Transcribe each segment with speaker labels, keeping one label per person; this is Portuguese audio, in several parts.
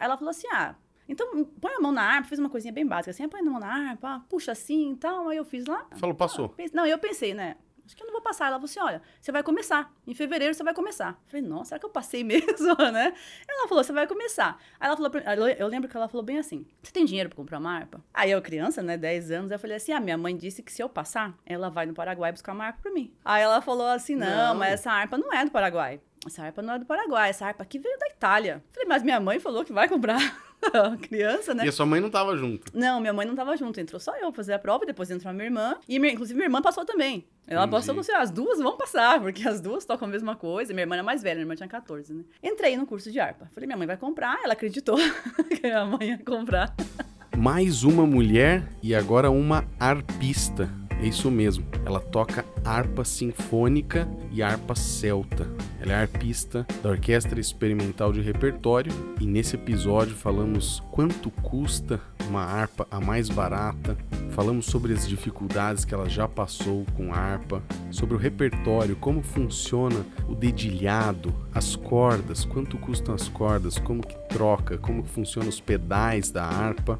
Speaker 1: Ela falou assim: ah, então põe a mão na harpa, fiz uma coisinha bem básica, assim, põe a mão na harpa, puxa assim e tal. Aí eu fiz lá.
Speaker 2: Falou, passou.
Speaker 1: Ah, não, eu pensei, né? Acho que eu não vou passar. Ela falou assim: olha, você vai começar. Em fevereiro você vai começar. Eu falei, nossa, será que eu passei mesmo, né? Ela falou, você vai começar. Aí ela falou, pra, eu lembro que ela falou bem assim: você tem dinheiro pra comprar uma harpa? Aí eu, criança, né, 10 anos, eu falei assim: ah, minha mãe disse que se eu passar, ela vai no Paraguai buscar uma harpa pra mim. Aí ela falou assim: não, não. mas essa harpa não é do Paraguai. Essa harpa não é do Paraguai, essa harpa aqui veio da Itália. Falei, mas minha mãe falou que vai comprar. criança, né?
Speaker 2: E a sua mãe não tava junto?
Speaker 1: Não, minha mãe não tava junto. Entrou só eu pra fazer a prova, depois entrou a minha irmã. E, minha, inclusive, minha irmã passou também. Ela Entendi. passou, assim, as duas vão passar, porque as duas tocam a mesma coisa. Minha irmã era mais velha, minha irmã tinha 14, né? Entrei no curso de harpa. Falei, minha mãe vai comprar. Ela acreditou que a mãe ia comprar.
Speaker 2: Mais uma mulher e agora uma arpista. É isso mesmo. Ela toca harpa sinfônica e harpa celta. Ela é arpista da Orquestra Experimental de Repertório e nesse episódio falamos quanto custa uma harpa a mais barata, falamos sobre as dificuldades que ela já passou com a harpa, sobre o repertório, como funciona o dedilhado, as cordas, quanto custam as cordas, como que troca, como que funcionam os pedais da harpa,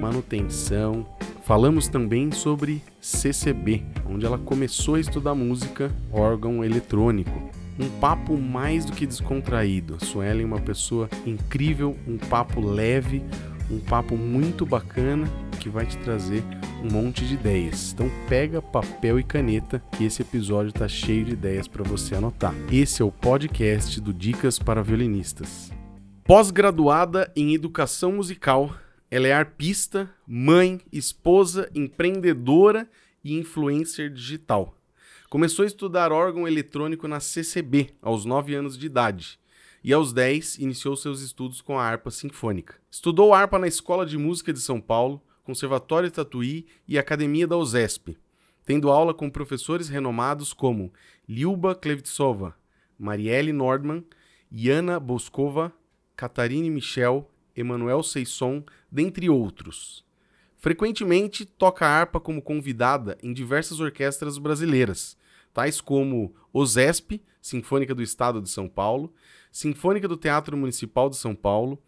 Speaker 2: manutenção, Falamos também sobre CCB, onde ela começou a estudar música, órgão eletrônico. Um papo mais do que descontraído. A Suelen é uma pessoa incrível, um papo leve, um papo muito bacana que vai te trazer um monte de ideias. Então pega papel e caneta que esse episódio está cheio de ideias para você anotar. Esse é o podcast do Dicas para Violinistas. Pós-graduada em Educação Musical, ela é arpista, mãe, esposa, empreendedora e influencer digital. Começou a estudar órgão eletrônico na CCB aos 9 anos de idade e aos 10 iniciou seus estudos com a harpa sinfônica. Estudou harpa na Escola de Música de São Paulo, Conservatório Tatuí e Academia da USESP, tendo aula com professores renomados como Liuba Klevtsova, Marielle Nordman, Yana Boskova, Catarine Michel Emanuel Seisson, dentre outros. Frequentemente toca harpa como convidada em diversas orquestras brasileiras, tais como OSESP, Sinfônica do Estado de São Paulo, Sinfônica do Teatro Municipal de São Paulo,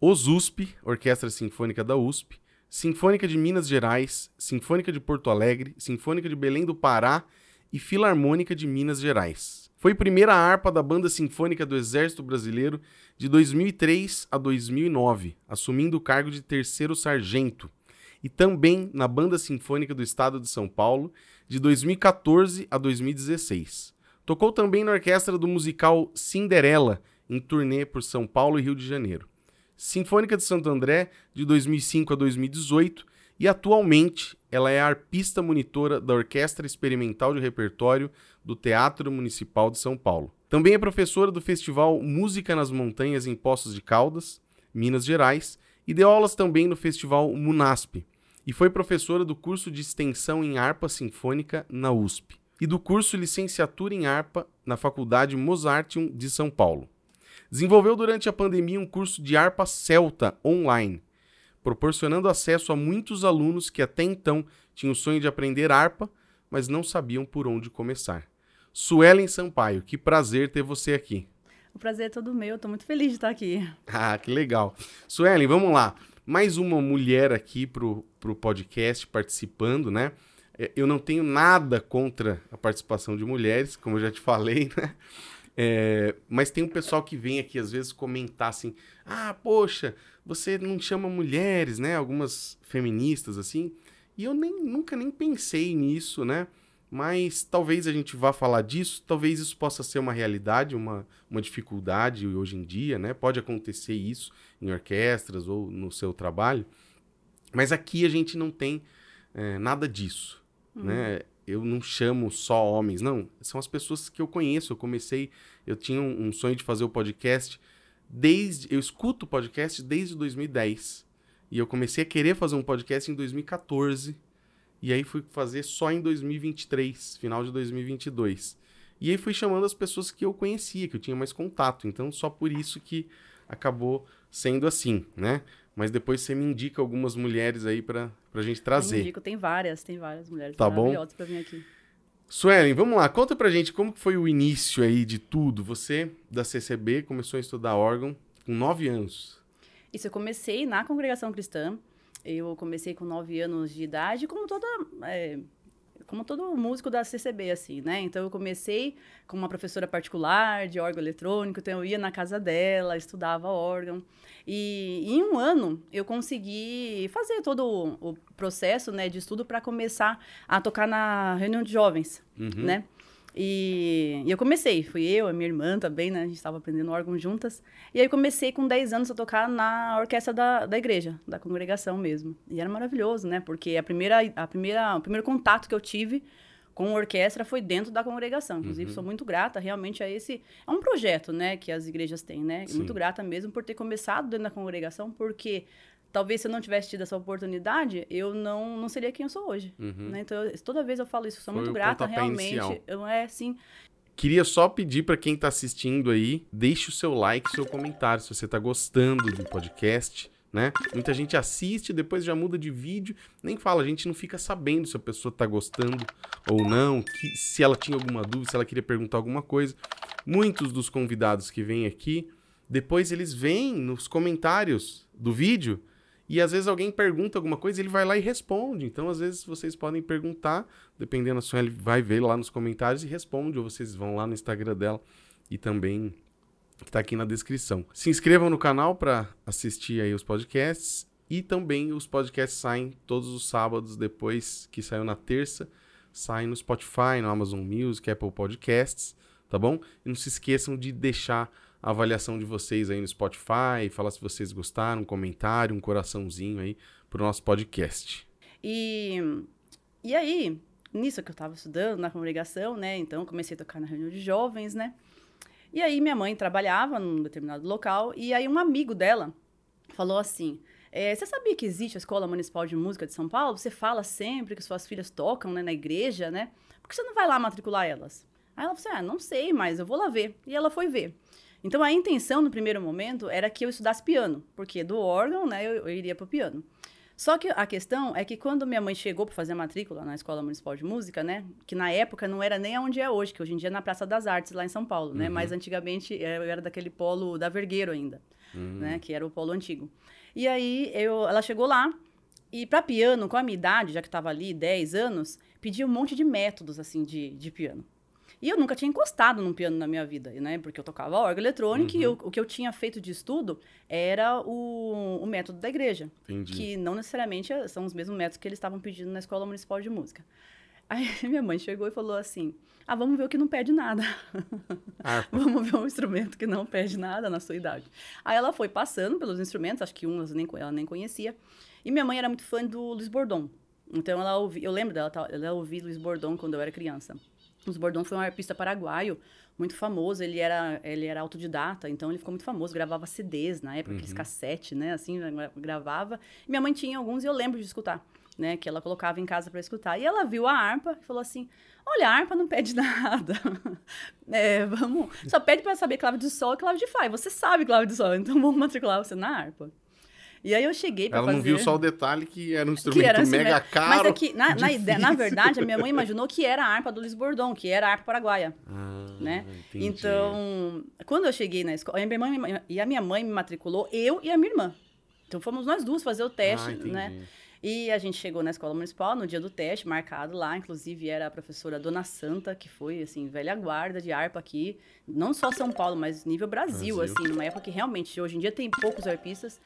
Speaker 2: OSUSP, Orquestra Sinfônica da USP, Sinfônica de Minas Gerais, Sinfônica de Porto Alegre, Sinfônica de Belém do Pará e Filarmônica de Minas Gerais. Foi primeira harpa da Banda Sinfônica do Exército Brasileiro de 2003 a 2009, assumindo o cargo de terceiro sargento, e também na Banda Sinfônica do Estado de São Paulo de 2014 a 2016. Tocou também na orquestra do musical Cinderela, em turnê por São Paulo e Rio de Janeiro. Sinfônica de Santo André de 2005 a 2018 e atualmente ela é arpista monitora da Orquestra Experimental de Repertório do Teatro Municipal de São Paulo. Também é professora do Festival Música nas Montanhas em Poços de Caldas, Minas Gerais, e deu aulas também no Festival Munasp, e foi professora do curso de extensão em harpa sinfônica na USP e do curso Licenciatura em Harpa na Faculdade Mozartium de São Paulo. Desenvolveu durante a pandemia um curso de harpa celta online, proporcionando acesso a muitos alunos que até então tinham o sonho de aprender harpa, mas não sabiam por onde começar. Suelen Sampaio, que prazer ter você aqui.
Speaker 1: O prazer é todo meu, estou muito feliz de estar aqui.
Speaker 2: Ah, que legal. Suelen, vamos lá. Mais uma mulher aqui pro, pro podcast participando, né? É, eu não tenho nada contra a participação de mulheres, como eu já te falei, né? É, mas tem um pessoal que vem aqui às vezes comentar assim: ah, poxa, você não chama mulheres, né? Algumas feministas assim. E eu nem, nunca nem pensei nisso, né? Mas talvez a gente vá falar disso, talvez isso possa ser uma realidade, uma, uma dificuldade hoje em dia, né? Pode acontecer isso em orquestras ou no seu trabalho. Mas aqui a gente não tem é, nada disso, uhum. né? eu não chamo só homens, não. São as pessoas que eu conheço. Eu comecei, eu tinha um, um sonho de fazer o podcast desde. Eu escuto podcast desde 2010. E eu comecei a querer fazer um podcast em 2014. E aí fui fazer só em 2023, final de 2022. E aí fui chamando as pessoas que eu conhecia, que eu tinha mais contato. Então, só por isso que acabou sendo assim, né? Mas depois você me indica algumas mulheres aí pra, pra gente trazer. Eu
Speaker 1: indico, tem várias, tem várias mulheres
Speaker 2: tá maravilhosas bom?
Speaker 1: pra vir aqui.
Speaker 2: Suelen, vamos lá, conta pra gente como foi o início aí de tudo. Você, da CCB, começou a estudar órgão com nove anos.
Speaker 1: Isso eu comecei na congregação cristã. Eu comecei com nove anos de idade, como toda. É, como todo músico da CCB, assim, né? Então eu comecei com uma professora particular de órgão eletrônico, então eu ia na casa dela, estudava órgão. E em um ano eu consegui fazer todo o, processo né, de estudo para começar a tocar na reunião de jovens, uhum. né? E, e, eu comecei, fui eu, a minha irmã também, né? A gente estava aprendendo órgão juntas. E aí comecei com 10 anos a tocar na orquestra da, da igreja, da congregação mesmo. E era maravilhoso, né? Porque a primeira, a primeira, o primeiro contato que eu tive com orquestra foi dentro da congregação. Inclusive, uhum. sou muito grata realmente a esse. É um projeto, né, que as igrejas têm, né? Sim. Muito grata mesmo por ter começado dentro da congregação, porque talvez se eu não tivesse tido essa oportunidade, eu não, não seria quem eu sou hoje. Uhum. Né? Então, eu, toda vez eu falo isso, sou Foi muito grata, realmente. Inicial. Eu, é, sim.
Speaker 2: Queria só pedir para quem está assistindo aí, deixe o seu like, seu comentário, se você está gostando do podcast, né? Muita gente assiste, depois já muda de vídeo, nem fala, a gente não fica sabendo se a pessoa está gostando ou não, que, se ela tinha alguma dúvida, se ela queria perguntar alguma coisa. Muitos dos convidados que vêm aqui, depois eles vêm nos comentários do vídeo e às vezes alguém pergunta alguma coisa, ele vai lá e responde. Então, às vezes vocês podem perguntar, dependendo da sua, ele vai ver lá nos comentários e responde, ou vocês vão lá no Instagram dela e também está aqui na descrição. Se inscrevam no canal para assistir aí os podcasts e também os podcasts saem todos os sábados depois que saiu na terça, saem no Spotify, no Amazon Music, Apple Podcasts, tá bom? E não se esqueçam de deixar a avaliação de vocês aí no Spotify, falar se vocês gostaram, um comentário, um coraçãozinho aí pro nosso podcast.
Speaker 1: E, e aí, nisso que eu estava estudando na congregação, né? Então comecei a tocar na reunião de jovens, né? E aí minha mãe trabalhava num determinado local e aí um amigo dela falou assim: é, você sabia que existe a Escola Municipal de Música de São Paulo? Você fala sempre que suas filhas tocam né, na igreja, né? Por que você não vai lá matricular elas? Aí ela falou assim: ah, não sei, mas eu vou lá ver. E ela foi ver. Então a intenção no primeiro momento era que eu estudasse piano, porque do órgão, né, eu, eu iria para o piano. Só que a questão é que quando minha mãe chegou para fazer a matrícula na Escola Municipal de Música, né, que na época não era nem onde é hoje, que hoje em dia é na Praça das Artes lá em São Paulo, né, uhum. mas antigamente é, eu era daquele polo da Vergueiro ainda, uhum. né, que era o polo antigo. E aí eu, ela chegou lá e para piano, com a minha idade, já que estava ali 10 anos, pedia um monte de métodos assim de, de piano. E eu nunca tinha encostado num piano na minha vida, né? Porque eu tocava órgão eletrônico uhum. e eu, o que eu tinha feito de estudo era o, o método da igreja. Entendi. Que não necessariamente são os mesmos métodos que eles estavam pedindo na Escola Municipal de Música. Aí minha mãe chegou e falou assim: Ah, vamos ver o que não pede nada. vamos ver um instrumento que não pede nada na sua idade. Aí ela foi passando pelos instrumentos, acho que uns nem, ela nem conhecia. E minha mãe era muito fã do Luiz Bordon. Então ela ouvi, eu lembro dela, ela ouvia Luiz Bordon quando eu era criança. Os Bordon foi um arpista paraguaio muito famoso, ele era, ele era autodidata, então ele ficou muito famoso, gravava CDs na época, uhum. aqueles cassete, né, assim, gravava. Minha mãe tinha alguns e eu lembro de escutar, né, que ela colocava em casa para escutar. E ela viu a harpa e falou assim: "Olha, a harpa não pede nada. é, vamos, só pede para saber clave de sol e clave de fá. E você sabe clave de sol, então vamos matricular você na harpa." E aí eu cheguei pra
Speaker 2: Ela
Speaker 1: fazer...
Speaker 2: não viu só o detalhe que era um instrumento era um mega caro.
Speaker 1: Mas é que, na, na, ideia, na, verdade, a minha mãe imaginou que era a harpa do Luiz Bordon, que era a harpa paraguaia. Ah, né? Entendi. Então, quando eu cheguei na escola, a minha mãe, e a minha mãe me matriculou, eu e a minha irmã. Então fomos nós duas fazer o teste, ah, né? E a gente chegou na escola municipal no dia do teste, marcado lá. Inclusive, era a professora Dona Santa, que foi, assim, velha guarda de harpa aqui. Não só São Paulo, mas nível Brasil, Brasil. assim. Numa época que realmente, hoje em dia, tem poucos arpistas.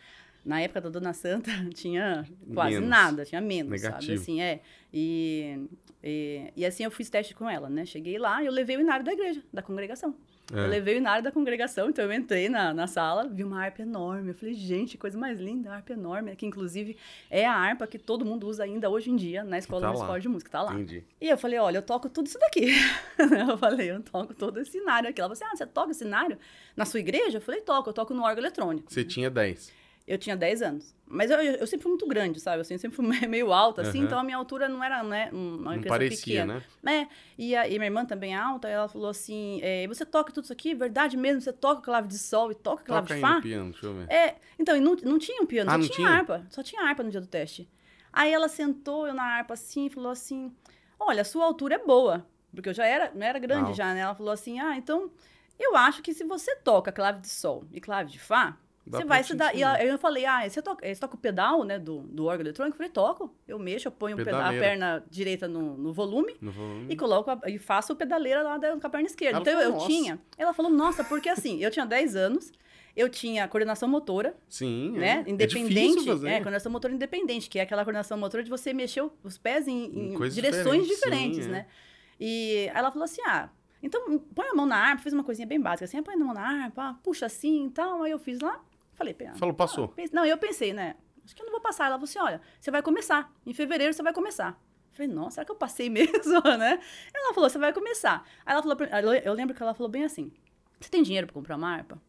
Speaker 1: Na época da Dona Santa tinha quase menos. nada, tinha menos, Negativo. sabe? Assim, é. E, e, e, assim eu fiz teste com ela, né? Cheguei lá e eu levei o inário da igreja, da congregação. É. Eu levei o inário da congregação, então eu entrei na, na sala, vi uma harpa enorme. Eu falei, gente, coisa mais linda, harpa enorme, que inclusive é a harpa que todo mundo usa ainda hoje em dia na Escola tá Municipal de Música, tá lá. Entendi. E eu falei, olha, eu toco tudo isso daqui. eu falei, eu toco todo esse inário aqui. Ela falou assim, ah, você toca esse inário na sua igreja? Eu falei, toco, eu toco no órgão eletrônico.
Speaker 2: Você tinha 10
Speaker 1: eu tinha 10 anos. Mas eu, eu sempre fui muito grande, sabe? Assim, eu sempre fui meio alta, assim, uhum. então a minha altura não era, né, uma não parecia, pequena. né? É, e, a, e minha irmã também é alta, ela falou assim, é, você toca tudo isso aqui? Verdade mesmo? Você toca clave de sol e toca clave toca de fá?
Speaker 2: piano, deixa eu ver.
Speaker 1: É, então, e não, não tinha um piano, ah, só tinha, tinha harpa. Só tinha harpa no dia do teste. Aí ela sentou eu na harpa assim e falou assim, olha, a sua altura é boa. Porque eu já era, não era grande já, né? Ela falou assim, ah, então, eu acho que se você toca clave de sol e clave de fá,
Speaker 2: Dá
Speaker 1: você vai
Speaker 2: te
Speaker 1: se dar. E aí eu falei, ah, você toca, você toca o pedal, né, do, do órgão eletrônico? Eu falei, toco. Eu mexo, eu ponho a perna direita no, no volume
Speaker 2: No volume.
Speaker 1: e coloco a- e faço o pedaleira lá da, com a perna esquerda.
Speaker 2: Ela
Speaker 1: então
Speaker 2: falou,
Speaker 1: eu
Speaker 2: "Nossa."
Speaker 1: tinha. Ela falou, nossa, porque assim, eu tinha 10 anos, eu tinha coordenação motora,
Speaker 2: Sim, é.
Speaker 1: né?
Speaker 2: É
Speaker 1: Independente.
Speaker 2: fazer.
Speaker 1: É, coordenação motora independente, que é aquela coordenação motora de você mexer os pés em,
Speaker 2: Em
Speaker 1: direções
Speaker 2: diferentes,
Speaker 1: diferentes,
Speaker 2: sim, é.
Speaker 1: né? E aí ela falou assim: ah, então põe a mão na harpa, fiz uma coisinha bem básica, assim, ah, põe a mão na harpa, puxa assim e tal. Aí eu fiz lá, falei.
Speaker 2: Falou, passou.
Speaker 1: ah, Não, eu pensei, né? Acho que eu não vou passar. Ela falou assim: olha, você vai começar. Em fevereiro você vai começar. Falei, nossa, será que eu passei mesmo, né? Ela falou, você vai começar. Aí ela falou, pra- eu- eu lembro que ela falou bem assim: você tem dinheiro pra comprar uma harpa?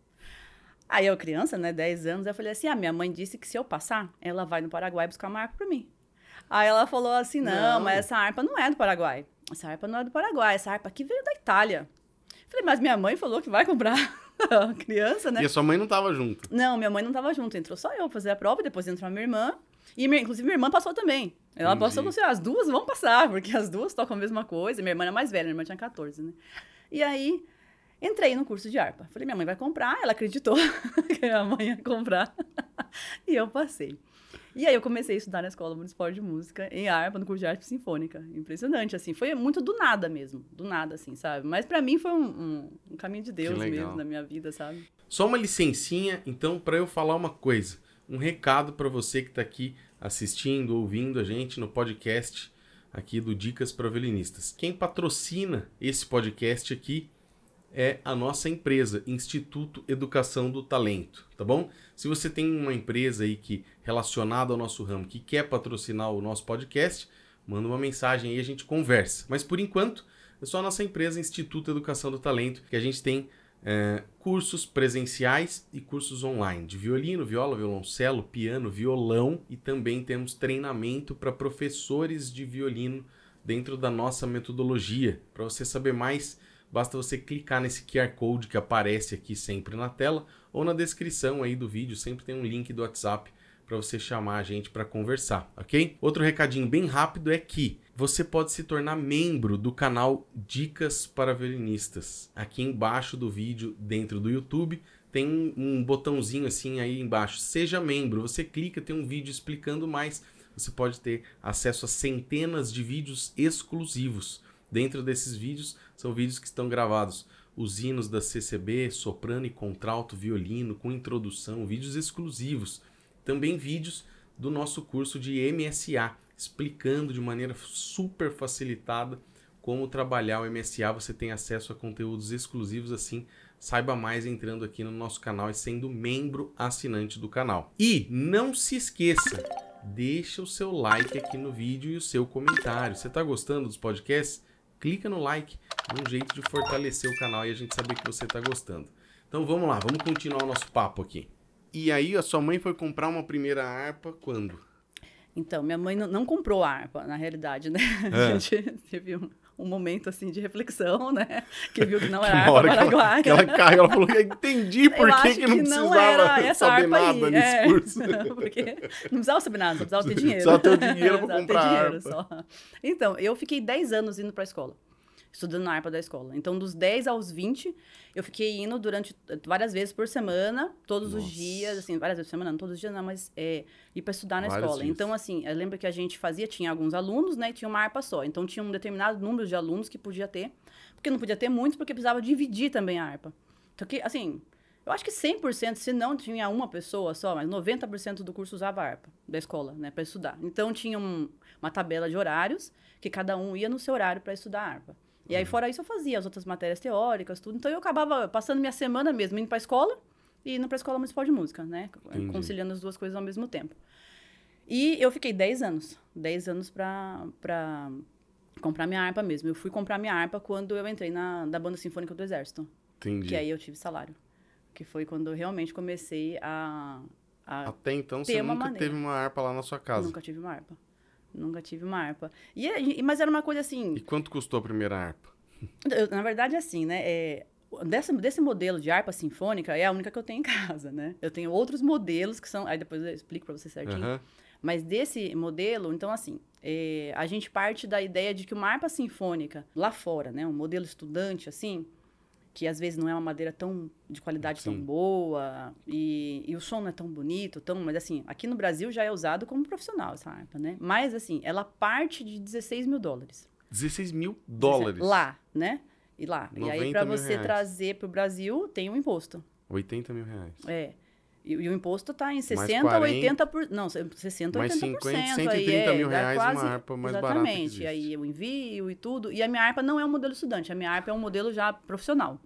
Speaker 1: Aí eu, criança, né, 10 anos, eu falei assim: ah, minha mãe disse que se eu passar, ela vai no Paraguai buscar uma harpa pra mim. Aí ela falou assim: não,
Speaker 2: Não.
Speaker 1: mas essa harpa não é do Paraguai. Essa harpa não é do Paraguai, essa harpa aqui veio da Itália. Falei, mas minha mãe falou que vai comprar. criança, né?
Speaker 2: E a sua mãe não tava junto.
Speaker 1: Não, minha mãe não tava junto. Entrou só eu fazer a prova, depois entrou a minha irmã. E, minha- inclusive, minha irmã passou também. Ela
Speaker 2: Entendi.
Speaker 1: passou, você, as duas vão passar, porque as duas tocam a mesma coisa. Minha irmã era mais velha, minha irmã tinha 14, né? E aí, entrei no curso de harpa. Falei, minha mãe vai comprar. Ela acreditou que a mãe ia comprar. e eu passei. E aí, eu comecei a estudar na Escola Municipal de Música, em harpa, no curso de arte sinfônica. Impressionante, assim. Foi muito do nada mesmo. Do nada, assim, sabe? Mas pra mim foi um, um- um caminho de Deus mesmo na minha vida, sabe?
Speaker 2: Só uma licencinha, então, para eu falar uma coisa. Um recado para você que está aqui assistindo, ouvindo a gente no podcast aqui do Dicas para Violinistas. Quem patrocina esse podcast aqui é a nossa empresa, Instituto Educação do Talento, tá bom? Se você tem uma empresa aí que relacionada ao nosso ramo que quer patrocinar o nosso podcast, manda uma mensagem aí e a gente conversa. Mas por enquanto, é só a nossa empresa Instituto Educação do Talento que a gente tem é, cursos presenciais e cursos online de violino, viola, violoncelo, piano, violão e também temos treinamento para professores de violino dentro da nossa metodologia. Para você saber mais, basta você clicar nesse QR Code que aparece aqui sempre na tela ou na descrição aí do vídeo, sempre tem um link do WhatsApp para você chamar a gente para conversar, ok? Outro recadinho bem rápido é que você pode se tornar membro do canal Dicas para Violinistas. Aqui embaixo do vídeo, dentro do YouTube, tem um, botãozinho assim aí embaixo. Seja membro. Você clica, tem um vídeo explicando mais. Você pode ter acesso a centenas de vídeos exclusivos. Dentro desses vídeos, são vídeos que estão gravados os hinos da CCB, soprano e contralto, violino, com introdução, vídeos exclusivos também vídeos do nosso curso de MSA, explicando de maneira super facilitada como trabalhar o MSA. Você tem acesso a conteúdos exclusivos assim. Saiba mais entrando aqui no nosso canal e sendo membro assinante do canal. E não se esqueça, deixa o seu like aqui no vídeo e o seu comentário. Você está gostando dos podcasts? Clica no like, é um jeito de fortalecer o canal e a gente saber que você está gostando. Então vamos lá, vamos continuar o nosso papo aqui. E aí, a sua mãe foi comprar uma primeira harpa quando?
Speaker 1: Então, minha mãe não, não comprou a harpa, na realidade, né?
Speaker 2: É.
Speaker 1: A gente teve um, um momento, assim, de reflexão, né? Que viu que não era harpa
Speaker 2: hora que ela,
Speaker 1: paraguaia.
Speaker 2: que ela caiu, ela falou que entendi por que, que não
Speaker 1: que
Speaker 2: precisava
Speaker 1: não era essa
Speaker 2: saber nada
Speaker 1: aí.
Speaker 2: nesse
Speaker 1: é.
Speaker 2: curso.
Speaker 1: Não, porque não precisava saber nada, só precisava ter dinheiro.
Speaker 2: Só ter o dinheiro
Speaker 1: ter
Speaker 2: comprar a
Speaker 1: dinheiro. Então, eu fiquei 10 anos indo pra escola. Estudando na harpa da escola. Então, dos 10 aos 20, eu fiquei indo durante várias vezes por semana, todos
Speaker 2: Nossa.
Speaker 1: os dias, assim, várias vezes por semana, não todos os dias, não, mas é, ir pra estudar na
Speaker 2: Vários
Speaker 1: escola.
Speaker 2: dias.
Speaker 1: Então, assim, eu lembro que a gente fazia, tinha alguns alunos, né, e tinha uma harpa só. Então, tinha um determinado número de alunos que podia ter, porque não podia ter muitos, porque precisava dividir também a harpa. Então, que, assim, eu acho que 100%, se não tinha uma pessoa só, mas 90% do curso usava harpa da escola, né, para estudar. Então, tinha um- uma tabela de horários, que cada um ia no seu horário para estudar a harpa. E aí, fora isso, eu fazia as outras matérias teóricas, tudo. Então, eu acabava passando minha semana mesmo, indo para a escola e indo para a Escola Municipal de Música, né?
Speaker 2: Entendi.
Speaker 1: Conciliando as duas coisas ao mesmo tempo. E eu fiquei 10 anos. 10 anos para pra comprar minha harpa mesmo. Eu fui comprar minha harpa quando eu entrei na da Banda Sinfônica do Exército.
Speaker 2: Entendi.
Speaker 1: Que aí eu tive salário. Que foi quando eu realmente comecei a... a
Speaker 2: Até então, você nunca
Speaker 1: maneira.
Speaker 2: teve uma harpa lá na sua casa.
Speaker 1: Nunca tive uma harpa. Nunca tive uma harpa. E, e- mas era uma coisa assim...
Speaker 2: E quanto custou a primeira harpa?
Speaker 1: Na verdade, é assim, né? É, desse, desse modelo de harpa sinfônica é a única que eu tenho em casa, né? Eu tenho outros modelos que são. Aí depois eu explico pra você certinho.
Speaker 2: Aham.
Speaker 1: Mas desse modelo, então, assim, é, a gente parte da ideia de que uma harpa sinfônica lá fora, né? Um modelo estudante, assim. Que às vezes não é uma madeira tão de qualidade tão
Speaker 2: Sim.
Speaker 1: boa e, e o som não é tão bonito, tão, mas assim, aqui no Brasil já é usado como profissional essa harpa, né? Mas assim, ela parte de 16 mil dólares.
Speaker 2: 16 mil dólares.
Speaker 1: Lá, né? E lá. E aí,
Speaker 2: 90
Speaker 1: para você
Speaker 2: reais.
Speaker 1: trazer para o Brasil, tem um imposto.
Speaker 2: 80 mil reais.
Speaker 1: É. E, e o imposto está em 60,
Speaker 2: 40,
Speaker 1: 80 por, não, 60,
Speaker 2: mais
Speaker 1: 80%.
Speaker 2: 50,
Speaker 1: aí
Speaker 2: 130
Speaker 1: é,
Speaker 2: mil reais uma
Speaker 1: quase,
Speaker 2: harpa mais barata
Speaker 1: Exatamente.
Speaker 2: existe.
Speaker 1: E aí o envio e tudo. E a minha harpa não é um modelo estudante, a minha harpa é um modelo já profissional.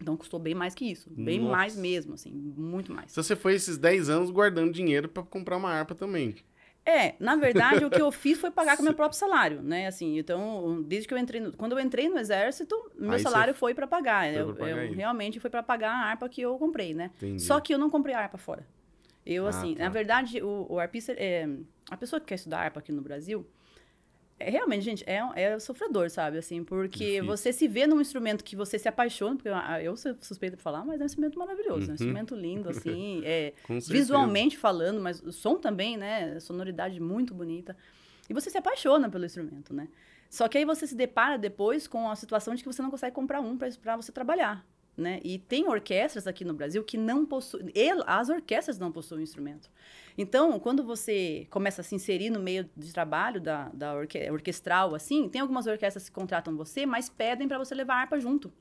Speaker 1: Então custou bem mais que isso, bem
Speaker 2: Nossa.
Speaker 1: mais mesmo, assim, muito mais.
Speaker 2: Se você foi esses 10 anos guardando dinheiro pra comprar uma harpa também.
Speaker 1: É, na verdade, o que eu fiz foi pagar com meu próprio salário, né? Assim, então, desde que eu entrei no, quando eu entrei no exército, meu
Speaker 2: Aí
Speaker 1: salário foi para pagar.
Speaker 2: foi
Speaker 1: Eu,
Speaker 2: pagar
Speaker 1: eu realmente foi para pagar a harpa que eu comprei, né?
Speaker 2: Entendi.
Speaker 1: Só que eu não comprei a harpa fora. Eu,
Speaker 2: Ah,
Speaker 1: assim,
Speaker 2: tá.
Speaker 1: na verdade, o, o arpista, é, a pessoa que quer estudar harpa aqui no Brasil, é, realmente, gente, é, é sofredor, sabe? Assim, porque
Speaker 2: Difícil.
Speaker 1: você se vê num instrumento que você se apaixona, porque eu, eu sou suspeita de falar, mas é um instrumento maravilhoso, é um
Speaker 2: Uhum.
Speaker 1: instrumento lindo, assim, é, visualmente falando, mas o som também, né? Sonoridade muito bonita. E você se apaixona pelo instrumento, né? Só que aí você se depara depois com a situação de que você não consegue comprar um para você trabalhar, né? E tem orquestras aqui no Brasil que não possuem, as orquestras não possuem instrumento. Então, quando você começa a se inserir no meio de trabalho da, da orque- orquestral, assim, tem algumas orquestras que contratam você, mas pedem para você levar a harpa junto.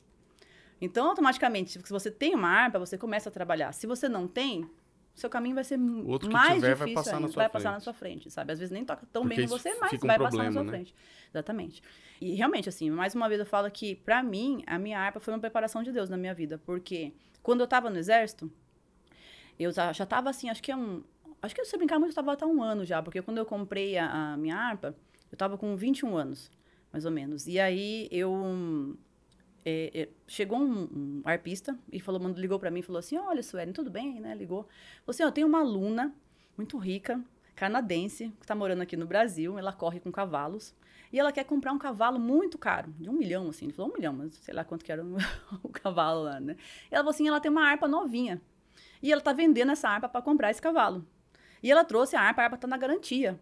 Speaker 1: Então, automaticamente, se você tem uma harpa, você começa a trabalhar. Se você não tem, seu caminho vai ser
Speaker 2: outro que
Speaker 1: mais
Speaker 2: tiver vai
Speaker 1: difícil
Speaker 2: passar na
Speaker 1: ainda.
Speaker 2: sua
Speaker 1: vai passar na sua frente, sabe? Às vezes nem toca tão
Speaker 2: Porque
Speaker 1: bem com
Speaker 2: isso
Speaker 1: você, mas
Speaker 2: um
Speaker 1: vai passar na
Speaker 2: problema,
Speaker 1: sua
Speaker 2: né?
Speaker 1: frente. Exatamente. E realmente, assim, mais uma vez eu falo que, pra mim, a minha harpa foi uma preparação de Deus na minha vida. Porque quando eu tava no exército, eu já, já tava assim, acho que é um. Acho que se eu brincar muito, eu tava até um ano já, porque quando eu comprei a, a minha harpa, eu tava com 21 anos, mais ou menos. E aí eu. É, é, chegou um, um arpista e falou, ligou para mim e falou assim: Olha, Suelen, tudo bem, né? Ligou. Você, eu tenho uma aluna muito rica, canadense, que está morando aqui no Brasil. Ela corre com cavalos. E ela quer comprar um cavalo muito caro, de um milhão, assim. Ele falou um milhão, mas sei lá quanto que era o, o cavalo lá, né? E ela falou assim: ela tem uma harpa novinha. E ela tá vendendo essa harpa para comprar esse cavalo. E ela trouxe a harpa, a harpa tá na garantia.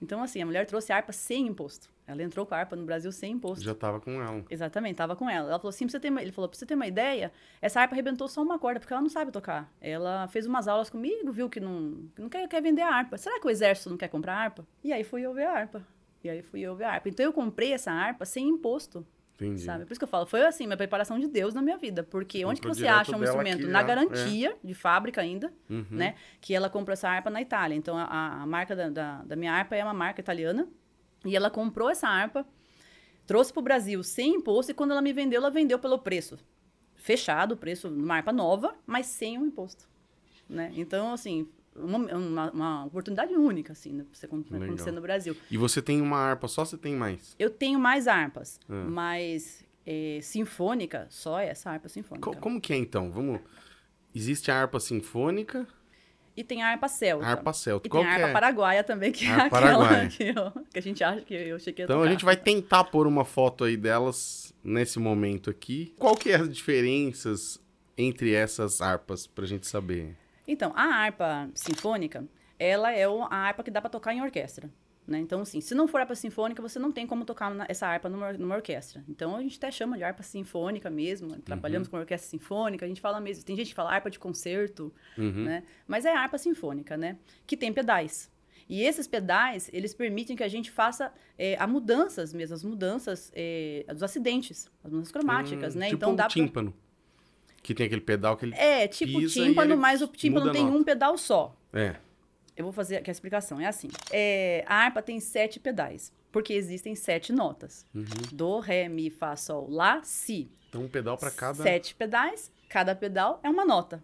Speaker 1: Então, assim, a mulher trouxe a harpa sem imposto. Ela entrou com a harpa no Brasil sem imposto.
Speaker 2: Já tava com ela.
Speaker 1: Exatamente, tava com ela. Ela falou assim, você ter uma... ele falou, pra você ter uma ideia, essa harpa arrebentou só uma corda, porque ela não sabe tocar. Ela fez umas aulas comigo, viu que não, que não quer, quer vender a harpa. Será que o exército não quer comprar a harpa? E aí fui eu ver a harpa. E aí fui eu ver a harpa. Então eu comprei essa harpa sem imposto,
Speaker 2: Entendi.
Speaker 1: sabe? Por isso que eu falo, foi assim, minha preparação de Deus na minha vida. Porque onde que você acha um instrumento na
Speaker 2: já,
Speaker 1: garantia, de fábrica ainda,
Speaker 2: Uhum.
Speaker 1: né? Que ela comprou essa harpa na Itália. Então, a, a marca da, da, da minha harpa é uma marca italiana. E ela comprou essa harpa, trouxe para o Brasil sem imposto. E quando ela me vendeu, ela vendeu pelo preço fechado, o preço de uma harpa nova, mas sem o imposto. Né? Então, assim, uma, uma, uma oportunidade única, assim, né, pra acontecer no Brasil.
Speaker 2: E você tem uma harpa só, você tem mais?
Speaker 1: Eu tenho mais harpas,
Speaker 2: Ah.
Speaker 1: mas é, sinfônica, só essa harpa sinfônica.
Speaker 2: Co- como que é então? Vamos. Existe a harpa sinfônica,
Speaker 1: E tem a harpa celta.
Speaker 2: a harpa celta.
Speaker 1: E
Speaker 2: Qual
Speaker 1: tem a harpa
Speaker 2: é?
Speaker 1: paraguaia também, que é
Speaker 2: Harpa
Speaker 1: aquela
Speaker 2: paraguaia.
Speaker 1: que, eu- que a gente acha que eu cheguei a
Speaker 2: Então a
Speaker 1: tocar.
Speaker 2: gente vai tentar pôr uma foto aí delas nesse momento aqui. Qual que é as diferenças entre essas harpas pra gente saber?
Speaker 1: Então, a harpa sinfônica, ela é a harpa que dá para tocar em orquestra. Né? Então, assim, se não for harpa sinfônica, você não tem como tocar na- essa harpa numa, numa orquestra. Então, a gente até chama de harpa sinfônica mesmo. Trabalhamos com orquestra sinfônica, a gente fala mesmo. Tem gente que fala harpa de concerto,
Speaker 2: Uhum.
Speaker 1: né? Mas é harpa sinfônica, né? Que tem pedais. E esses pedais, eles permitem que a gente faça é, a mudanças mesmo, as mudanças é, dos acidentes, as mudanças cromáticas,
Speaker 2: Hum,
Speaker 1: né?
Speaker 2: Tipo
Speaker 1: então
Speaker 2: o
Speaker 1: dá pra...
Speaker 2: Que tem aquele pedal que ele.
Speaker 1: É, tipo tímpano, mas o tímpano tem um pedal só.
Speaker 2: É.
Speaker 1: Eu vou fazer aqui a explicação. É assim. É, a harpa tem sete pedais, porque existem sete notas.
Speaker 2: Uhum.
Speaker 1: Do, ré, mi, fá, sol, lá, si.
Speaker 2: Então um pedal pra cada.
Speaker 1: Sete pedais, cada pedal é uma nota,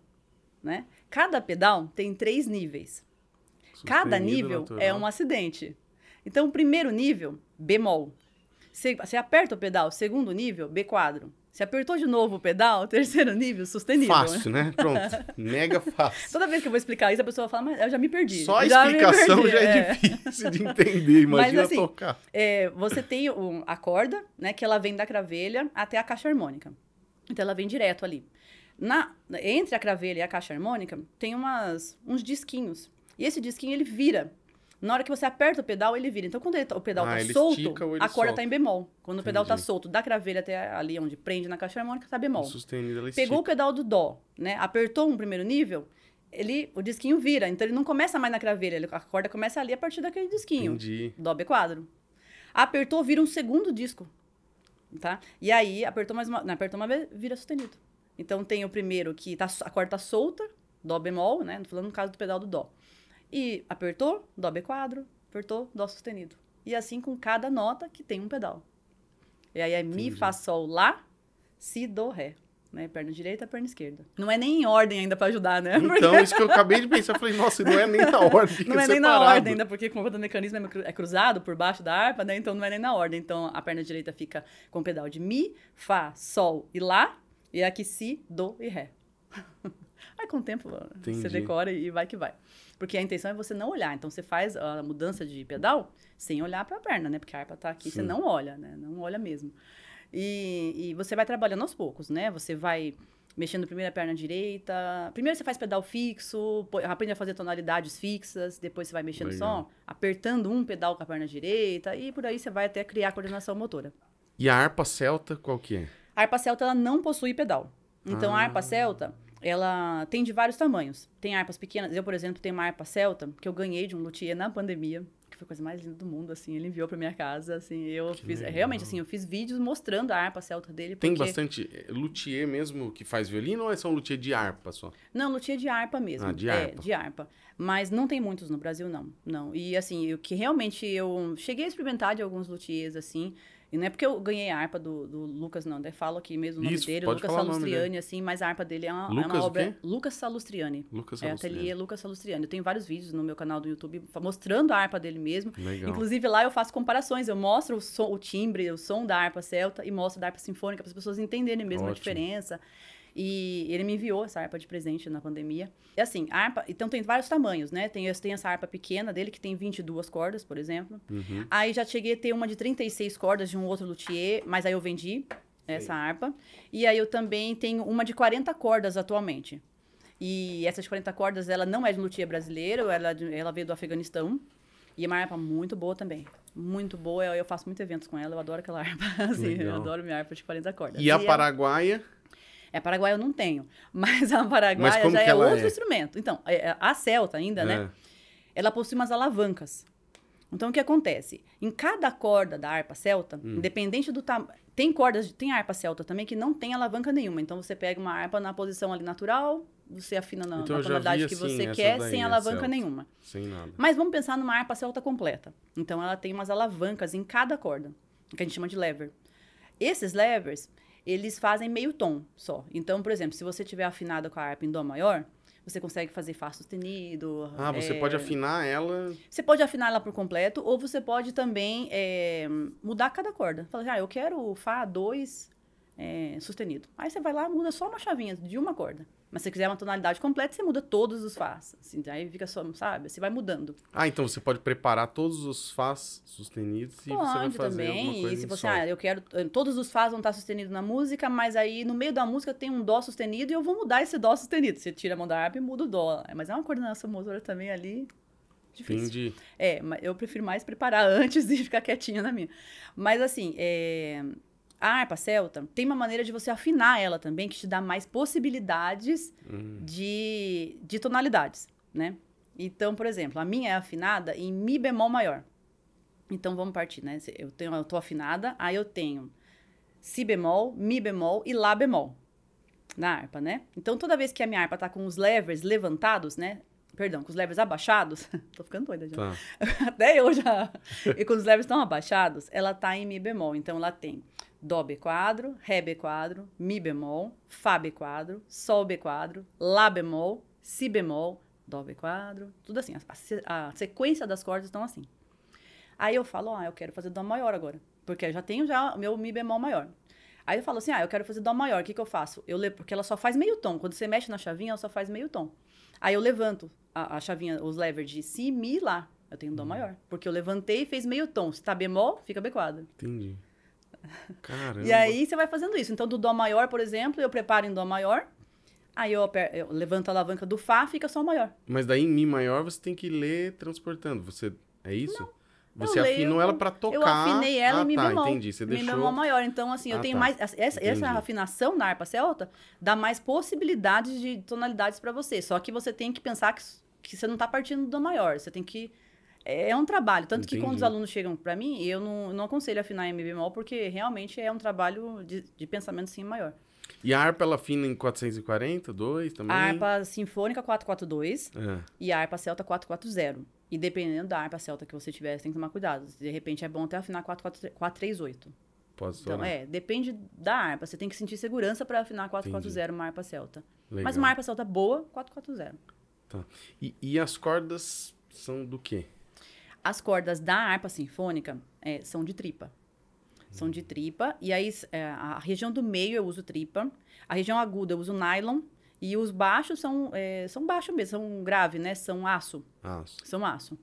Speaker 1: né? Cada pedal tem três níveis. Cada
Speaker 2: Sustenido,
Speaker 1: nível
Speaker 2: natural.
Speaker 1: é um acidente. Então, o primeiro nível, bemol. Você, você aperta o pedal, segundo nível, B quadro. Você apertou de novo o pedal, terceiro nível, sustentável.
Speaker 2: Fácil, né? Pronto. Mega fácil.
Speaker 1: Toda vez que eu vou explicar isso, a pessoa fala, mas eu já me perdi.
Speaker 2: Só a
Speaker 1: já
Speaker 2: explicação
Speaker 1: perdi."
Speaker 2: já é,
Speaker 1: É.
Speaker 2: difícil de entender. Imagina
Speaker 1: assim,
Speaker 2: tocar.
Speaker 1: É, você tem um- a corda, né, que ela vem da cravelha até a caixa harmônica. Então ela vem direto ali. Na, entre a cravelha e a caixa harmônica tem umas, uns disquinhos. E esse disquinho ele vira. Na hora que você aperta o pedal, ele vira. Então, quando ele tá- o pedal
Speaker 2: Ah,
Speaker 1: tá solto,
Speaker 2: estica
Speaker 1: a corda
Speaker 2: solta?
Speaker 1: tá em bemol. Quando o pedal tá
Speaker 2: Entendi.
Speaker 1: solto, da cravelha até ali onde prende na caixa harmônica, tá bemol.
Speaker 2: Sustenido ela
Speaker 1: Pegou o
Speaker 2: estica.
Speaker 1: pedal do dó, né? Apertou um primeiro nível, ele, o disquinho vira. Então, ele não começa mais na cravelha. ele- a corda começa ali a partir daquele disquinho.
Speaker 2: Entendi.
Speaker 1: Dó B quadro. Apertou, vira um segundo disco. Tá? E aí, apertou mais uma. Não, apertou uma vez, vira sustenido. Então tem o primeiro que tá, a corda tá solta, Dó bemol, né? Tô falando no caso do pedal do Dó. E apertou, Dó B quadro, apertou, Dó sustenido. E assim com cada nota que tem um pedal. E aí é Mi,
Speaker 2: Entendi.
Speaker 1: Fá, Sol, Lá, Si, Dó, Ré. Né? Perna direita, perna esquerda. Não é nem em ordem ainda pra ajudar, né? Porque-
Speaker 2: Então, isso que eu acabei de pensar, eu falei, nossa, não é nem na ordem.
Speaker 1: Não é
Speaker 2: é
Speaker 1: nem na ordem, ainda porque como o mecanismo é é cruzado por baixo da harpa, né? Então não é nem na ordem. Então a perna direita fica com o pedal de Mi, Fá, Sol e Lá. E aqui Si, Do e Ré. Com o tempo você
Speaker 2: Entendi.
Speaker 1: decora e vai que vai. Porque a intenção é você não olhar. Então você faz a mudança de pedal sem olhar para a perna, né? Porque a harpa tá aqui, você
Speaker 2: Sim.
Speaker 1: não olha, né? Não olha mesmo. E, e você vai trabalhando aos poucos, né? Você vai mexendo primeiro a perna direita. Primeiro você faz pedal fixo, aprende a fazer tonalidades fixas, depois você vai mexendo
Speaker 2: Legal.
Speaker 1: só, apertando um pedal com a perna direita, e por aí você vai até criar a coordenação motora.
Speaker 2: E a harpa celta, qual que é?
Speaker 1: A harpa celta ela não possui pedal. Então a
Speaker 2: Ah.
Speaker 1: harpa celta, ela tem de vários tamanhos. Tem harpas pequenas. Eu, por exemplo, tenho uma harpa celta que eu ganhei de um luthier na pandemia, que foi a coisa mais linda do mundo, assim, ele enviou pra minha casa, assim, eu
Speaker 2: Que
Speaker 1: fiz,
Speaker 2: legal.
Speaker 1: realmente assim, eu fiz vídeos mostrando a harpa celta dele
Speaker 2: Tem
Speaker 1: porque
Speaker 2: bastante é, luthier mesmo que faz violino ou é só um luthier de harpa só?
Speaker 1: Não, luthier de harpa mesmo.
Speaker 2: Ah, de
Speaker 1: É,
Speaker 2: harpa.
Speaker 1: de harpa. Mas não tem muitos no Brasil, não. Não. E assim, o que realmente eu cheguei a experimentar de alguns luthiers, assim. E não é porque eu ganhei a harpa do, do Lucas, não. Daí falo aqui mesmo o nome
Speaker 2: Isso,
Speaker 1: dele, Lucas Salustriani, assim, mas a harpa dele é uma, é
Speaker 2: Lucas
Speaker 1: uma
Speaker 2: o
Speaker 1: obra. Lucas Salustriani.
Speaker 2: Lucas
Speaker 1: É,
Speaker 2: Salustiano.
Speaker 1: ateliê Lucas Salustriani. Eu tenho vários vídeos no meu canal do YouTube mostrando a harpa dele mesmo.
Speaker 2: Legal.
Speaker 1: Inclusive lá eu faço comparações, eu mostro o, som, o timbre, o som da harpa celta e mostro da harpa sinfônica para as pessoas entenderem mesmo a
Speaker 2: Ótimo.
Speaker 1: diferença. E ele me enviou essa harpa de presente na pandemia. E assim, a harpa, então tem vários tamanhos, né? Tem, tem essa harpa pequena dele que tem 22 cordas, por exemplo.
Speaker 2: Uhum.
Speaker 1: Aí já cheguei a ter uma de 36 cordas de um outro luthier, mas aí eu vendi essa harpa. E aí eu também tenho uma de 40 cordas atualmente. E essa de 40 cordas, ela não é de luthier brasileiro, ela, é ela veio do Afeganistão. E é uma harpa muito boa também. Muito boa. Eu, eu faço muitos eventos com ela, eu adoro aquela harpa. Assim, eu adoro minha harpa de 40 cordas.
Speaker 2: E a
Speaker 1: ela-
Speaker 2: paraguaia?
Speaker 1: É, Paraguai eu não tenho. Mas a Paraguaia
Speaker 2: Mas
Speaker 1: já é outro
Speaker 2: é?
Speaker 1: instrumento. Então, é- é- a celta ainda, né?
Speaker 2: É.
Speaker 1: Ela possui umas alavancas. Então, o que acontece? Em cada corda da harpa celta,
Speaker 2: Hum.
Speaker 1: independente do tamanho... Tem cordas, tem harpa celta também que não tem alavanca nenhuma. Então, você pega uma harpa na posição ali natural, você afina na,
Speaker 2: Então,
Speaker 1: na tonalidade que
Speaker 2: assim,
Speaker 1: você quer,
Speaker 2: daí,
Speaker 1: sem alavanca
Speaker 2: celta.
Speaker 1: nenhuma.
Speaker 2: Sem nada.
Speaker 1: Mas vamos pensar numa harpa celta completa. Então, ela tem umas alavancas em cada corda, que a gente chama de lever. Esses levers, eles fazem meio tom só. Então, por exemplo, se você tiver afinado com a harpa em dó maior, você consegue fazer Fá sustenido.
Speaker 2: Ah, você
Speaker 1: é,
Speaker 2: pode afinar ela.
Speaker 1: Você pode afinar ela por completo, ou você pode também é, mudar cada corda. Fala, ah, eu quero Fá 2 é, sustenido. Aí você vai lá, muda só uma chavinha de uma corda. Mas se você quiser uma tonalidade completa, você muda todos os Fás. Assim, aí fica só, sabe? Você vai mudando.
Speaker 2: Ah, então você pode preparar todos os Fás sustenidos e você vai
Speaker 1: Pode
Speaker 2: fazer alguma
Speaker 1: também.
Speaker 2: coisa
Speaker 1: E se você, ah, eu quero. eh, Todos os Fás vão estar sustenidos na música, mas aí no meio da música tem um Dó sustenido e eu vou mudar esse Dó sustenido. Você tira a mão da harpa e muda o Dó. Mas é uma coordenação motora também ali. Difícil.
Speaker 2: Entendi.
Speaker 1: É, eu prefiro mais preparar antes de ficar quietinha na minha. Mas assim, é, harpa celta tem uma maneira de você afinar ela também, que te dá mais possibilidades
Speaker 2: Hum.
Speaker 1: de, de tonalidades, né? Então, por exemplo, a minha é afinada em Mi bemol maior. Então, vamos partir, né? Eu, tenho, eu tô afinada, aí eu tenho Si bemol, Mi bemol e Lá bemol na harpa, né? Então, toda vez que a minha harpa tá com os levers levantados, né? Perdão, com os levers abaixados, tô ficando doida já.
Speaker 2: Tá.
Speaker 1: Até eu já. E quando os levers estão abaixados, ela tá em Mi bemol. Então ela tem Dó B quadro, Ré B quadro, Mi bemol, Fá B quadro, Sol B quadro, Lá bemol, Si bemol, Dó B quadro, tudo assim. A, a sequência das cordas estão assim. Aí eu falo, ah, eu quero fazer Dó maior agora. Porque eu já tenho já o meu Mi bemol maior. Aí eu falo assim, ah, eu quero fazer Dó maior, o que, que eu faço? Eu le... Porque ela só faz meio tom. Quando você mexe na chavinha, ela só faz meio tom. Aí eu levanto a, a chavinha, os levers de Si, Mi Lá. Eu tenho Dó maior. Porque eu levantei e fez meio tom. Se tá bemol, fica B quadro.
Speaker 2: Entendi. Caramba.
Speaker 1: E aí você vai fazendo isso. Então, do Dó maior, por exemplo, eu preparo em Dó maior. Aí eu, aper- eu levanto a alavanca do Fá, fica só o maior.
Speaker 2: Mas daí em Mi maior você tem que ler transportando. Você é isso? você
Speaker 1: eu
Speaker 2: afinou
Speaker 1: leio-
Speaker 2: ela pra tocar.
Speaker 1: Eu afinei ela
Speaker 2: ah,
Speaker 1: em Mi
Speaker 2: tá,
Speaker 1: bemol.
Speaker 2: entendi. Você
Speaker 1: Mi
Speaker 2: deixou.
Speaker 1: bemol maior. Então, assim, eu
Speaker 2: Ah,
Speaker 1: tenho
Speaker 2: tá.
Speaker 1: mais. Essa, essa afinação na harpa celta dá mais possibilidades de tonalidades pra você. Só que você tem que pensar que, que você não tá partindo do maior. Você tem que. É é um trabalho. Tanto que quando os
Speaker 2: Entendi.
Speaker 1: alunos chegam pra mim, eu não, não aconselho afinar em Mi bemol, porque realmente é um trabalho de, de pensamento sim maior.
Speaker 2: E a harpa ela afina em 440, 2 também?
Speaker 1: A harpa sinfônica 442
Speaker 2: É.
Speaker 1: e a harpa celta 440. E dependendo da harpa celta que você tiver, você tem que tomar cuidado. De repente é bom até afinar 44 438.
Speaker 2: Pode
Speaker 1: Então, é, depende da harpa. Você tem que sentir segurança para afinar 440 uma harpa celta.
Speaker 2: Legal.
Speaker 1: Mas uma harpa celta boa, 440.
Speaker 2: E, e as cordas são do quê?
Speaker 1: As cordas da harpa sinfônica é, são de tripa. São de tripa. E aí, é, a região do meio eu uso tripa. A região aguda eu uso nylon. E os baixos são, é, são baixos mesmo, são grave, né? São aço.
Speaker 2: Ah,
Speaker 1: São aço.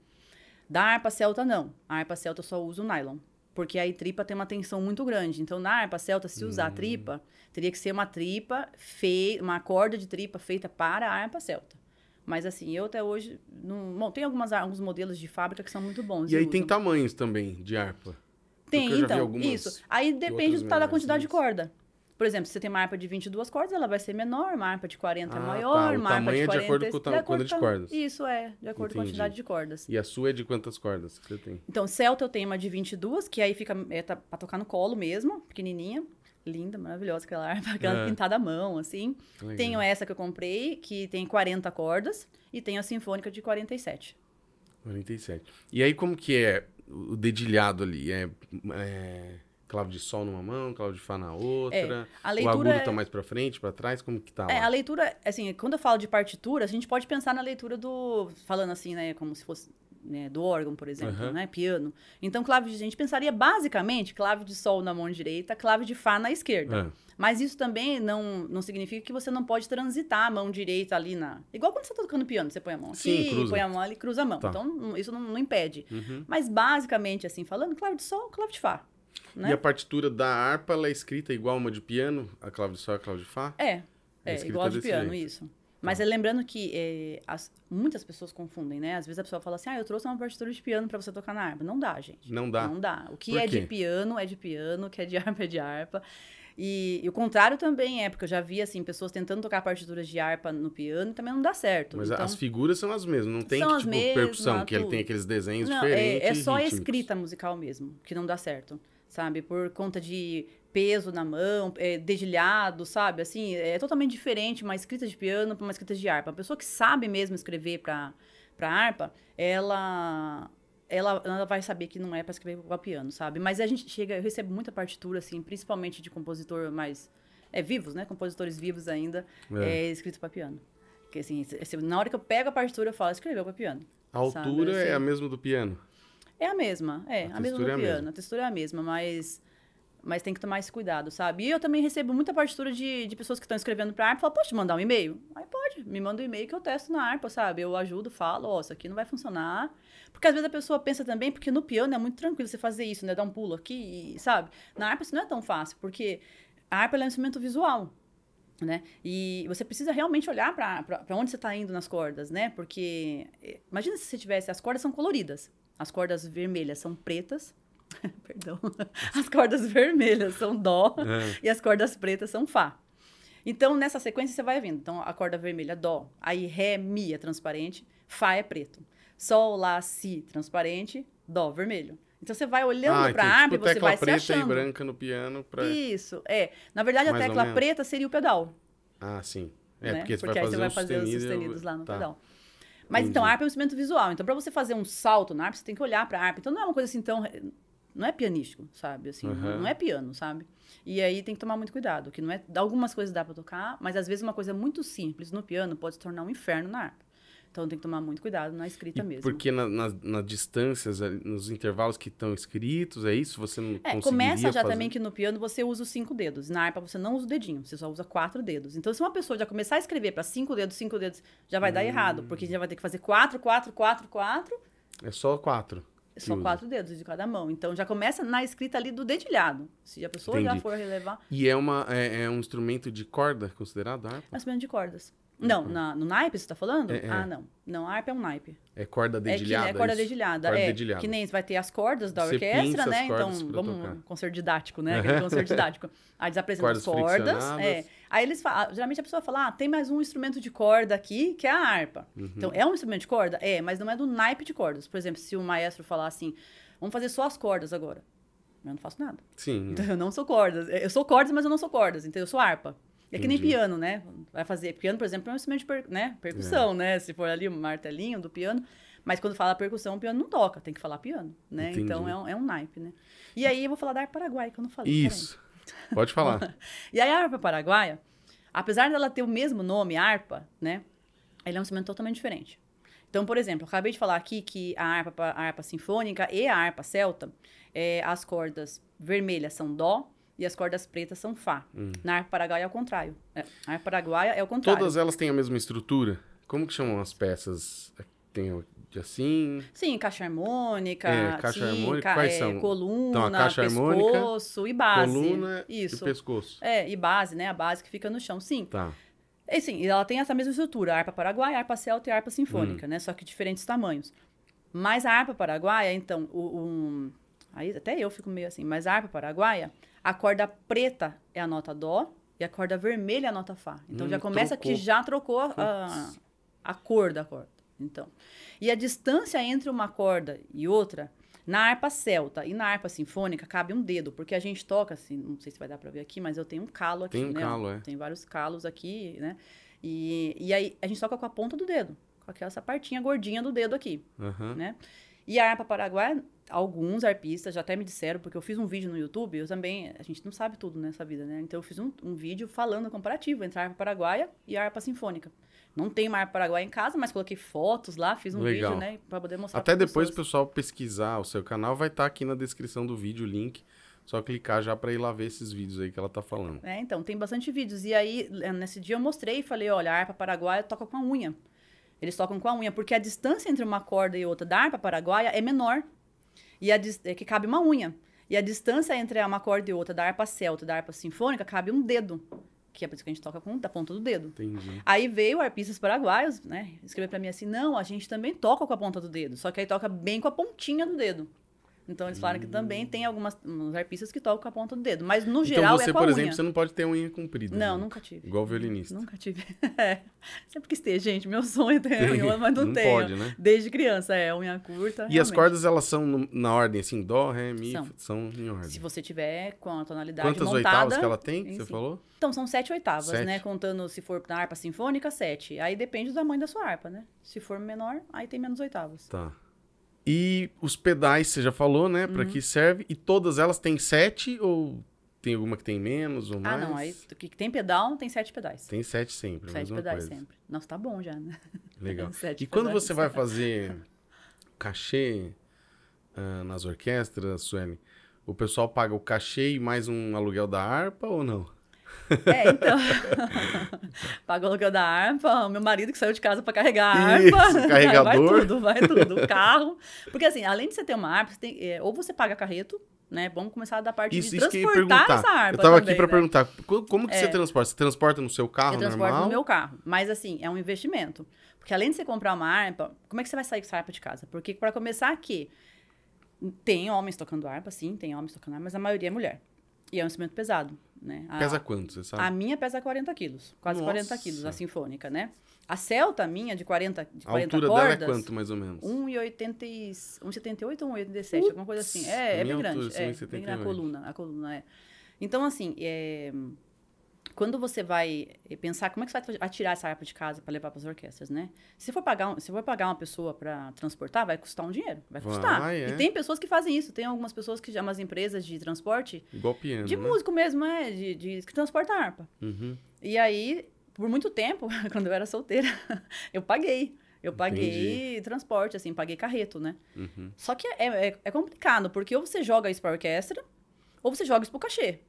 Speaker 1: Da harpa celta, não. A harpa celta eu só uso nylon. Porque aí tripa tem uma tensão muito grande. Então, na harpa celta, se usar
Speaker 2: Hum.
Speaker 1: tripa, teria que ser uma tripa, fei uma corda de tripa feita para a harpa celta. Mas assim, eu até hoje. Não... Bom, tem algumas, alguns modelos de fábrica que são muito bons.
Speaker 2: e aí
Speaker 1: eu
Speaker 2: tem
Speaker 1: uso.
Speaker 2: tamanhos também de harpa.
Speaker 1: Tem, então. Isso. Aí depende do, da quantidade de
Speaker 2: menorzinhas.
Speaker 1: corda. Por exemplo, se você tem uma harpa de 22 cordas, ela vai ser menor, uma harpa de 40 é
Speaker 2: Ah,
Speaker 1: maior,
Speaker 2: tá.
Speaker 1: Uma harpa de
Speaker 2: é de
Speaker 1: 40
Speaker 2: acordo com
Speaker 1: acordo
Speaker 2: quantidade de cordas.
Speaker 1: Isso, é, de acordo com a
Speaker 2: Entendi.
Speaker 1: quantidade de cordas.
Speaker 2: E a sua é de quantas cordas que você tem?
Speaker 1: Então, Celta eu tenho uma de 22, que aí fica é, tá, pra tocar no colo mesmo, pequenininha. Linda, maravilhosa aquela harpa, aquela
Speaker 2: É.
Speaker 1: pintada à mão, assim.
Speaker 2: Legal.
Speaker 1: Tenho essa que eu comprei, que tem 40 cordas, e tenho a sinfônica de 47.
Speaker 2: 47. E aí como que é o dedilhado ali? É, é clave de sol numa mão, clave de fá na outra?
Speaker 1: A
Speaker 2: o
Speaker 1: leitura
Speaker 2: agudo
Speaker 1: é-
Speaker 2: tá mais pra frente, pra trás? Como que tá
Speaker 1: É,
Speaker 2: lá?
Speaker 1: a leitura, assim, quando eu falo de partitura, a gente pode pensar na leitura do. Falando assim, né? Como se fosse. Né, do órgão, por exemplo,
Speaker 2: Aham.
Speaker 1: né? Piano. Então, clave de. A gente pensaria basicamente clave de sol na mão direita, clave de Fá na esquerda.
Speaker 2: É.
Speaker 1: Mas isso também não, não significa que você não pode transitar a mão direita ali na. Igual quando você tá tocando piano, você põe a mão aqui,
Speaker 2: Sim,
Speaker 1: põe a mão ali e cruza a mão.
Speaker 2: Tá.
Speaker 1: Então, isso não, não impede.
Speaker 2: Uhum.
Speaker 1: Mas basicamente, assim, falando, clave de sol, clave de Fá. Né?
Speaker 2: E a partitura da harpa, ela é escrita igual uma de piano? A clave de sol e a clave de fá?
Speaker 1: É,
Speaker 2: É
Speaker 1: é, igual de piano,
Speaker 2: jeito.
Speaker 1: isso. Mas é lembrando que é, as- muitas pessoas confundem, né? Às vezes a pessoa fala assim, ah, eu trouxe uma partitura de piano pra você tocar na harpa. Não dá, gente.
Speaker 2: Não dá.
Speaker 1: Não dá. O que
Speaker 2: Por
Speaker 1: é
Speaker 2: quê?
Speaker 1: de piano é de piano, o que é de harpa é de harpa. E, e o contrário também é, porque eu já vi, assim, pessoas tentando tocar partituras de harpa no piano e também não dá certo.
Speaker 2: Mas
Speaker 1: então,
Speaker 2: as figuras são as mesmas, não tem que, tipo,
Speaker 1: mesmas,
Speaker 2: percussão, que ele tem aqueles desenhos
Speaker 1: não,
Speaker 2: diferentes.
Speaker 1: é, é só a escrita musical mesmo, que não dá certo, sabe? Por conta de peso na mão, é, dedilhado, sabe? Assim, é totalmente diferente uma escrita de piano para uma escrita de harpa. A pessoa que sabe mesmo escrever para para harpa, ela ela, ela vai saber que não é para escrever para piano, sabe? Mas a gente chega, eu recebo muita partitura assim, principalmente de compositor mais é vivos, né? Compositores vivos ainda,
Speaker 2: É.
Speaker 1: é, escrito para piano. Porque assim, na hora que eu pego a partitura, eu falo, escreveu para piano.
Speaker 2: A altura
Speaker 1: sabe,
Speaker 2: é a
Speaker 1: assim.
Speaker 2: mesma do piano.
Speaker 1: É a mesma, é,
Speaker 2: A
Speaker 1: a, mesma do
Speaker 2: é a
Speaker 1: piano.
Speaker 2: mesma.
Speaker 1: A textura é a mesma, mas, mas tem que tomar esse cuidado, sabe? E eu também recebo muita partitura de, de pessoas que estão escrevendo pra harpa e falam, posso te mandar um e-mail? Aí pode, me manda um e-mail que eu testo na harpa, sabe? Eu ajudo, falo, ó, isso aqui não vai funcionar. Porque às vezes a pessoa pensa também, porque no piano é muito tranquilo você fazer isso, né? Dar um pulo aqui, sabe? Na harpa isso não é tão fácil, porque a harpa é um instrumento visual. Né? E você precisa realmente olhar para onde você está indo nas cordas, né? Porque eh, imagina se você tivesse as cordas são coloridas. As cordas vermelhas são pretas. Perdão. As cordas vermelhas são dó
Speaker 2: É.
Speaker 1: e as cordas pretas são fá. Então, nessa sequência, você vai vendo. Então, a corda vermelha, dó. Aí, ré, mi é transparente. Fá é preto. Sol, lá, si, transparente. Dó, vermelho. Então, você vai olhando
Speaker 2: ah,
Speaker 1: para
Speaker 2: então,
Speaker 1: a harpa
Speaker 2: tipo
Speaker 1: e você
Speaker 2: tecla
Speaker 1: vai se
Speaker 2: preta
Speaker 1: achando.
Speaker 2: e branca no piano pra...
Speaker 1: Isso, é. Na verdade, a
Speaker 2: Mais
Speaker 1: tecla preta seria o pedal.
Speaker 2: Ah, sim. É,
Speaker 1: né?
Speaker 2: porque você
Speaker 1: aí
Speaker 2: vai fazer,
Speaker 1: você vai fazer os
Speaker 2: sustenido,
Speaker 1: sustenidos lá no
Speaker 2: tá.
Speaker 1: pedal. Mas então,
Speaker 2: Entendi.
Speaker 1: a harpa é um instrumento visual. Então, para você fazer um salto na harpa, você tem que olhar para a harpa. Então, não é uma coisa assim tão. Não é pianístico, sabe? Assim, não-
Speaker 2: Aham.
Speaker 1: não é piano, sabe? E aí tem que tomar muito cuidado. Que não é. Algumas coisas dá para tocar, mas às vezes uma coisa muito simples no piano pode se tornar um inferno na harpa. Então tem que tomar muito cuidado na escrita
Speaker 2: E
Speaker 1: mesmo.
Speaker 2: porque na, na, nas distâncias, nos intervalos que estão escritos, é isso? Você não
Speaker 1: É, começa já
Speaker 2: fazer?
Speaker 1: também que no piano você usa os cinco dedos. Na harpa você não usa o dedinho, você só usa quatro dedos. Então, se uma pessoa já começar a escrever para cinco dedos, cinco dedos, já vai dar errado, porque já vai ter que fazer quatro, quatro, quatro, quatro,
Speaker 2: É só quatro. Usa.
Speaker 1: quatro dedos de cada mão. Então já começa na escrita ali do dedilhado. Se a pessoa já
Speaker 2: Entendi.
Speaker 1: for relevar,
Speaker 2: E é, uma, é, é um instrumento de corda considerado harpa?
Speaker 1: é instrumento de cordas. Não, na- no naipe você tá falando?
Speaker 2: É, é.
Speaker 1: Ah, não. Não, a harpa é um naipe.
Speaker 2: É corda
Speaker 1: É que
Speaker 2: dedilhada?
Speaker 1: é corda
Speaker 2: isso?
Speaker 1: dedilhada.
Speaker 2: Corda
Speaker 1: é,
Speaker 2: dedilhada.
Speaker 1: que nem vai ter as cordas da
Speaker 2: Você
Speaker 1: orquestra, né? Então, vamos
Speaker 2: tocar.
Speaker 1: com ser didático, né? Aquele concerto didático. Aí eles apresentam as
Speaker 2: Cordas
Speaker 1: cordas. É. Aí eles falam, geralmente a pessoa fala, ah, tem mais um instrumento de corda aqui, que é a harpa.
Speaker 2: Uhum.
Speaker 1: Então, é um instrumento de corda? É, mas não é do naipe de cordas. Por exemplo, se o maestro falar assim, vamos fazer só as cordas agora. Eu não faço nada.
Speaker 2: Sim.
Speaker 1: Então, eu não sou cordas. Eu sou cordas, mas eu não sou cordas. Então, eu sou harpa. É que nem piano, né? Vai fazer. Piano, por exemplo, é um instrumento de per- né? percussão, né? Se for ali o martelinho do piano. Mas quando fala percussão, o piano não toca. Tem que falar piano, né?
Speaker 2: Entendi.
Speaker 1: Então, é um, é um naipe, né? E aí, eu vou falar da harpa paraguaia, que eu não falei.
Speaker 2: Isso. Pode falar.
Speaker 1: E aí, a harpa paraguaia, apesar dela ter o mesmo nome, harpa, né? Ela é um instrumento totalmente diferente. Então, por exemplo, eu acabei de falar aqui que a harpa, pa- a harpa sinfônica e a harpa celta, é, as cordas vermelhas são dó e as cordas pretas são fá. Na harpa paraguaia é o contrário. É, a harpa paraguaia é o contrário.
Speaker 2: Todas elas têm a mesma estrutura? Como que chamam as peças? Tem o de assim?
Speaker 1: Sim, caixa harmônica,
Speaker 2: É, caixa
Speaker 1: sim,
Speaker 2: harmônica,
Speaker 1: ca-
Speaker 2: quais
Speaker 1: é,
Speaker 2: são?
Speaker 1: coluna,
Speaker 2: Então, a caixa
Speaker 1: pescoço e base.
Speaker 2: coluna
Speaker 1: Isso.
Speaker 2: e pescoço.
Speaker 1: É, e base, né? A base que fica no chão. Sim,
Speaker 2: Tá.
Speaker 1: E sim, e ela tem essa mesma estrutura, a harpa paraguaia, a harpa celta e a harpa
Speaker 2: Hum.
Speaker 1: sinfônica, né? Só que diferentes tamanhos. Mas a harpa paraguaia, então, o, o- aí até eu fico meio assim, mas a harpa paraguaia, a corda preta é a nota dó e a corda vermelha é a nota fá. Então
Speaker 2: Hum,
Speaker 1: já começa
Speaker 2: trocou.
Speaker 1: que já trocou a, a, cor da corda. Então, e a distância entre uma corda e outra, na harpa celta e na harpa sinfônica, cabe um dedo, porque a gente toca assim, não sei se vai dar pra ver aqui, mas eu tenho um calo aqui,
Speaker 2: Tem um
Speaker 1: né?
Speaker 2: calo, é.
Speaker 1: Tem vários calos aqui, né? E, e aí a gente toca com a ponta do dedo, com aquela essa partinha gordinha do dedo aqui,
Speaker 2: Aham.
Speaker 1: né? E a harpa paraguaia, alguns arpistas já até me disseram, porque eu fiz um vídeo no YouTube, eu também, a gente não sabe tudo nessa vida, né? Então eu fiz um, um vídeo falando o comparativo entre a harpa paraguaia e a harpa sinfônica. Não tem uma harpa paraguaia em casa, mas coloquei fotos lá, fiz um
Speaker 2: Legal.
Speaker 1: vídeo, né, para poder mostrar
Speaker 2: Até depois o pessoal pesquisar o seu canal, vai estar aqui na descrição do vídeo o link. Só clicar já pra ir lá ver esses vídeos aí que ela tá falando.
Speaker 1: É, então, tem bastante vídeos. E aí, eh, nesse dia eu mostrei e falei, olha, a harpa paraguaia toca com a unha. Eles tocam com a unha, porque a distância entre uma corda e outra da harpa paraguaia é menor. E a é que cabe uma unha. E a distância entre uma corda e outra da harpa celta da harpa sinfônica cabe um dedo. Que é por isso que a gente toca com da ponta do dedo.
Speaker 2: Entendi.
Speaker 1: Aí veio arpistas paraguaios, né? Escrever pra mim assim: não, a gente também toca com a ponta do dedo. Só que aí toca bem com a pontinha do dedo. Então eles falaram que também tem algumas uns arpistas que tocam com a ponta do dedo. Mas no geral
Speaker 2: então você,
Speaker 1: é
Speaker 2: por
Speaker 1: unha.
Speaker 2: exemplo, você não pode ter unha comprida.
Speaker 1: Não,
Speaker 2: né?
Speaker 1: nunca tive.
Speaker 2: Igual violinista.
Speaker 1: Nunca tive. É. Sempre quis ter, gente. Meu sonho é ter unha, mas não,
Speaker 2: Não
Speaker 1: tenho.
Speaker 2: pode, né?
Speaker 1: Desde criança, é. Unha curta.
Speaker 2: E as
Speaker 1: realmente.
Speaker 2: cordas, elas são na ordem assim, dó, ré, mi,
Speaker 1: São.
Speaker 2: são, em ordem.
Speaker 1: Se você tiver com a tonalidade
Speaker 2: Quantas
Speaker 1: montada...
Speaker 2: oitavas que ela tem,
Speaker 1: em
Speaker 2: você
Speaker 1: si.
Speaker 2: falou?
Speaker 1: Então, são sete oitavas,
Speaker 2: Sete.
Speaker 1: né? Contando se for na harpa sinfônica, sete. Aí depende do tamanho da sua harpa, né? Se for menor, aí tem menos oitavas.
Speaker 2: Tá. E os pedais, você já falou, né?
Speaker 1: Uhum.
Speaker 2: Pra que serve? E todas elas têm sete ou tem alguma que tem menos ou
Speaker 1: Ah,
Speaker 2: mais?
Speaker 1: não. Aí o que tem pedal, tem sete pedais.
Speaker 2: Tem sete sempre,
Speaker 1: sete pedais
Speaker 2: coisa.
Speaker 1: sempre. Nossa, tá bom já, né?
Speaker 2: Legal. E quando
Speaker 1: pedais.
Speaker 2: você vai fazer cachê ah, nas orquestras, Sueli, o pessoal paga o cachê e mais um aluguel da harpa ou não?
Speaker 1: É, então. Pagou o aluguel da harpa, o meu marido que saiu de casa pra carregar a harpa.
Speaker 2: Isso, carregador.
Speaker 1: Vai tudo, vai tudo. O carro. Porque assim, além de você ter uma harpa, você tem, é, ou você paga carreto, né? Vamos começar da parte
Speaker 2: Isso,
Speaker 1: de transportar essa harpa.
Speaker 2: eu tava
Speaker 1: também,
Speaker 2: aqui pra
Speaker 1: né?
Speaker 2: perguntar, co- como que
Speaker 1: É.
Speaker 2: você transporta? Você transporta no seu carro
Speaker 1: Eu transporto
Speaker 2: normal?
Speaker 1: no meu carro. Mas assim, é um investimento. Porque além de você comprar uma harpa, como é que você vai sair com essa harpa de casa? Porque para começar aqui, tem homens tocando harpa, sim, tem homens tocando harpa, mas a maioria é mulher. E é um instrumento pesado, né? A-
Speaker 2: Pesa quanto, você sabe?
Speaker 1: A minha pesa 40 quilos, quase 40
Speaker 2: Nossa.
Speaker 1: quilos, a sinfônica, né? A Celta minha, de 40, de
Speaker 2: a
Speaker 1: 40
Speaker 2: altura
Speaker 1: cordas...
Speaker 2: dela é quanto, mais ou menos?
Speaker 1: 1,80 e- 1,78 ou 1,87, alguma coisa assim. É, é bem
Speaker 2: altura,
Speaker 1: grande. É,
Speaker 2: 1,78.
Speaker 1: bem grande a coluna, a coluna, é. Então, assim, é, quando você vai pensar como é que você vai atirar essa harpa de casa para levar para as orquestras, né? Se for pagar, um- se for pagar uma pessoa para transportar, vai custar um dinheiro, vai custar.
Speaker 2: é.
Speaker 1: E tem pessoas que fazem isso, tem algumas pessoas que umas empresas de transporte,
Speaker 2: Igual piano,
Speaker 1: de
Speaker 2: né?
Speaker 1: músico mesmo, é, de, de que transporta a harpa.
Speaker 2: Uhum.
Speaker 1: E aí, por muito tempo, quando eu era solteira, eu paguei. Eu paguei transporte, assim, paguei carreto, né?
Speaker 2: Uhum.
Speaker 1: Só que é, é, é complicado, porque ou você joga isso pra orquestra, ou você joga isso pro cachê.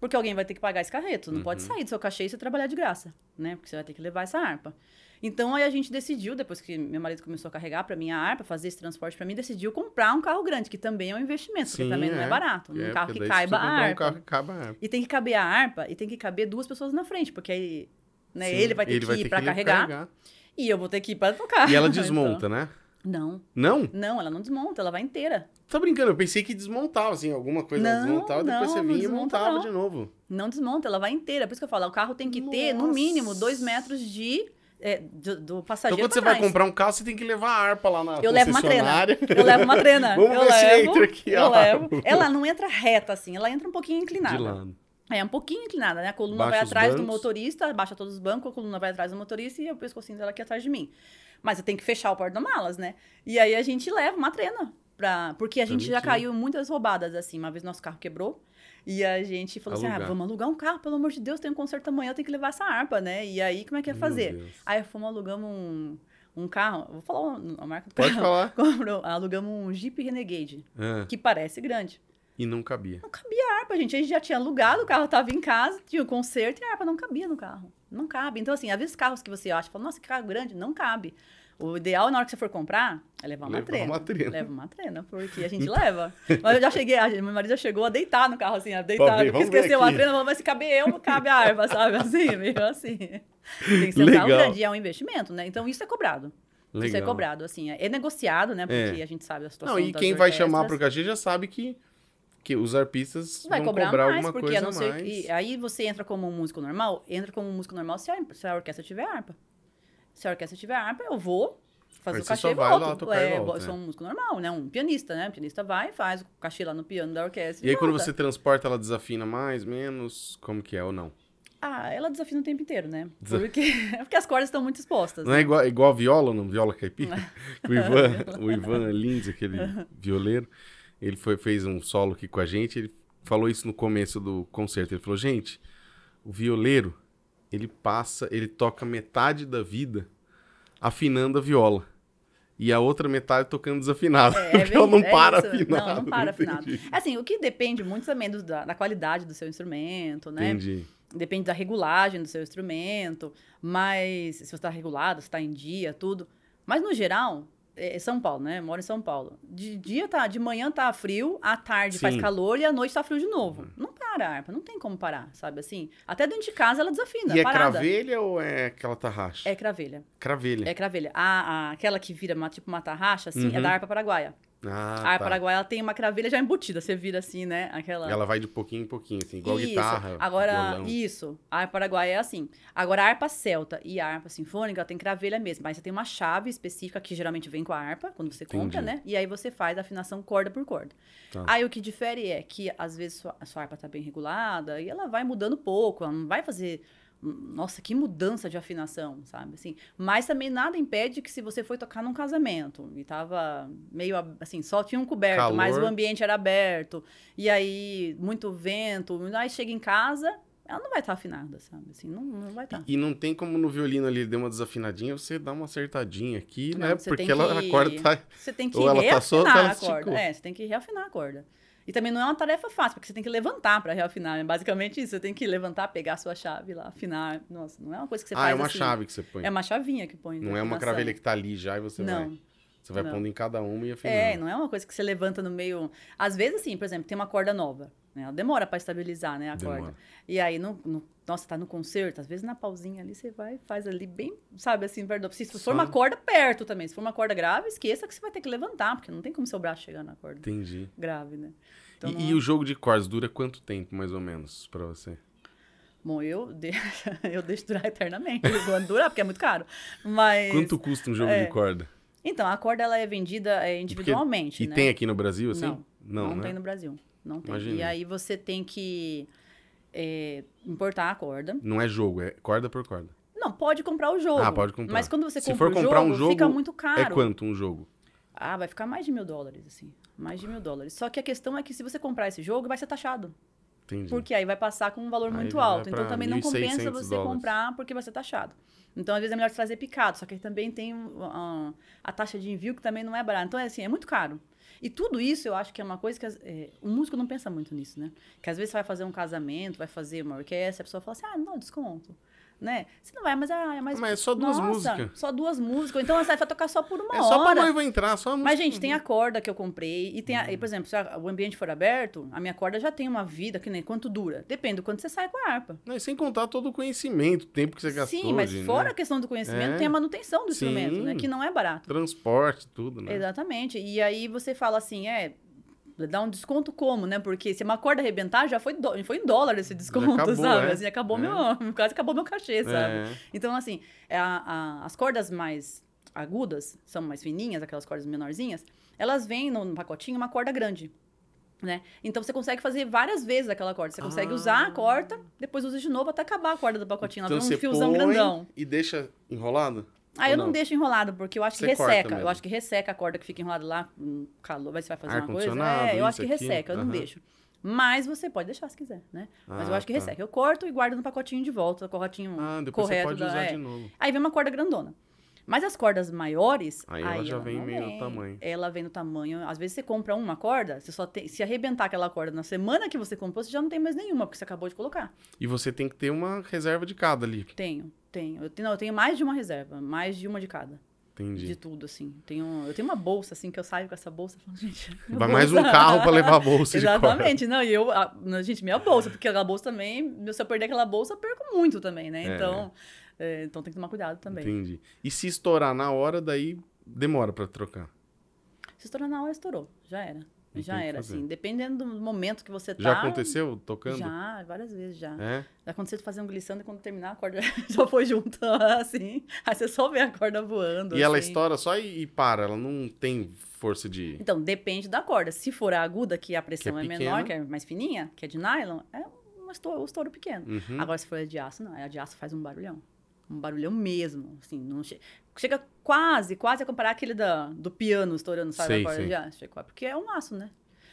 Speaker 1: Porque alguém vai ter que pagar esse carreto. Não
Speaker 2: Uhum.
Speaker 1: pode sair do seu cachê e você trabalhar de graça, né? Porque você vai ter que levar essa harpa. Então aí a gente decidiu, depois que meu marido começou a carregar pra mim a harpa, fazer esse transporte pra mim, decidiu comprar um carro grande, que também é um investimento, porque
Speaker 2: Sim,
Speaker 1: também não é
Speaker 2: é.
Speaker 1: barato. Um
Speaker 2: É,
Speaker 1: carro
Speaker 2: porque
Speaker 1: que caiba a
Speaker 2: comprar um
Speaker 1: harpa.
Speaker 2: carro que caiba a harpa.
Speaker 1: E tem que caber a harpa e tem que caber duas pessoas na frente, porque aí né,
Speaker 2: Sim,
Speaker 1: ele vai ter que ir pra carregar, e eu vou ter que ir pra tocar.
Speaker 2: E ela desmonta, né?
Speaker 1: Não,
Speaker 2: Não?
Speaker 1: não, ela não desmonta, ela vai inteira.
Speaker 2: Tá brincando, eu pensei que desmontava, assim, alguma coisa
Speaker 1: Não,
Speaker 2: desmontava, depois
Speaker 1: não,
Speaker 2: você
Speaker 1: não
Speaker 2: vinha e montava
Speaker 1: não.
Speaker 2: de novo.
Speaker 1: Não desmonta, ela vai inteira. Por isso que eu falo, o carro tem que ter, no
Speaker 2: Nossa.
Speaker 1: mínimo, dois metros de, é, do, do
Speaker 2: Então
Speaker 1: passageiro
Speaker 2: quando você
Speaker 1: pra
Speaker 2: vai
Speaker 1: trás.
Speaker 2: comprar um carro, você tem que levar a harpa lá na
Speaker 1: Eu levo uma trena. Eu levo uma trena.
Speaker 2: Vamos
Speaker 1: eu
Speaker 2: ver se
Speaker 1: levo,
Speaker 2: entra aqui
Speaker 1: eu levo. Ela não entra reta, assim, ela entra um pouquinho inclinada.
Speaker 2: De lado.
Speaker 1: É, um pouquinho inclinada, né? A coluna
Speaker 2: Baixa
Speaker 1: vai atrás do
Speaker 2: bancos.
Speaker 1: motorista, baixa todos os bancos, a coluna vai atrás do motorista e o pescocinho dela aqui atrás de mim. Mas eu tenho que fechar o porta-malas, né? E aí a gente leva uma trena. Pra... Porque a gente já caiu em muitas roubadas, assim. Uma vez nosso carro quebrou. E a gente falou assim:
Speaker 2: Alugar.
Speaker 1: ah, vamos alugar um carro, pelo amor de Deus, tem um concerto amanhã, eu tenho que levar essa harpa, né? E aí, como é que ia fazer? Aí fomos alugamos um, um carro. Vou falar a marca do
Speaker 2: Pode
Speaker 1: carro.
Speaker 2: falar.
Speaker 1: Comprou, alugamos um Jeep Renegade,
Speaker 2: Ah,
Speaker 1: que parece grande.
Speaker 2: E não cabia.
Speaker 1: Não cabia a harpa, gente. A gente já tinha alugado, o carro tava em casa, tinha o conserto e a harpa não cabia no carro. Não cabe. Então, assim, às vezes carros que você acha, fala, nossa, que carro grande, não cabe. O ideal, na hora que você for comprar, é levar uma
Speaker 2: Levar
Speaker 1: trena.
Speaker 2: uma trena.
Speaker 1: Leva uma trena, porque a gente leva. Mas eu já cheguei, a- meu marido já chegou a deitar no carro, assim, a deitar,
Speaker 2: ver,
Speaker 1: porque esqueceu a trena, falou, mas se cabe eu, cabe a harpa, sabe? Assim, meio assim. Tem que ser um carro
Speaker 2: Legal.
Speaker 1: grande, é um investimento, né? Então, isso é cobrado. Isso é
Speaker 2: Legal.
Speaker 1: cobrado, assim, é negociado, né? Porque
Speaker 2: É.
Speaker 1: a gente sabe a situação
Speaker 2: Não, e quem vai chamar
Speaker 1: orquestras.
Speaker 2: pro cachê já sabe que, que os arpistas
Speaker 1: vai
Speaker 2: vão
Speaker 1: cobrar,
Speaker 2: cobrar
Speaker 1: mais,
Speaker 2: alguma coisa
Speaker 1: a não ser
Speaker 2: mais.
Speaker 1: aí você entra como um músico normal, entra como um músico normal se a, se a orquestra tiver harpa. Se a orquestra tiver harpa, eu vou fazer
Speaker 2: Mas
Speaker 1: o
Speaker 2: você
Speaker 1: cachê
Speaker 2: só
Speaker 1: e
Speaker 2: vai
Speaker 1: volto.
Speaker 2: lá tocar e
Speaker 1: é,
Speaker 2: volta,
Speaker 1: eu sou
Speaker 2: né?
Speaker 1: um músico normal, né? Um pianista, né? O pianista vai, faz o cachê lá no piano da orquestra.
Speaker 2: E aí quando
Speaker 1: volta.
Speaker 2: você transporta, ela desafina mais, menos? Como que é ou não?
Speaker 1: Ah, ela desafina o tempo inteiro, né? Porque, porque as cordas estão muito expostas.
Speaker 2: Não é
Speaker 1: né?
Speaker 2: igual, igual a viola, não? Viola caipira? o Ivan, o Ivan Lins, aquele violeiro, ele foi, fez um solo aqui com a gente, ele falou isso no começo do concerto. Ele falou, gente, o violeiro, ele passa, ele toca metade da vida afinando a viola. E a outra metade tocando desafinado.
Speaker 1: É,
Speaker 2: porque
Speaker 1: bem-
Speaker 2: não
Speaker 1: é
Speaker 2: para
Speaker 1: isso.
Speaker 2: afinado.
Speaker 1: Não, não para afinado.
Speaker 2: Entendi.
Speaker 1: Assim, o que depende muito também do- da, da qualidade do seu instrumento, né?
Speaker 2: Entendi.
Speaker 1: Depende da regulagem do seu instrumento, mas se você está regulado, se está em dia, tudo. Mas no geral, é São Paulo, né? Eu moro em São Paulo. De dia tá, de manhã tá frio, à tarde faz
Speaker 2: Sim.
Speaker 1: calor e à noite tá frio de novo. Não para a harpa, não tem como parar, sabe assim? Até dentro de casa ela desafina,
Speaker 2: E é
Speaker 1: parada.
Speaker 2: cravelha ou é aquela tarraxa?
Speaker 1: É cravelha.
Speaker 2: Cravelha.
Speaker 1: É cravelha. A, a- aquela que vira uma, tipo uma tarraxa, assim, é
Speaker 2: Uhum.
Speaker 1: da harpa paraguaia.
Speaker 2: Ah,
Speaker 1: a harpa
Speaker 2: tá.
Speaker 1: paraguaia ela tem uma cravelha já embutida. Você vira assim, né? Aquela.
Speaker 2: Ela vai de pouquinho em pouquinho, assim, igual
Speaker 1: Isso.
Speaker 2: guitarra,
Speaker 1: Agora,
Speaker 2: violão.
Speaker 1: isso. A harpa paraguaia é assim. Agora, a harpa celta e a harpa sinfônica, ela tem cravelha mesmo. Mas você tem uma chave específica que geralmente vem com a harpa, quando você compra,
Speaker 2: Entendi.
Speaker 1: né? E aí você faz a afinação corda por corda.
Speaker 2: Tá.
Speaker 1: Aí o que difere é que, às vezes, a sua harpa tá bem regulada e ela vai mudando pouco. Ela não vai fazer... Nossa, que mudança de afinação, sabe? Assim, mas também nada impede que se você foi tocar num casamento e tava meio assim, só tinha um coberto, mas o
Speaker 2: Calor.
Speaker 1: ambiente era aberto, e aí muito vento, aí chega em casa, ela não vai estar afinada, sabe? Assim, não, não vai estar.
Speaker 2: E não tem como no violino ali deu uma desafinadinha, você dá uma acertadinha aqui,
Speaker 1: Não,
Speaker 2: né? Porque ela,
Speaker 1: que-
Speaker 2: a corda tá.
Speaker 1: Você tem que
Speaker 2: Ou ela tá
Speaker 1: reafinar
Speaker 2: solta,
Speaker 1: a corda. É, você tem que reafinar a corda. E também não é uma tarefa fácil, porque você tem que levantar para reafinar. É basicamente isso. Você tem que levantar, pegar a sua chave lá, afinar. Nossa, não é uma coisa que você
Speaker 2: ah,
Speaker 1: faz
Speaker 2: é uma
Speaker 1: assim.
Speaker 2: chave que você põe.
Speaker 1: É uma chavinha que põe.
Speaker 2: Não
Speaker 1: de
Speaker 2: é uma cravelha que tá ali já e você
Speaker 1: Não.
Speaker 2: vai. Você vai
Speaker 1: Não.
Speaker 2: pondo em cada uma e afinando.
Speaker 1: É, não é uma coisa que você levanta no meio. Às vezes, assim, por exemplo, tem uma corda nova. Né? Ela demora para estabilizar, né, a
Speaker 2: Demora.
Speaker 1: corda. E aí, no, no- nossa, tá no concerto, às vezes na pausinha ali você vai, faz ali bem, sabe, assim, perto. Se for uma corda, perto também. Se for uma corda grave, esqueça que você vai ter que levantar, porque não tem como seu braço chegar na corda
Speaker 2: Entendi.
Speaker 1: grave, né? Então,
Speaker 2: e,
Speaker 1: não
Speaker 2: e
Speaker 1: é-
Speaker 2: o jogo de cordas dura quanto tempo, mais ou menos, pra você?
Speaker 1: Bom, eu, de... eu deixo durar eternamente. Quando durar, porque é muito caro. Mas.
Speaker 2: Quanto custa um jogo
Speaker 1: é.
Speaker 2: de corda?
Speaker 1: Então, a corda ela é vendida é, individualmente.
Speaker 2: E
Speaker 1: né?
Speaker 2: tem aqui no Brasil, assim?
Speaker 1: Não, não,
Speaker 2: né?
Speaker 1: tem no Brasil. Não tem.
Speaker 2: Imaginei.
Speaker 1: E aí você tem que é, importar a corda.
Speaker 2: Não é jogo, é corda por corda.
Speaker 1: Não, pode comprar o jogo.
Speaker 2: Ah, pode comprar.
Speaker 1: Mas quando você
Speaker 2: Se
Speaker 1: compra
Speaker 2: for comprar
Speaker 1: jogo,
Speaker 2: um jogo,
Speaker 1: fica muito caro.
Speaker 2: É quanto um jogo?
Speaker 1: Ah, vai ficar mais de mil dólares, assim. Mais de mil dólares. Só que a questão é que se você comprar esse jogo, vai ser taxado.
Speaker 2: Entendi.
Speaker 1: Porque aí vai passar com um valor
Speaker 2: Aí
Speaker 1: muito alto. Então também não compensa
Speaker 2: 1.600
Speaker 1: você
Speaker 2: dólares.
Speaker 1: comprar porque vai ser taxado. Então, às vezes, é melhor trazer picado. Só que também tem uh, a taxa de envio que também não é barata. Então, é assim, é muito caro. E tudo isso eu acho que é uma coisa que é, o músico não pensa muito nisso, né? Que às vezes você vai fazer um casamento, vai fazer uma orquestra, a pessoa fala assim, ah, não, desconto. Né? Você não vai, mas ah, é mais.
Speaker 2: Mas é só duas
Speaker 1: Nossa,
Speaker 2: músicas.
Speaker 1: Só duas músicas. Então você vai tocar só por uma
Speaker 2: É
Speaker 1: hora.
Speaker 2: só pra noiva entrar, só a
Speaker 1: Mas, gente, tem a corda que eu comprei. E tem, a, e, por exemplo, se a- o ambiente for aberto, a minha corda já tem uma vida, que nem quanto dura. Depende do quanto você sai com a harpa.
Speaker 2: Não, e sem contar todo o conhecimento, o tempo que você gastou.
Speaker 1: Sim, mas
Speaker 2: de,
Speaker 1: fora
Speaker 2: né?
Speaker 1: a questão do conhecimento,
Speaker 2: É.
Speaker 1: tem a manutenção do
Speaker 2: Sim.
Speaker 1: instrumento, né? Que não é barato.
Speaker 2: Transporte, tudo, né?
Speaker 1: Exatamente. E aí você fala assim, é. Dá um desconto como, né? Porque se uma corda arrebentar, já foi, dó- foi em dólar esse desconto,
Speaker 2: acabou,
Speaker 1: sabe?
Speaker 2: é.
Speaker 1: Assim, acabou
Speaker 2: É.
Speaker 1: meu. Quase acabou meu cachê, sabe?
Speaker 2: É.
Speaker 1: Então, assim, é a- a- as cordas mais agudas, são mais fininhas, aquelas cordas menorzinhas, elas vêm no, no pacotinho uma corda grande. Né? Então você consegue fazer várias vezes aquela corda. Você consegue
Speaker 2: Ah.
Speaker 1: usar a corda, depois usa de novo até acabar a corda do pacotinho. Ela
Speaker 2: Então
Speaker 1: vira
Speaker 2: você
Speaker 1: um fiozão grandão.
Speaker 2: e deixa enrolado?
Speaker 1: Ah,
Speaker 2: Ou
Speaker 1: eu não, deixo enrolado, porque eu acho que
Speaker 2: Você corta
Speaker 1: resseca. Eu acho que resseca a corda que fica enrolada lá, calor, vai você vai fazer uma coisa. É, eu acho que
Speaker 2: aquilo,
Speaker 1: resseca, eu não
Speaker 2: aham.
Speaker 1: deixo. Mas você pode deixar se quiser, né? Mas eu
Speaker 2: Ah,
Speaker 1: acho que
Speaker 2: tá.
Speaker 1: resseca. Eu corto e guardo no pacotinho de volta, o pacotinho
Speaker 2: Ah, depois
Speaker 1: correto.
Speaker 2: você pode
Speaker 1: da-
Speaker 2: usar
Speaker 1: é.
Speaker 2: de novo.
Speaker 1: Aí vem uma corda grandona. Mas as cordas maiores.
Speaker 2: Aí ela já vem
Speaker 1: não
Speaker 2: meio no tamanho.
Speaker 1: Ela vem no tamanho. Às vezes você compra uma corda, você só tem. Se arrebentar aquela corda na semana que você comprou, você já não tem mais nenhuma, porque você acabou de colocar.
Speaker 2: E você tem que ter uma reserva de cada ali.
Speaker 1: Tenho, tenho. Eu tenho, não, eu tenho mais de uma reserva, mais de uma de cada.
Speaker 2: Entendi.
Speaker 1: De tudo, assim. Tenho, eu tenho uma bolsa, assim, que eu saio com essa bolsa e falo, gente.
Speaker 2: Vai mais um carro pra levar a bolsa.
Speaker 1: Exatamente, não, e eu, a- gente, minha bolsa, porque aquela bolsa também, se eu perder aquela bolsa, eu perco muito também, né?
Speaker 2: É.
Speaker 1: Então, é, então tem que tomar cuidado também.
Speaker 2: Entendi. E se estourar na hora, daí demora pra trocar.
Speaker 1: Se estourar na hora, estourou. Já era.
Speaker 2: Não
Speaker 1: já era, assim. Dependendo do momento que você tá.
Speaker 2: Já aconteceu tocando?
Speaker 1: Já, várias vezes já.
Speaker 2: É?
Speaker 1: Já aconteceu de fazer um glissando e quando terminar a corda já foi junto, assim. Aí você só vê a corda voando.
Speaker 2: E ela
Speaker 1: assim.
Speaker 2: estoura só e, e para, ela não tem força de.
Speaker 1: Então, depende da corda. Se for a aguda, que a pressão
Speaker 2: Que é
Speaker 1: é, menor, que é mais fininha, que é de nylon, é um estouro, um estouro pequeno.
Speaker 2: Uhum.
Speaker 1: Agora, se for a de aço, não. A de aço faz um barulhão. Um barulhão mesmo. Assim, não che... Chega quase, quase a comparar aquele da, do piano estourando, sabe?
Speaker 2: Sei,
Speaker 1: corda de aço. Porque é um aço, né?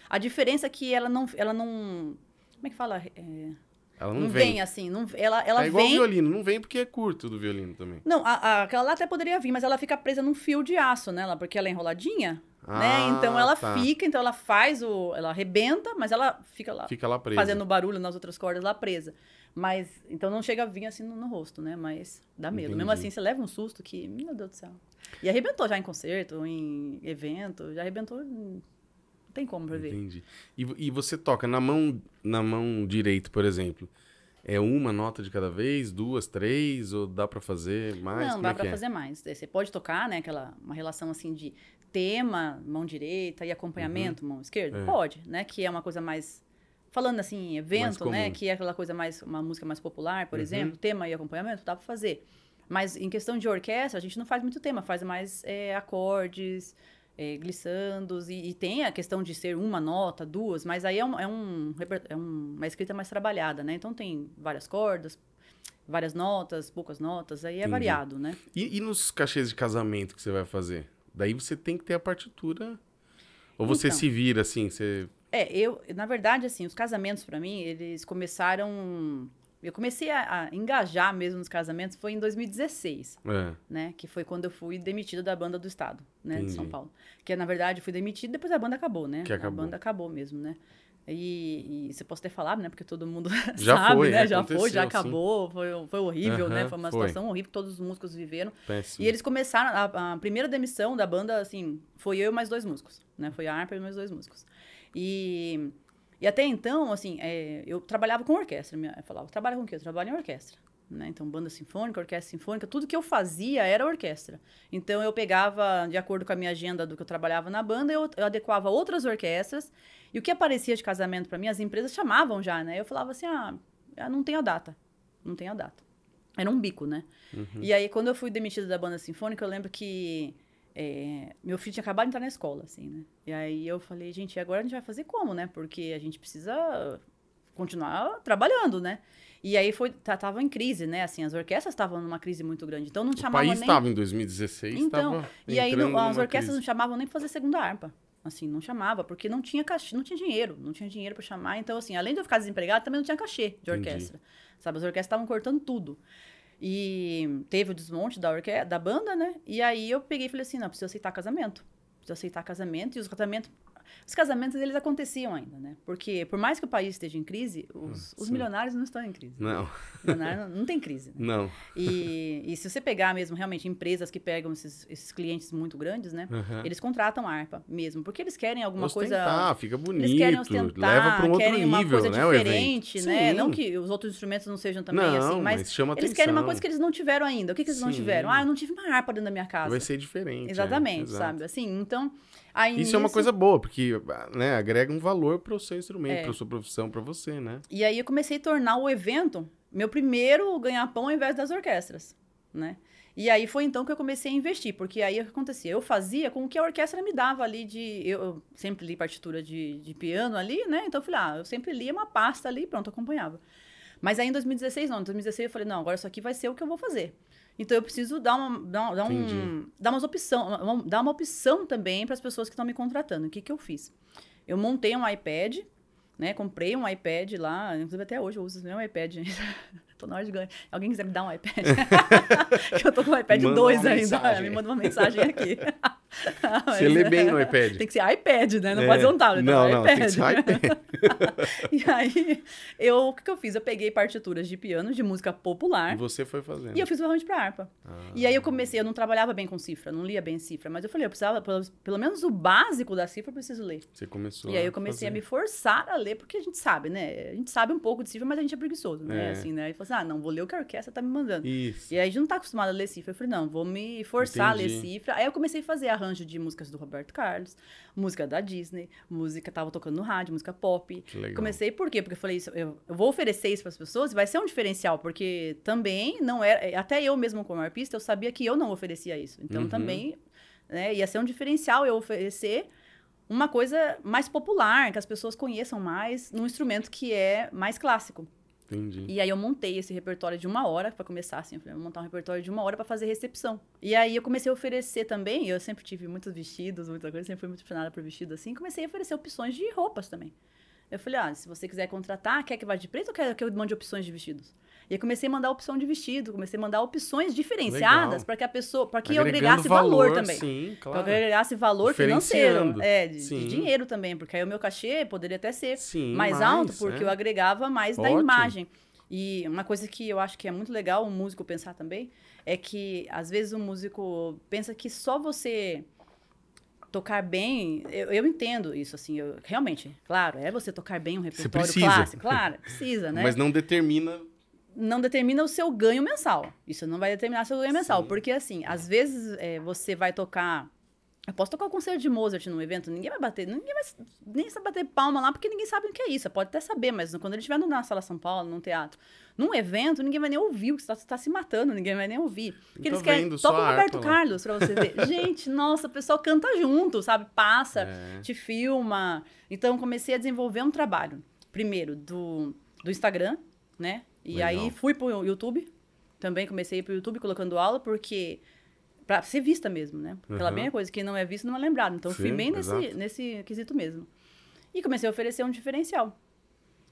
Speaker 1: A diferença é que ela não. Ela não como é que fala? É,
Speaker 2: Ela
Speaker 1: não,
Speaker 2: não,
Speaker 1: vem.
Speaker 2: vem.
Speaker 1: assim. Não, ela ela
Speaker 2: é igual o
Speaker 1: vem.
Speaker 2: violino, não vem porque é curto do violino também.
Speaker 1: Não, a, a- aquela lá até poderia vir, mas ela fica presa num fio de aço, né? Ela- Porque ela é enroladinha, né?
Speaker 2: Ah,
Speaker 1: Então ela
Speaker 2: tá.
Speaker 1: fica, então ela faz o. Ela arrebenta, mas ela fica lá
Speaker 2: Fica lá presa.
Speaker 1: fazendo barulho nas outras cordas lá presa. Mas, então não chega a vir assim no, no rosto, né? Mas dá medo. Mesmo
Speaker 2: Entendi.
Speaker 1: assim, você leva um susto que, meu Deus do céu. E arrebentou já em concerto, em evento, já arrebentou. em- tem como prever.
Speaker 2: Entendi. E, e você toca na mão, na mão direita, por exemplo. É uma nota de cada vez, duas, três, ou dá pra fazer mais?
Speaker 1: não,
Speaker 2: Como
Speaker 1: dá
Speaker 2: é que é?
Speaker 1: fazer mais. Você pode tocar, né? Aquela, uma relação assim de tema, mão direita e acompanhamento, mão esquerda?
Speaker 2: É.
Speaker 1: Pode, né? Que é uma coisa mais. Falando assim, em evento, né? Que é aquela coisa mais. Uma música mais popular, por
Speaker 2: Uhum.
Speaker 1: exemplo, tema e acompanhamento, dá pra fazer. Mas em questão de orquestra, a gente não faz muito tema, faz mais é, acordes, é, glissandos, e, e tem a questão de ser uma nota, duas, mas aí é, um, é, um, é um- uma escrita mais trabalhada, né? Então tem várias cordas, várias notas, poucas notas, aí é
Speaker 2: Entendi.
Speaker 1: variado, né?
Speaker 2: E, e nos cachês de casamento que você vai fazer? Daí você tem que ter a partitura. Ou você
Speaker 1: Então.
Speaker 2: se vira assim, você.
Speaker 1: É, eu, na verdade, assim, os casamentos pra mim, eles começaram. Eu comecei a, a engajar mesmo nos casamentos foi em 2016,
Speaker 2: É.
Speaker 1: né? Que foi quando eu fui demitida da banda do estado, né? De São
Speaker 2: Entendi.
Speaker 1: Paulo. Que na verdade eu fui demitida depois a banda acabou, né?
Speaker 2: Que acabou.
Speaker 1: A banda acabou mesmo, né? E, e você pode ter falado, né? Porque todo mundo
Speaker 2: Já
Speaker 1: sabe,
Speaker 2: foi,
Speaker 1: né?
Speaker 2: é,
Speaker 1: Já foi, já
Speaker 2: sim.
Speaker 1: acabou, foi, foi horrível, né? Foi uma
Speaker 2: foi.
Speaker 1: situação horrível que todos os músicos viveram.
Speaker 2: Péssimo.
Speaker 1: E eles começaram, a, a primeira demissão da banda, assim, foi eu e mais dois músicos, né? Foi a harpa e mais dois músicos. E, e até então, assim, é, eu trabalhava com orquestra. minha- Eu falava, trabalha com o quê? Eu trabalho em orquestra. Né? Então, banda sinfônica, orquestra sinfônica, tudo que eu fazia era orquestra. Então, eu pegava, de acordo com a minha agenda do que eu trabalhava na banda, eu, eu adequava outras orquestras. E o que aparecia de casamento para mim, as empresas chamavam já, né? Eu falava assim, ah, eu não tenho a data. Não tenho a data. Era um bico, né? E aí, quando eu fui demitida da banda sinfônica, eu lembro que é, meu filho tinha acabado de entrar na escola, assim, né? E aí eu falei, gente, agora a gente vai fazer como, né? Porque a gente precisa continuar trabalhando, né? E aí foi, tava em crise, né? Assim, as orquestras estavam numa crise muito grande. Então não
Speaker 2: O
Speaker 1: chamavam
Speaker 2: país
Speaker 1: nem.
Speaker 2: estava em 2016,
Speaker 1: Então, e aí as orquestras
Speaker 2: crise.
Speaker 1: não chamavam nem pra fazer segunda harpa. Assim, não chamava, porque não tinha cachê, não tinha dinheiro, não tinha dinheiro para chamar. Então, assim, além de eu ficar desempregado, também não tinha cachê de
Speaker 2: Entendi.
Speaker 1: orquestra. Sabe, as orquestras estavam cortando tudo. E teve o desmonte da, orque da banda, né? E aí eu peguei e falei assim, não, preciso aceitar casamento. Preciso aceitar casamento. E os casamentos... Os casamentos, eles aconteciam ainda, né? Porque, por mais que o país esteja em crise, os, os
Speaker 2: sim.
Speaker 1: milionários não estão em crise.
Speaker 2: Não,
Speaker 1: Milionário não, não tem crise, né?
Speaker 2: não.
Speaker 1: E, e se você pegar mesmo, realmente, empresas que pegam esses, esses clientes muito grandes, né?
Speaker 2: Aham.
Speaker 1: Eles contratam a harpa mesmo, porque eles querem alguma
Speaker 2: Ostentar,
Speaker 1: coisa...
Speaker 2: fica bonito,
Speaker 1: Eles querem ostentar,
Speaker 2: leva para um outro
Speaker 1: querem uma
Speaker 2: nível,
Speaker 1: coisa
Speaker 2: né, o evento.
Speaker 1: diferente, né?
Speaker 2: Sim.
Speaker 1: Não que os outros instrumentos não sejam também
Speaker 2: Não,
Speaker 1: assim, mas,
Speaker 2: mas chama
Speaker 1: eles querem uma
Speaker 2: atenção.
Speaker 1: coisa que eles não tiveram ainda. O que, que eles não
Speaker 2: Sim.
Speaker 1: tiveram? Ah, eu não tive uma harpa dentro da minha casa.
Speaker 2: Vai ser diferente. é,
Speaker 1: Exatamente,
Speaker 2: exato.
Speaker 1: sabe? Assim, então... Aí
Speaker 2: Isso é uma
Speaker 1: nisso-
Speaker 2: coisa boa, porque né, agrega um valor para o seu instrumento,
Speaker 1: É.
Speaker 2: para sua profissão, para você, né?
Speaker 1: E aí eu comecei a tornar o evento meu primeiro ganha-pão ao invés das orquestras, né? E aí foi então que eu comecei a investir, porque aí o que acontecia? Eu fazia com o que a orquestra me dava ali de... Eu, eu sempre li partitura de, de piano ali, né? Então eu falei, ah, eu sempre lia uma pasta ali, pronto, acompanhava. Mas aí em 2016, não. Em 2016 eu falei, não, agora isso aqui vai ser o que eu vou fazer. Então eu preciso dar uma, dar, dar um, dar umas opção, uma- dar uma opção também para as pessoas que estão me contratando. O que, que eu fiz? Eu montei um iPad, né? Comprei um iPad lá, inclusive até hoje eu uso o meu iPad. Tô na hora de ganhar. Alguém quiser me dar um iPad? eu tô com o iPad
Speaker 2: Manda
Speaker 1: 2
Speaker 2: uma
Speaker 1: ainda.
Speaker 2: mensagem.
Speaker 1: Me manda uma mensagem aqui.
Speaker 2: Você lê bem no iPad.
Speaker 1: Tem que ser iPad, né? Não
Speaker 2: É.
Speaker 1: pode ser um tablet,
Speaker 2: Não,
Speaker 1: é
Speaker 2: não,
Speaker 1: iPad.
Speaker 2: tem que ser iPad.
Speaker 1: e aí, eu, o que, que eu fiz? Eu peguei partituras de piano, de música popular,
Speaker 2: E você foi fazendo.
Speaker 1: e eu fiz o arranjo pra harpa.
Speaker 2: Ah,
Speaker 1: E aí eu comecei, eu não trabalhava bem com cifra, não lia bem cifra, mas eu falei, eu precisava, pelo, pelo menos o básico da cifra eu preciso ler.
Speaker 2: Você começou
Speaker 1: E aí eu comecei a me forçar a ler, porque a gente sabe, né? A gente sabe um pouco de cifra, mas a gente é preguiçoso, né?
Speaker 2: É.
Speaker 1: Assim, né? E falou assim, ah, não, vou ler o que a orquestra tá me mandando.
Speaker 2: Isso.
Speaker 1: E aí a gente não tá acostumado a ler cifra. Eu falei, não, vou me forçar a ler
Speaker 2: Entendi.
Speaker 1: cifra. Aí eu comecei a fazer arranjo de músicas do Roberto Carlos, música da Disney, música tava tocando no rádio, música pop.
Speaker 2: Que legal.
Speaker 1: Comecei por quê? Porque eu falei, isso, eu, eu vou oferecer isso para as pessoas, e vai ser um diferencial, porque também não era, até eu mesmo como arpista, eu sabia que eu não oferecia isso. Então
Speaker 2: Uhum.
Speaker 1: também, né, ia ser um diferencial eu oferecer uma coisa mais popular, que as pessoas conheçam mais, num instrumento que é mais clássico.
Speaker 2: Entendi.
Speaker 1: E aí eu montei esse repertório de uma hora para começar assim, eu falei, vou montar um repertório de uma hora para fazer recepção. E aí eu comecei a oferecer também, eu sempre tive muitos vestidos, muita coisa, sempre fui muito apaixonada por vestido assim, comecei a oferecer opções de roupas também. Eu falei, ah, se você quiser contratar, quer que vá de preto ou quer que eu mande opções de vestidos? E aí comecei a mandar opção de vestido, comecei a mandar opções diferenciadas para que a pessoa, para que eu agregasse valor, também.
Speaker 2: Sim,
Speaker 1: Para
Speaker 2: claro.
Speaker 1: que eu agregasse valor financeiro, é, de, de dinheiro também, porque aí o meu cachê poderia até ser
Speaker 2: Sim,
Speaker 1: mais,
Speaker 2: mais,
Speaker 1: alto, porque
Speaker 2: é.
Speaker 1: eu agregava mais da
Speaker 2: Ótimo.
Speaker 1: imagem. E uma coisa que eu acho que é muito legal o músico pensar também é que às vezes o músico pensa que só você tocar bem, eu, eu entendo isso assim, eu, realmente, claro, é você tocar bem um repertório clássico, claro, precisa, né?
Speaker 2: Mas não determina.
Speaker 1: Não determina o seu ganho mensal. Isso não vai determinar seu ganho mensal.
Speaker 2: Sim.
Speaker 1: Porque, assim, às vezes é, você vai tocar. Eu posso tocar o concerto de Mozart num evento, ninguém vai bater, ninguém vai nem sabe bater palma lá, porque ninguém sabe o que é isso. Pode até saber, mas quando ele estiver na Sala São Paulo, num teatro, num evento, ninguém vai nem ouvir, o que você está se matando, ninguém vai nem ouvir. Porque eles querem. Toca o Roberto. Carlos pra você ver. Gente, nossa, o pessoal canta junto, sabe? Passa
Speaker 2: É.
Speaker 1: te filma. Então, comecei a desenvolver um trabalho. Primeiro, do, do Instagram, né? E
Speaker 2: Legal.
Speaker 1: aí fui pro YouTube. Também comecei a ir pro YouTube colocando aula, porque. Pra ser vista mesmo, né? Aquela
Speaker 2: Aham.
Speaker 1: bem coisa, quem não é visto não é lembrado. Então, fui
Speaker 2: Sim,
Speaker 1: bem nesse, nesse quesito mesmo. E comecei a oferecer um diferencial.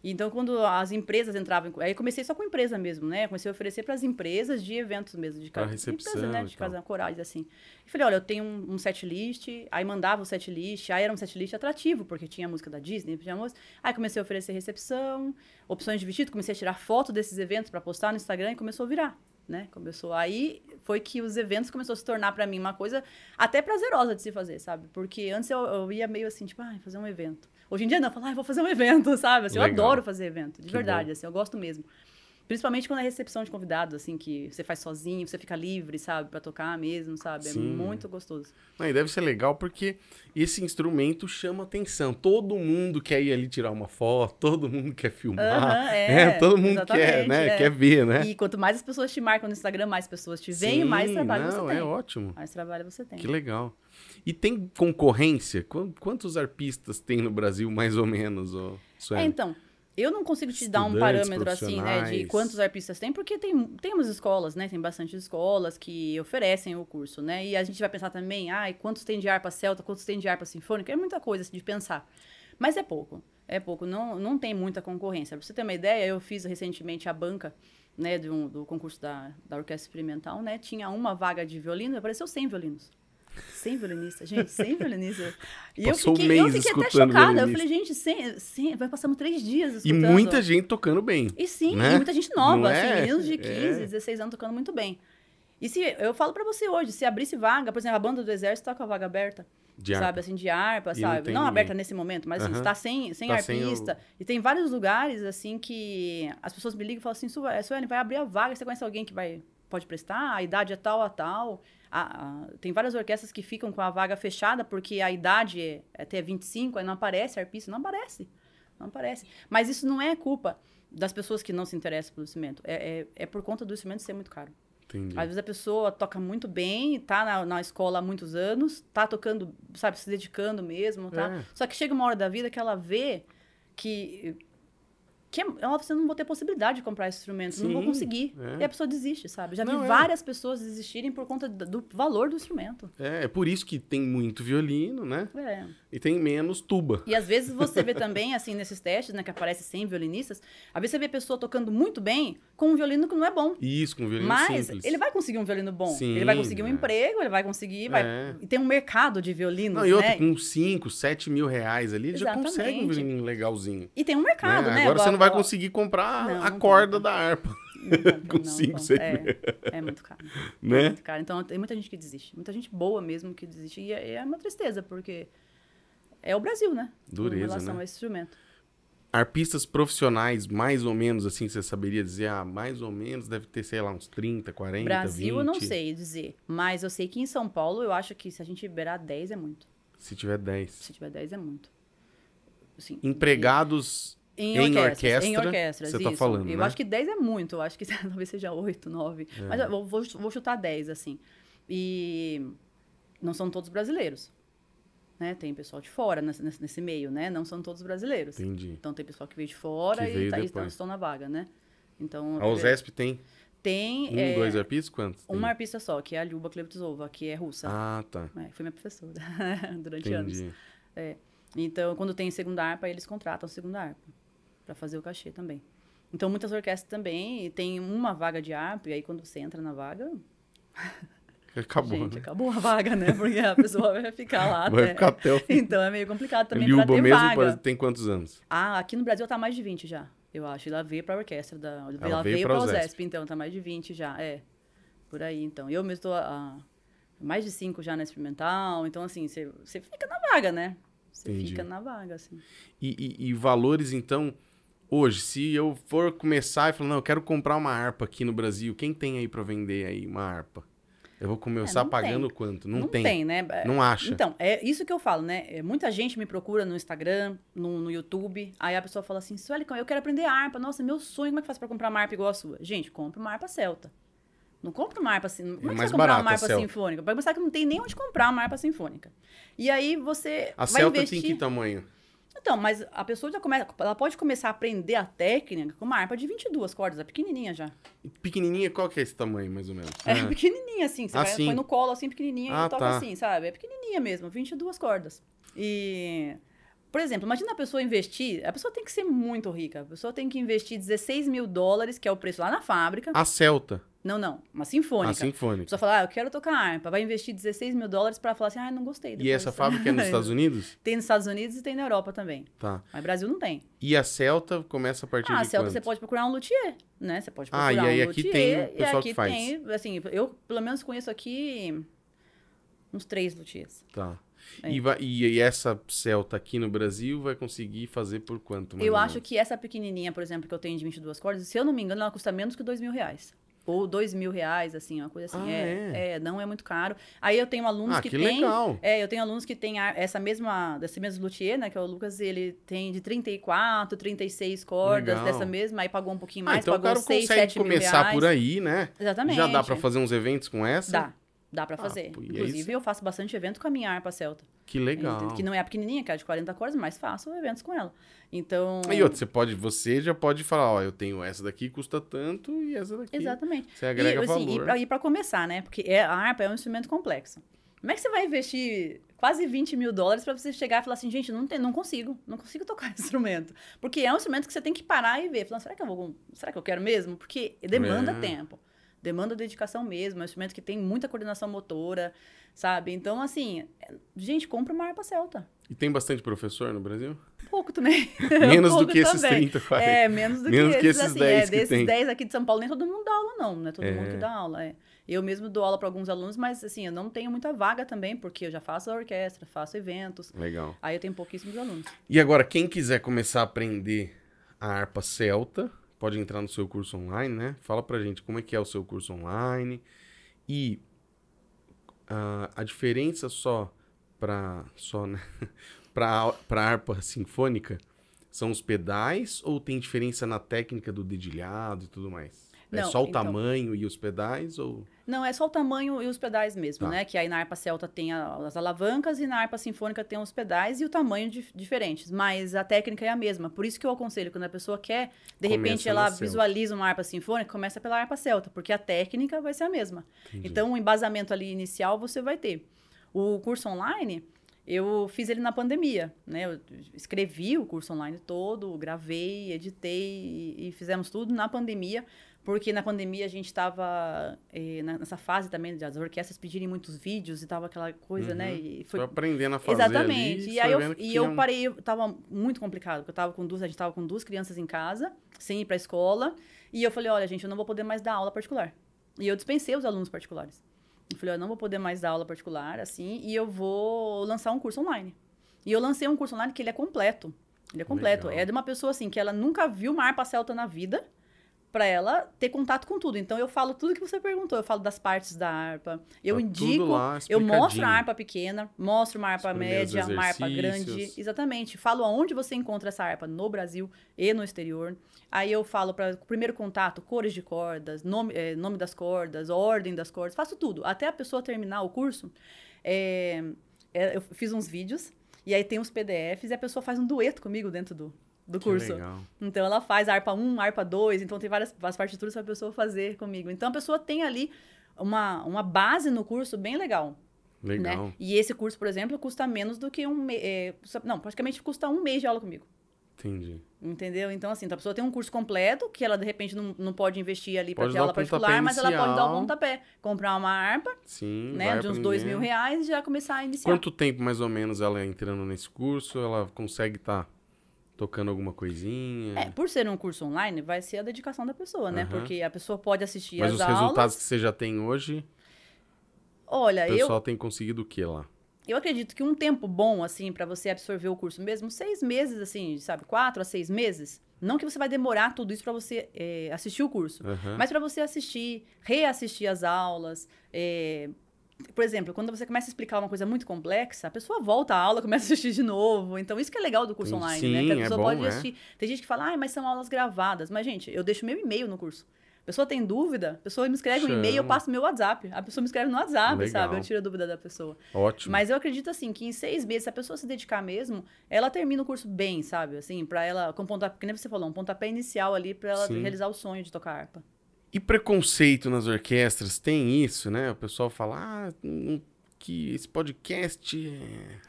Speaker 1: Então, quando as empresas entravam. Aí comecei só com empresa mesmo, né? Comecei a oferecer para as empresas de eventos mesmo, de casa.
Speaker 2: recepção
Speaker 1: empresa, né? De casa corais, assim. E falei, olha, eu tenho um, um set list, aí mandava o set list, aí era um set list atrativo, porque tinha música da Disney, tinha música. Aí comecei a oferecer recepção, opções de vestido, comecei a tirar foto desses eventos para postar no Instagram e começou a virar. Né? Começou aí foi que os eventos começou a se tornar para mim uma coisa até prazerosa de se fazer, sabe? Porque antes eu, eu ia meio assim, tipo, ah, fazer um evento. Hoje em dia não, eu falo, ah, vou fazer um evento, sabe? Assim, eu adoro fazer evento, de
Speaker 2: Que
Speaker 1: verdade,
Speaker 2: bom.
Speaker 1: assim, eu gosto mesmo. Principalmente quando é recepção de convidados, assim, que você faz sozinho, você fica livre, sabe, Pra tocar mesmo, sabe? É
Speaker 2: Sim.
Speaker 1: muito gostoso.
Speaker 2: Não, e deve ser legal porque esse instrumento chama atenção. Todo mundo quer ir ali tirar uma foto, todo mundo quer filmar.
Speaker 1: Aham, é,
Speaker 2: todo mundo quer, né?
Speaker 1: é.
Speaker 2: Quer ver, né?
Speaker 1: E quanto mais as pessoas te marcam no Instagram, mais pessoas te veem,
Speaker 2: Sim,
Speaker 1: mais trabalho
Speaker 2: não,
Speaker 1: você tem.
Speaker 2: é ótimo.
Speaker 1: Mais trabalho você tem.
Speaker 2: Que legal. E tem concorrência? Qu- Quantos arpistas tem no Brasil, mais ou menos, ô,
Speaker 1: É, então, Eu não consigo te dar um parâmetro assim, né, de quantos arpistas tem, porque tem, tem umas escolas, né? Tem bastante escolas que oferecem o curso, né? E a gente vai pensar também, ai, quantos tem de harpa celta, quantos tem de harpa sinfônica? É muita coisa assim, de pensar. Mas é pouco. É pouco, não, não tem muita concorrência. Pra você ter uma ideia, eu fiz recentemente a banca, né, um- do concurso da, da Orquestra Experimental, né? Tinha uma vaga de violino, apareceu 100 violinos. 100 violinistas, gente, 100 violinistas. E
Speaker 2: Passou
Speaker 1: eu
Speaker 2: um
Speaker 1: fiquei, eu
Speaker 2: mês
Speaker 1: fiquei até chocada. Eu
Speaker 2: violinista.
Speaker 1: falei, gente, 100, 100, vai passamos três dias
Speaker 2: E
Speaker 1: escutando.
Speaker 2: muita gente tocando bem.
Speaker 1: E sim,
Speaker 2: né?
Speaker 1: e muita gente nova,
Speaker 2: Não
Speaker 1: assim,
Speaker 2: é?
Speaker 1: meninos de 15,
Speaker 2: É.
Speaker 1: 16 anos tocando muito bem. E se eu falo pra você hoje, se abrisse vaga, por exemplo, a banda do exército tá com a vaga aberta,
Speaker 2: De
Speaker 1: sabe,
Speaker 2: harpa.
Speaker 1: assim, de harpa,
Speaker 2: E não
Speaker 1: sabe? Não,
Speaker 2: ninguém.
Speaker 1: aberta nesse momento, mas assim,
Speaker 2: Aham.
Speaker 1: está sem, sem
Speaker 2: Tá sem
Speaker 1: arpista. E tem vários lugares, assim, que as pessoas me ligam e falam assim, Su- Sueli, vai abrir a vaga, você conhece alguém que vai, pode prestar? A idade é tal a tal. A- a- tem várias orquestras que ficam com a vaga fechada porque a idade é é até 25, aí não aparece arpista, não aparece. Não aparece. Mas isso não é culpa das pessoas que não se interessam pelo instrumento. É, é, é por conta do instrumento ser muito caro.
Speaker 2: Entendi.
Speaker 1: Às vezes a pessoa toca muito bem, tá na, na escola há muitos anos, tá tocando, sabe, se dedicando mesmo, tá?
Speaker 2: É.
Speaker 1: Só que chega uma hora da vida que ela vê que, que é- ela, você não vou ter possibilidade de comprar esse instrumento, não vou
Speaker 2: Sim,
Speaker 1: conseguir.
Speaker 2: é.
Speaker 1: E a pessoa desiste, sabe? Já
Speaker 2: Não,
Speaker 1: vi
Speaker 2: é.
Speaker 1: várias pessoas desistirem por conta do, valor do instrumento.
Speaker 2: É, é por isso que tem muito violino, né?
Speaker 1: É.
Speaker 2: E tem menos tuba.
Speaker 1: E às vezes você vê também, assim, nesses testes, né, que aparece 100 violinistas, às vezes você vê a pessoa tocando muito bem com um violino que não é bom.
Speaker 2: Isso, com violino
Speaker 1: Mas
Speaker 2: simples.
Speaker 1: ele vai conseguir um violino bom.
Speaker 2: Sim,
Speaker 1: ele vai conseguir um
Speaker 2: é.
Speaker 1: emprego, ele vai conseguir. Vai...
Speaker 2: É.
Speaker 1: E tem um mercado de violinos,
Speaker 2: Não, e outro,
Speaker 1: né?
Speaker 2: com 5, 7 mil reais ali, ele já consegue um violininho legalzinho.
Speaker 1: E tem um mercado,
Speaker 2: né?
Speaker 1: né?
Speaker 2: Agora você não vai
Speaker 1: Agora-
Speaker 2: conseguir comprar
Speaker 1: Não,
Speaker 2: a
Speaker 1: não
Speaker 2: corda
Speaker 1: compra.
Speaker 2: da harpa,
Speaker 1: Não
Speaker 2: com
Speaker 1: não,
Speaker 2: cinco,
Speaker 1: compra.
Speaker 2: seis
Speaker 1: é, é muito caro. É
Speaker 2: né?
Speaker 1: muito caro. Então tem muita gente que desiste. Muita gente boa mesmo que desiste. E é, é uma tristeza, porque é o Brasil, né?
Speaker 2: Dureza,
Speaker 1: Com relação
Speaker 2: né?
Speaker 1: a esse instrumento.
Speaker 2: Arpistas profissionais, mais ou menos, assim, você saberia dizer, ah, mais ou menos, deve ter, sei lá, uns 30, 40,
Speaker 1: Brasil
Speaker 2: 20.
Speaker 1: eu não sei dizer. Mas eu sei que em São Paulo eu acho que se a gente liberar 10 é muito.
Speaker 2: Se tiver 10.
Speaker 1: Se tiver 10 é muito. Assim,
Speaker 2: Empregados
Speaker 1: Em,
Speaker 2: Em
Speaker 1: orquestras, em
Speaker 2: orquestra,
Speaker 1: orquestras,
Speaker 2: você tá
Speaker 1: isso.
Speaker 2: falando,
Speaker 1: Eu
Speaker 2: né?
Speaker 1: acho que 10 é muito, eu acho que talvez seja 8, 9.
Speaker 2: É.
Speaker 1: Mas vou, vou, chutar 10, assim. E não são todos brasileiros. Né? Tem pessoal de fora nesse, nesse- meio, né? Não são todos brasileiros.
Speaker 2: Entendi.
Speaker 1: Então tem pessoal que veio de fora
Speaker 2: Que
Speaker 1: e tá, estão, estão na vaga, né? Então,
Speaker 2: A USESP tem
Speaker 1: tem
Speaker 2: um,
Speaker 1: é,
Speaker 2: dois arpistas? Quantos? tem?
Speaker 1: uma arpista só, que é a Lyuba Klevtsova, que é russa.
Speaker 2: Ah, tá.
Speaker 1: É, foi minha professora durante anos.
Speaker 2: Entendi.
Speaker 1: Então, quando tem segunda harpa, eles contratam segunda harpa para fazer o cachê também. Então, muitas orquestras também tem uma vaga de harpa, e aí quando você entra na vaga,
Speaker 2: Acabou,
Speaker 1: gente,
Speaker 2: né?
Speaker 1: acabou a vaga, né? Porque a pessoa vai ficar lá
Speaker 2: Vai
Speaker 1: até.
Speaker 2: ficar até o.
Speaker 1: Então, é meio complicado também
Speaker 2: Liuba
Speaker 1: ter
Speaker 2: mesmo
Speaker 1: vaga.
Speaker 2: tem quantos anos?
Speaker 1: Ah, aqui no Brasil tá mais de 20 já, eu acho. Ela veio pra orquestra, da, ela,
Speaker 2: Ela veio
Speaker 1: veio
Speaker 2: pra. USESP,
Speaker 1: então tá mais de 20 já, é. Por aí, então. Eu mesmo tô há mais de 5 já na experimental, então assim, você fica na vaga, né? Você fica na vaga, assim.
Speaker 2: E, e- e valores, então, hoje, se eu for começar e falar, não, eu quero comprar uma harpa aqui no Brasil, quem tem aí pra vender aí uma harpa? Eu vou começar
Speaker 1: É, não
Speaker 2: pagando
Speaker 1: tem.
Speaker 2: quanto? Não, tem.
Speaker 1: né? É,
Speaker 2: Não acha.
Speaker 1: Então, é isso que eu falo, né? É, Muita gente me procura no Instagram, no, no YouTube. Aí a pessoa fala assim: Sueli, eu quero aprender harpa. Nossa, meu sonho, como é que faz pra comprar uma harpa igual a sua? Gente, compra uma harpa celta. Não compra uma harpa assim. Como é que
Speaker 2: mais
Speaker 1: você vai comprar uma harpa sinfônica? Vai pensar que não tem nem onde comprar uma harpa sinfônica. E aí você
Speaker 2: A
Speaker 1: vai
Speaker 2: Celta
Speaker 1: investir.
Speaker 2: tem que tamanho?
Speaker 1: Então, mas a pessoa já começa. Ela pode começar a aprender a técnica com uma harpa de 22 cordas, é pequenininha já.
Speaker 2: Pequenininha, qual que é esse tamanho, mais ou menos?
Speaker 1: É
Speaker 2: Ah,
Speaker 1: pequenininha, assim. Você
Speaker 2: Ah,
Speaker 1: vai,
Speaker 2: sim.
Speaker 1: põe no colo, assim, pequenininha
Speaker 2: Ah,
Speaker 1: e toca
Speaker 2: tá.
Speaker 1: assim, sabe? É pequenininha mesmo, 22 cordas. E... Por exemplo, imagina a pessoa investir... A pessoa tem que ser muito rica. A pessoa tem que investir 16 mil dólares, que é o preço lá na fábrica.
Speaker 2: A Celta,
Speaker 1: Não, não. Uma sinfônica.
Speaker 2: a
Speaker 1: A
Speaker 2: sinfônica.
Speaker 1: pessoa fala, ah, eu quero tocar harpa. Vai investir 16 mil dólares pra falar assim, ah, não gostei.
Speaker 2: E essa fábrica é nos Estados Unidos?
Speaker 1: Tem nos Estados Unidos e tem na Europa também.
Speaker 2: Tá.
Speaker 1: Mas Brasil não tem.
Speaker 2: E a Celta começa a partir
Speaker 1: Ah,
Speaker 2: de
Speaker 1: Celta
Speaker 2: quanto?
Speaker 1: você pode procurar um luthier, né? Você pode
Speaker 2: Ah,
Speaker 1: procurar
Speaker 2: e aí
Speaker 1: um
Speaker 2: aqui
Speaker 1: luthier.
Speaker 2: tem o
Speaker 1: e
Speaker 2: pessoal
Speaker 1: aqui
Speaker 2: que faz.
Speaker 1: tem, assim, eu pelo menos conheço aqui uns três luthiers.
Speaker 2: Tá.
Speaker 1: É.
Speaker 2: E, vai- e- e essa Celta aqui no Brasil vai conseguir fazer por quanto?
Speaker 1: Eu acho que essa pequenininha, por exemplo, que eu tenho de 22 cordas, se eu não me engano, ela custa menos que dois mil reais. Ou dois mil reais, assim, uma coisa assim.
Speaker 2: Ah,
Speaker 1: é, é, não é muito caro. Aí eu tenho alunos
Speaker 2: Ah,
Speaker 1: que,
Speaker 2: que
Speaker 1: têm...
Speaker 2: legal.
Speaker 1: É, eu tenho alunos que têm essa mesma, desse mesmo luthier, né, que é o Lucas, ele tem de 34, 36 cordas
Speaker 2: Legal.
Speaker 1: dessa mesma, aí pagou um pouquinho
Speaker 2: Ah,
Speaker 1: mais,
Speaker 2: então o
Speaker 1: pagou
Speaker 2: cara
Speaker 1: 6,
Speaker 2: consegue
Speaker 1: 7 mil
Speaker 2: começar
Speaker 1: reais.
Speaker 2: por aí, né?
Speaker 1: Exatamente.
Speaker 2: Já dá pra fazer uns eventos com essa?
Speaker 1: Dá. Dá pra fazer.
Speaker 2: pô, e é
Speaker 1: Inclusive,
Speaker 2: isso?
Speaker 1: eu faço bastante evento com a minha harpa celta.
Speaker 2: Que legal.
Speaker 1: Que não é a pequenininha, que é de 40 cordas, mas faço eventos com ela. Então...
Speaker 2: Aí outra, você pode, você já pode falar, ó, eu tenho essa daqui custa tanto e essa daqui.
Speaker 1: Exatamente.
Speaker 2: Você agrega
Speaker 1: e, assim,
Speaker 2: valor.
Speaker 1: E pra, e pra começar, né? Porque é, a harpa é um instrumento complexo. Como é que você vai investir quase 20 mil dólares pra você chegar e falar assim, gente, não, tem, não consigo, não consigo tocar esse instrumento. Porque é um instrumento que você tem que parar e ver. Falar, será que eu vou, será que eu quero mesmo? Porque demanda
Speaker 2: É.
Speaker 1: tempo. Demanda dedicação mesmo. É um instrumento que tem muita coordenação motora, sabe? Então, assim, gente, compra uma harpa celta.
Speaker 2: E tem bastante professor no Brasil?
Speaker 1: Pouco também.
Speaker 2: Menos do
Speaker 1: Pouco
Speaker 2: que esses
Speaker 1: também.
Speaker 2: 30, 40.
Speaker 1: É, menos do
Speaker 2: Menos
Speaker 1: que,
Speaker 2: que
Speaker 1: esses,
Speaker 2: esses
Speaker 1: assim,
Speaker 2: 10
Speaker 1: é,
Speaker 2: que
Speaker 1: desses
Speaker 2: tem.
Speaker 1: 10 aqui de São Paulo, nem todo mundo dá aula, não. Não é todo mundo
Speaker 2: É.
Speaker 1: que dá aula, é. Eu mesmo dou aula para alguns alunos, mas assim, eu não tenho muita vaga também, porque eu já faço a orquestra, faço eventos.
Speaker 2: Legal.
Speaker 1: Aí eu tenho pouquíssimos alunos.
Speaker 2: E agora, quem quiser começar a aprender a harpa celta, pode entrar no seu curso online, né? Fala pra gente como é que é o seu curso online e ah, a diferença só pra só, né? pra, pra harpa sinfônica são os pedais ou tem diferença na técnica do dedilhado e tudo mais? É
Speaker 1: Não,
Speaker 2: só o
Speaker 1: então-
Speaker 2: tamanho e os pedais ou
Speaker 1: Não, é só o tamanho e os pedais mesmo,
Speaker 2: Tá.
Speaker 1: né? Que aí na harpa celta tem as alavancas e na harpa sinfônica tem os pedais e o tamanho dif- diferentes. Mas a técnica é a mesma. Por isso que eu aconselho, quando a pessoa quer, de
Speaker 2: Começa
Speaker 1: repente ela visualiza uma harpa sinfônica, começa pela harpa celta, porque a técnica vai ser a mesma.
Speaker 2: Entendi.
Speaker 1: Então, o embasamento ali inicial você vai ter. O curso online, eu fiz ele na pandemia, né? Eu escrevi o curso online todo, gravei, editei e fizemos tudo na pandemia, porque na pandemia a gente estava nessa fase também das orquestras pedirem muitos vídeos e tava aquela coisa, né?
Speaker 2: Uhum.
Speaker 1: E
Speaker 2: foi
Speaker 1: foi
Speaker 2: aprendendo a fazer
Speaker 1: Exatamente.
Speaker 2: ali,
Speaker 1: e aí eu, e eu parei, eu tava muito complicado, porque eu tava com duas, a gente tava com duas crianças em casa, sem ir pra escola, e eu falei, olha, gente, eu não vou poder mais dar aula particular. E eu dispensei os alunos particulares. Eu falei, eu não vou poder mais dar aula particular, assim, e eu vou lançar um curso online. E eu lancei um curso online que ele é completo. Ele é completo.
Speaker 2: Legal.
Speaker 1: É de uma pessoa, assim, que ela nunca viu uma harpa celta na vida, pra ela ter contato com tudo. Então, eu falo tudo que você perguntou. Eu falo das partes da harpa. Eu
Speaker 2: Tá
Speaker 1: indico,
Speaker 2: lá
Speaker 1: eu mostro a harpa pequena, mostro uma harpa média, uma harpa grande. Exatamente. Falo aonde você encontra essa harpa no Brasil e no exterior. Aí eu falo para primeiro contato, cores de cordas, nome, eh, nome das cordas, ordem das cordas, faço tudo. Até a pessoa terminar o curso, eh, eh, eu fiz uns vídeos e aí tem os PDFs e a pessoa faz um dueto comigo dentro do, do curso. Então ela faz harpa 1, harpa 2, então tem várias, várias partituras para a pessoa fazer comigo. Então a pessoa tem ali uma, uma base no curso bem legal.
Speaker 2: Legal.
Speaker 1: Né? E esse curso, por exemplo, custa menos do que um mês. não, praticamente custa um mês de aula comigo.
Speaker 2: Entendi.
Speaker 1: Entendeu? Então, assim, então a pessoa tem um curso completo, que ela, de repente, não, não pode investir ali para ter aula particular, mas ela pode dar o
Speaker 2: inicial.
Speaker 1: pontapé. Comprar uma harpa,
Speaker 2: Sim.
Speaker 1: né, de uns dois mil reais e já começar a iniciar.
Speaker 2: Quanto tempo mais ou menos ela entrando nesse curso? Ela consegue estar tocando alguma coisinha?
Speaker 1: É, por ser um curso online, vai ser a dedicação da pessoa, né?
Speaker 2: Aham.
Speaker 1: Porque a pessoa pode assistir
Speaker 2: Mas
Speaker 1: as
Speaker 2: os
Speaker 1: aulas.
Speaker 2: resultados que você já tem hoje,
Speaker 1: Olha,
Speaker 2: o
Speaker 1: eu,
Speaker 2: pessoal tem conseguido o que lá?
Speaker 1: Eu acredito que um tempo bom, assim, para você absorver o curso mesmo, seis meses, assim, sabe? Quatro a seis meses. Não que você vai demorar tudo isso para você eh, assistir o curso.
Speaker 2: Aham.
Speaker 1: Mas para você assistir, reassistir as aulas. eh, por exemplo, quando você começa a explicar uma coisa muito complexa, a pessoa volta à aula, começa a assistir de novo. Então, isso que é legal do curso
Speaker 2: Entendi.
Speaker 1: online,
Speaker 2: Sim,
Speaker 1: né? Que a
Speaker 2: é
Speaker 1: pessoa
Speaker 2: bom,
Speaker 1: pode
Speaker 2: é.
Speaker 1: assistir. Tem gente que fala, ah, mas são aulas gravadas. Mas, gente, eu deixo meu e-mail no curso. A pessoa tem dúvida, a pessoa me escreve um e-mail, eu
Speaker 2: Chama.
Speaker 1: passo meu WhatsApp. A pessoa me escreve no WhatsApp,
Speaker 2: Legal.
Speaker 1: sabe? Eu tiro a dúvida da pessoa.
Speaker 2: Ótimo.
Speaker 1: Mas eu acredito, assim, que em seis meses, se a pessoa se dedicar mesmo, ela termina o curso bem, sabe? Assim, pra ela, com pontapé, que nem você falou, um pontapé inicial ali pra ela
Speaker 2: Sim.
Speaker 1: realizar o sonho de tocar harpa.
Speaker 2: E preconceito nas orquestras, tem isso, né? O pessoal fala ah, que esse podcast é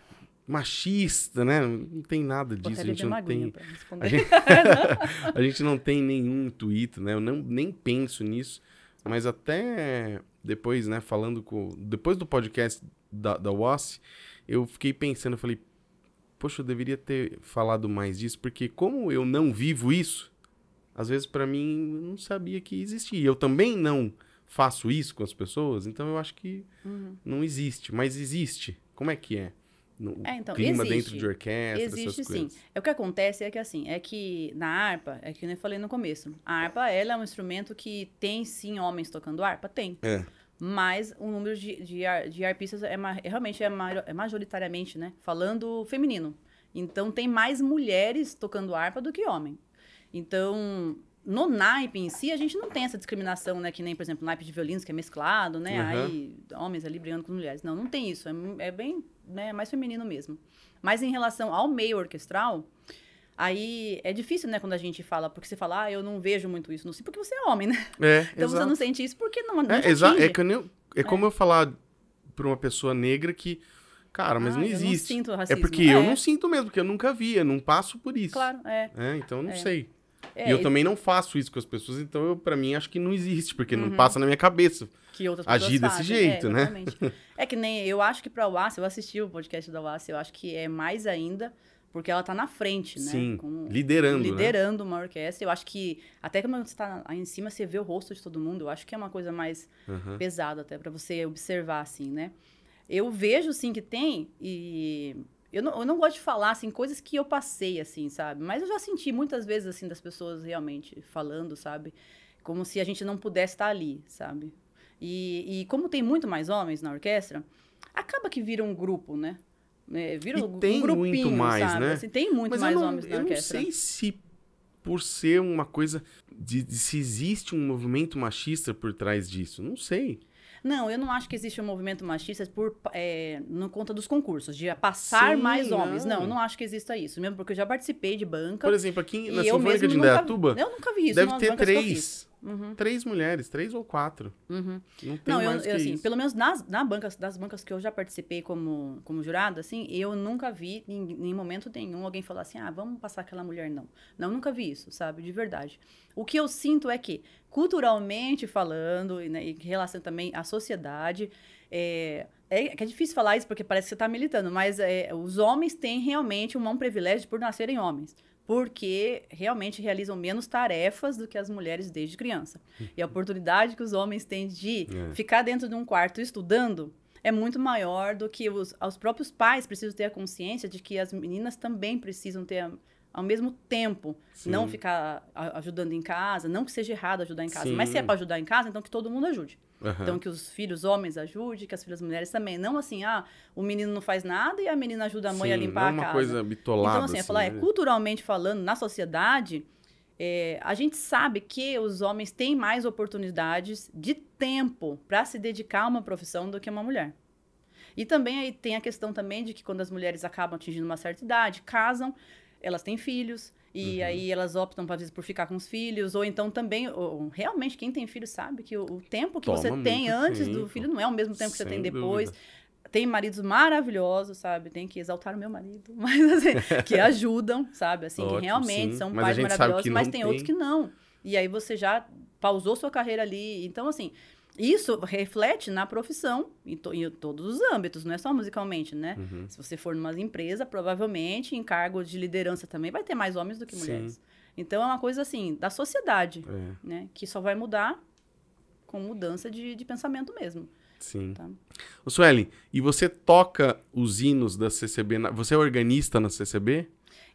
Speaker 2: machista, né? Não tem nada disso, a gente não tem... A gente, a gente não tem nenhum intuito, né? Eu não, nem penso nisso, mas até depois, né, falando com... Depois do podcast da, da eu fiquei pensando, eu falei, poxa, eu deveria ter falado mais disso, porque como eu não vivo isso, às vezes pra mim eu não sabia que existia. Eu também não faço isso com as pessoas, então eu acho que
Speaker 1: Uhum.
Speaker 2: não existe, mas existe. Como é que é? No
Speaker 1: É, então,
Speaker 2: clima
Speaker 1: existe.
Speaker 2: dentro de orquestra,
Speaker 1: Existe sim. É o que acontece é que assim, é que na harpa, é que eu falei no começo, a harpa ela é um instrumento que tem sim homens tocando harpa, tem.
Speaker 2: É.
Speaker 1: Mas o número de, de, de harpistas é, ma- realmente é, é majoritariamente, né? Falando feminino. Então tem mais mulheres tocando harpa do que homem. Então, no naipe em si, a gente não tem essa discriminação, né? Que nem, por exemplo, naipe de violinos, que é mesclado, né?
Speaker 2: Uhum.
Speaker 1: Aí, homens ali brigando com mulheres. Não, não tem isso. É, é bem, né? mais feminino mesmo. Mas em relação ao meio orquestral, aí é difícil, né? Quando a gente fala, porque você fala, ah, eu não vejo muito isso. Não sei, porque você é homem, né?
Speaker 2: É,
Speaker 1: Então você
Speaker 2: exato.
Speaker 1: não sente isso porque não, não
Speaker 2: É,
Speaker 1: te
Speaker 2: exa-
Speaker 1: atinge.
Speaker 2: é, eu é como eu falar pra uma pessoa negra que, cara, mas
Speaker 1: Ah,
Speaker 2: não
Speaker 1: eu não
Speaker 2: existe.
Speaker 1: sinto
Speaker 2: é
Speaker 1: racismo.
Speaker 2: porque eu
Speaker 1: É.
Speaker 2: não sinto mesmo, porque eu nunca vi, eu não passo por isso.
Speaker 1: Claro, é.
Speaker 2: É, então eu não
Speaker 1: É.
Speaker 2: sei.
Speaker 1: É,
Speaker 2: e eu
Speaker 1: e-
Speaker 2: também não faço isso com as pessoas, então eu, pra mim acho que não existe, porque
Speaker 1: Uhum.
Speaker 2: não passa na minha cabeça.
Speaker 1: que outras pessoas
Speaker 2: agir desse
Speaker 1: fazem.
Speaker 2: jeito,
Speaker 1: é,
Speaker 2: né?
Speaker 1: exatamente. É que nem eu acho que pra UAS, eu assisti o podcast da UAS, eu acho que é mais ainda porque ela tá na frente, né?
Speaker 2: Sim,
Speaker 1: Com-
Speaker 2: liderando, né?
Speaker 1: liderando uma orquestra. Eu acho que até quando você tá aí em cima, você vê o rosto de todo mundo. Eu acho que é uma coisa mais
Speaker 2: Aham.
Speaker 1: pesada até pra você observar assim, né? Eu vejo sim que tem e eu não, eu não gosto de falar assim coisas que eu passei assim, sabe? Mas eu já senti muitas vezes assim das pessoas realmente falando, sabe? Como se a gente não pudesse estar ali, sabe? E, e como tem muito mais homens na orquestra, acaba que vira um grupo, né? É, vira
Speaker 2: E
Speaker 1: um,
Speaker 2: tem
Speaker 1: um grupinho,
Speaker 2: muito mais,
Speaker 1: sabe?
Speaker 2: né?
Speaker 1: Assim, tem muito
Speaker 2: Mas
Speaker 1: mais
Speaker 2: não,
Speaker 1: homens na
Speaker 2: eu não
Speaker 1: orquestra.
Speaker 2: sei se por ser uma coisa de, de se existe um movimento machista por trás disso. Não sei.
Speaker 1: Não, eu não acho que existe um movimento machista por é, no conta dos concursos, de passar
Speaker 2: Sim,
Speaker 1: mais homens.
Speaker 2: não.
Speaker 1: Não, eu não acho que exista isso. Mesmo porque eu já participei de banca.
Speaker 2: Por exemplo, aqui na Sinfônica de Indaiatuba,
Speaker 1: Eu nunca vi isso.
Speaker 2: deve ter três.
Speaker 1: Uhum,
Speaker 2: Três mulheres, três ou quatro.
Speaker 1: uhum.
Speaker 2: Não tem
Speaker 1: Não, eu,
Speaker 2: mais
Speaker 1: eu,
Speaker 2: que
Speaker 1: assim,
Speaker 2: isso.
Speaker 1: pelo menos nas na bancas, das bancas que eu já participei como, como jurado, assim, eu nunca vi em, em momento nenhum alguém falar assim, ah, vamos passar aquela mulher, não. Não, nunca vi isso, sabe? De verdade. O que eu sinto é que, culturalmente falando, e, né, em relação também à sociedade, é, é, é difícil falar isso porque parece que você está militando, mas é, os homens têm realmente um, um privilégio por nascerem homens. Porque realmente realizam menos tarefas do que as mulheres desde criança. E a oportunidade que os homens têm de
Speaker 2: É.
Speaker 1: ficar dentro de um quarto estudando é muito maior do que os, os próprios pais precisam ter a consciência de que as meninas também precisam ter a- ao mesmo tempo,
Speaker 2: Sim.
Speaker 1: não ficar ajudando em casa, não que seja errado ajudar em casa, mas se é
Speaker 2: Sim.
Speaker 1: para ajudar em casa, então que todo mundo ajude.
Speaker 2: Aham.
Speaker 1: Então que os filhos homens ajudem, que as filhas mulheres também, não assim, ah, o menino não faz nada e a menina ajuda a mãe a
Speaker 2: Sim,
Speaker 1: limpar
Speaker 2: não é
Speaker 1: a
Speaker 2: uma
Speaker 1: casa.
Speaker 2: coisa bitolada.
Speaker 1: Então, assim, é falar, é,
Speaker 2: né?
Speaker 1: culturalmente falando, na sociedade, é, a gente sabe que os homens têm mais oportunidades de tempo para se dedicar a uma profissão do que uma mulher. E também aí tem a questão também de que quando as mulheres acabam atingindo uma certa idade, casam, elas têm filhos, e
Speaker 2: Uhum.
Speaker 1: aí elas optam, às vezes, por ficar com os filhos, ou então também, ou- realmente, quem tem filho sabe que o, o tempo que
Speaker 2: Toma
Speaker 1: você tem antes do
Speaker 2: tempo.
Speaker 1: filho não é o mesmo tempo que você tem depois.
Speaker 2: dúvida.
Speaker 1: Tem maridos maravilhosos, sabe? Tem que exaltar o meu marido, mas assim, que ajudam, sabe? Assim,
Speaker 2: Ótimo,
Speaker 1: que realmente
Speaker 2: sim.
Speaker 1: são
Speaker 2: Mas
Speaker 1: pais maravilhosos, mas tem,
Speaker 2: tem.
Speaker 1: outros que não. E aí você já pausou sua carreira ali. Então, assim, isso reflete na profissão, em, to- em todos os âmbitos, não é só musicalmente, né?
Speaker 2: Uhum.
Speaker 1: Se você for numa empresa, provavelmente em cargos de liderança também vai ter mais homens do que
Speaker 2: Sim.
Speaker 1: mulheres. Então é uma coisa assim, da sociedade,
Speaker 2: É,
Speaker 1: né? Que só vai mudar com mudança de, de pensamento mesmo.
Speaker 2: sim.
Speaker 1: Tá.
Speaker 2: Ô, Sueli, e você toca os hinos da CCB? na- Você é organista na CCB?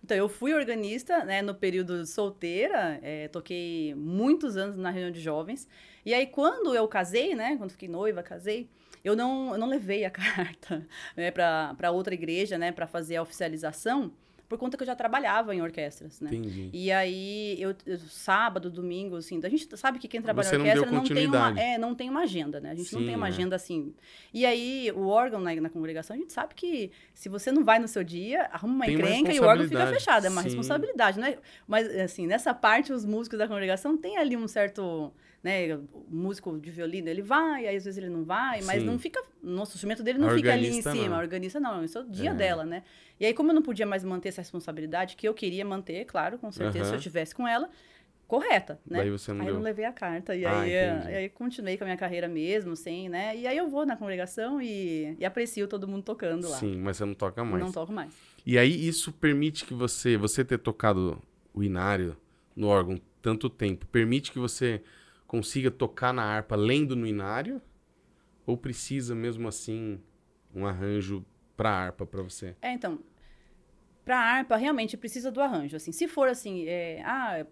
Speaker 1: Então, eu fui organista, né, no período solteira, é, toquei muitos anos na reunião de jovens. E aí, quando eu casei, né, quando fiquei noiva, casei, eu não, eu não levei a carta né, para outra igreja, né, para fazer a oficialização, por conta que eu já trabalhava em orquestras, né.
Speaker 2: Entendi.
Speaker 1: E aí, eu, eu- sábado, domingo, assim, a gente sabe que quem trabalha
Speaker 2: Você
Speaker 1: em
Speaker 2: não
Speaker 1: orquestra não, tem uma, é, não tem uma agenda, né? A gente não
Speaker 2: Sim,
Speaker 1: tem uma
Speaker 2: é.
Speaker 1: agenda assim. E aí, o órgão na, na congregação, a gente sabe que se você não vai no seu dia, arruma uma
Speaker 2: Tem uma
Speaker 1: encrenca e o órgão fica fechado. É uma
Speaker 2: Sim.
Speaker 1: responsabilidade, né? Mas, assim, nessa parte, os músicos da congregação têm ali um certo. Né, o músico de violino, ele vai, aí às vezes ele não vai, mas
Speaker 2: Sim.
Speaker 1: não fica. Nosso instrumento dele não fica ali em cima.
Speaker 2: não.
Speaker 1: A organista não, isso é o dia
Speaker 2: É.
Speaker 1: dela, né? E aí, como eu não podia mais manter essa responsabilidade, que eu queria manter, claro, com certeza, se eu tivesse com ela, correta, né?
Speaker 2: Daí você não
Speaker 1: aí
Speaker 2: deu.
Speaker 1: eu não levei a carta. E
Speaker 2: Ah,
Speaker 1: aí,
Speaker 2: entendi.
Speaker 1: e aí continuei com a minha carreira mesmo, sem, né? E aí eu vou na congregação e, e aprecio todo mundo tocando lá.
Speaker 2: Sim, mas você não toca mais.
Speaker 1: Não toco mais.
Speaker 2: E aí isso permite que você, você ter tocado o inário no órgão tanto tempo, permite que você consiga tocar na harpa lendo no inário? Ou precisa mesmo assim um arranjo pra harpa pra você?
Speaker 1: É, então, pra harpa, realmente precisa do arranjo. Assim, se for assim, é, ah,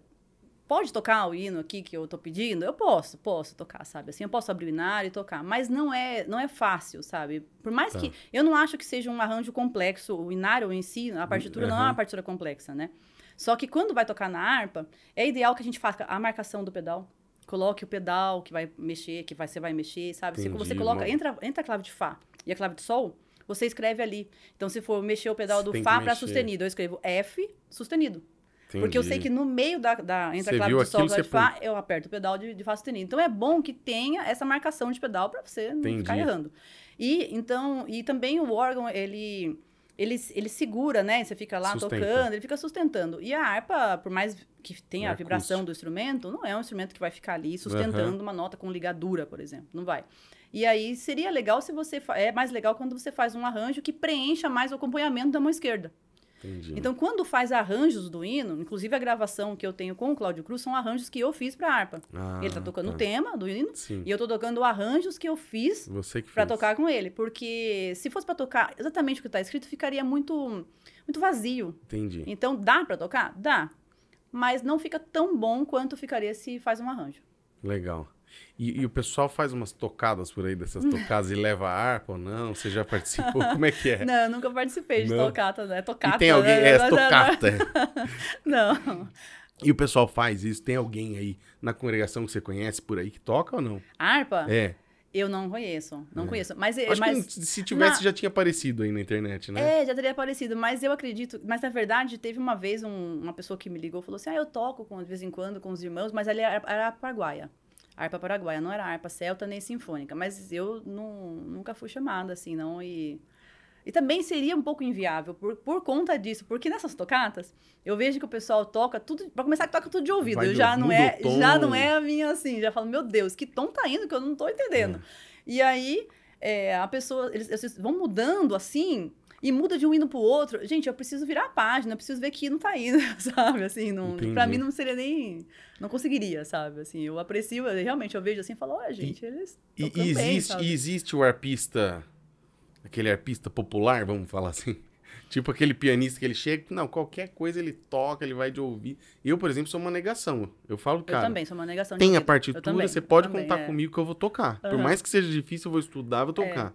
Speaker 1: pode tocar o hino aqui que eu tô pedindo? Eu posso, posso tocar, sabe? Assim, eu posso abrir o inário e tocar, mas não é, não é fácil, sabe? Por mais
Speaker 2: Tá.
Speaker 1: que eu não acho que seja um arranjo complexo, o inário em si, a partitura não é uma partitura complexa, né? Só que quando vai tocar na harpa, é ideal que a gente faça a marcação do pedal. Coloque o pedal que vai mexer, que vai, você vai mexer, sabe? Se
Speaker 2: Entendi,
Speaker 1: você coloca, entra, entra a clave de Fá e a clave de Sol, você escreve ali. Então, se for mexer o pedal
Speaker 2: Você
Speaker 1: do Fá para sustenido, eu escrevo F sustenido. Porque eu sei
Speaker 2: Entendi.
Speaker 1: que no meio da, da entre
Speaker 2: Você
Speaker 1: a clave de sol e a clave de fá, eu aperto o pedal de, de fá sustenido. Então é bom que tenha essa marcação de pedal para você não ficar
Speaker 2: Entendi.
Speaker 1: errando. E então, e também o órgão, ele ele, ele segura, né? Você fica lá
Speaker 2: Sustenta.
Speaker 1: tocando, ele fica sustentando. E a harpa, por mais que
Speaker 2: É
Speaker 1: a vibração
Speaker 2: acústico.
Speaker 1: do instrumento, não é um instrumento que vai ficar ali sustentando uma nota com ligadura, por exemplo. Não vai. E aí seria legal se você. fa- É mais legal quando você faz um arranjo que preencha mais o acompanhamento da mão esquerda.
Speaker 2: Entendi.
Speaker 1: Então, quando faz arranjos do hino, inclusive a gravação que eu tenho com o Cláudio Cruz são arranjos que eu fiz para harpa.
Speaker 2: Ah,
Speaker 1: ele tá tocando
Speaker 2: tá.
Speaker 1: o tema do hino
Speaker 2: Sim.
Speaker 1: e eu tô tocando arranjos que eu fiz para tocar com ele, porque se fosse para tocar exatamente o que tá escrito, ficaria muito muito vazio.
Speaker 2: Entendi.
Speaker 1: Então, dá para tocar? Dá. Mas não fica tão bom quanto ficaria se faz um arranjo.
Speaker 2: Legal. E, e o pessoal faz umas tocadas por aí dessas tocadas e leva harpa ou não? Você já participou? Como é que é?
Speaker 1: Não, eu nunca participei de
Speaker 2: Não.
Speaker 1: tocata, né? Tocata,
Speaker 2: e tem alguém,
Speaker 1: né?
Speaker 2: é,
Speaker 1: Mas,
Speaker 2: tocata.
Speaker 1: Não.
Speaker 2: E o pessoal faz isso? Tem alguém aí na congregação que você conhece por aí que toca ou não?
Speaker 1: Harpa?
Speaker 2: É.
Speaker 1: Eu não conheço, não conheço. Mas, é-
Speaker 2: Acho
Speaker 1: mas...
Speaker 2: que se tivesse
Speaker 1: na-
Speaker 2: já tinha aparecido aí na internet, né?
Speaker 1: É, já teria aparecido, mas eu acredito. Mas na verdade, teve uma vez um- uma pessoa que me ligou e falou assim: Ah, eu toco com, de vez em quando com os irmãos, mas ali era, era paraguaia. Harpa paraguaia, não era harpa celta nem sinfônica. Mas eu não, nunca fui chamada assim, não. E, e também seria um pouco inviável por, por conta disso, porque nessas tocatas eu vejo que o pessoal toca tudo. Pra começar, toca tudo de ouvido.
Speaker 2: Vai de
Speaker 1: já não é, já não é a minha assim. Já falo, meu Deus, que tom tá indo que eu não tô entendendo.
Speaker 2: É.
Speaker 1: E aí, é, a pessoa, eles, eles vão mudando assim, e muda de um hino pro outro. Gente, eu preciso virar a página, eu preciso ver que hino tá indo, sabe? Assim, não,
Speaker 2: Entendi.
Speaker 1: pra mim não seria nem. Não conseguiria, sabe? Assim, eu aprecio, eu- realmente eu vejo assim e falo, olha, gente, eles.
Speaker 2: E,
Speaker 1: tocam
Speaker 2: e
Speaker 1: bem,
Speaker 2: existe, e existe o arpista, aquele arpista popular, vamos falar assim. Tipo aquele pianista que ele chega, não, qualquer coisa ele toca, ele vai de ouvir. Eu, por exemplo, sou uma negação. Eu falo,
Speaker 1: Eu
Speaker 2: cara,
Speaker 1: também, sou uma negação
Speaker 2: tem a.
Speaker 1: Eu
Speaker 2: partitura,
Speaker 1: também,
Speaker 2: você
Speaker 1: eu
Speaker 2: pode
Speaker 1: também,
Speaker 2: contar
Speaker 1: é.
Speaker 2: comigo que eu vou tocar. Por
Speaker 1: Aham. É.
Speaker 2: mais que seja difícil, eu vou estudar, eu vou tocar.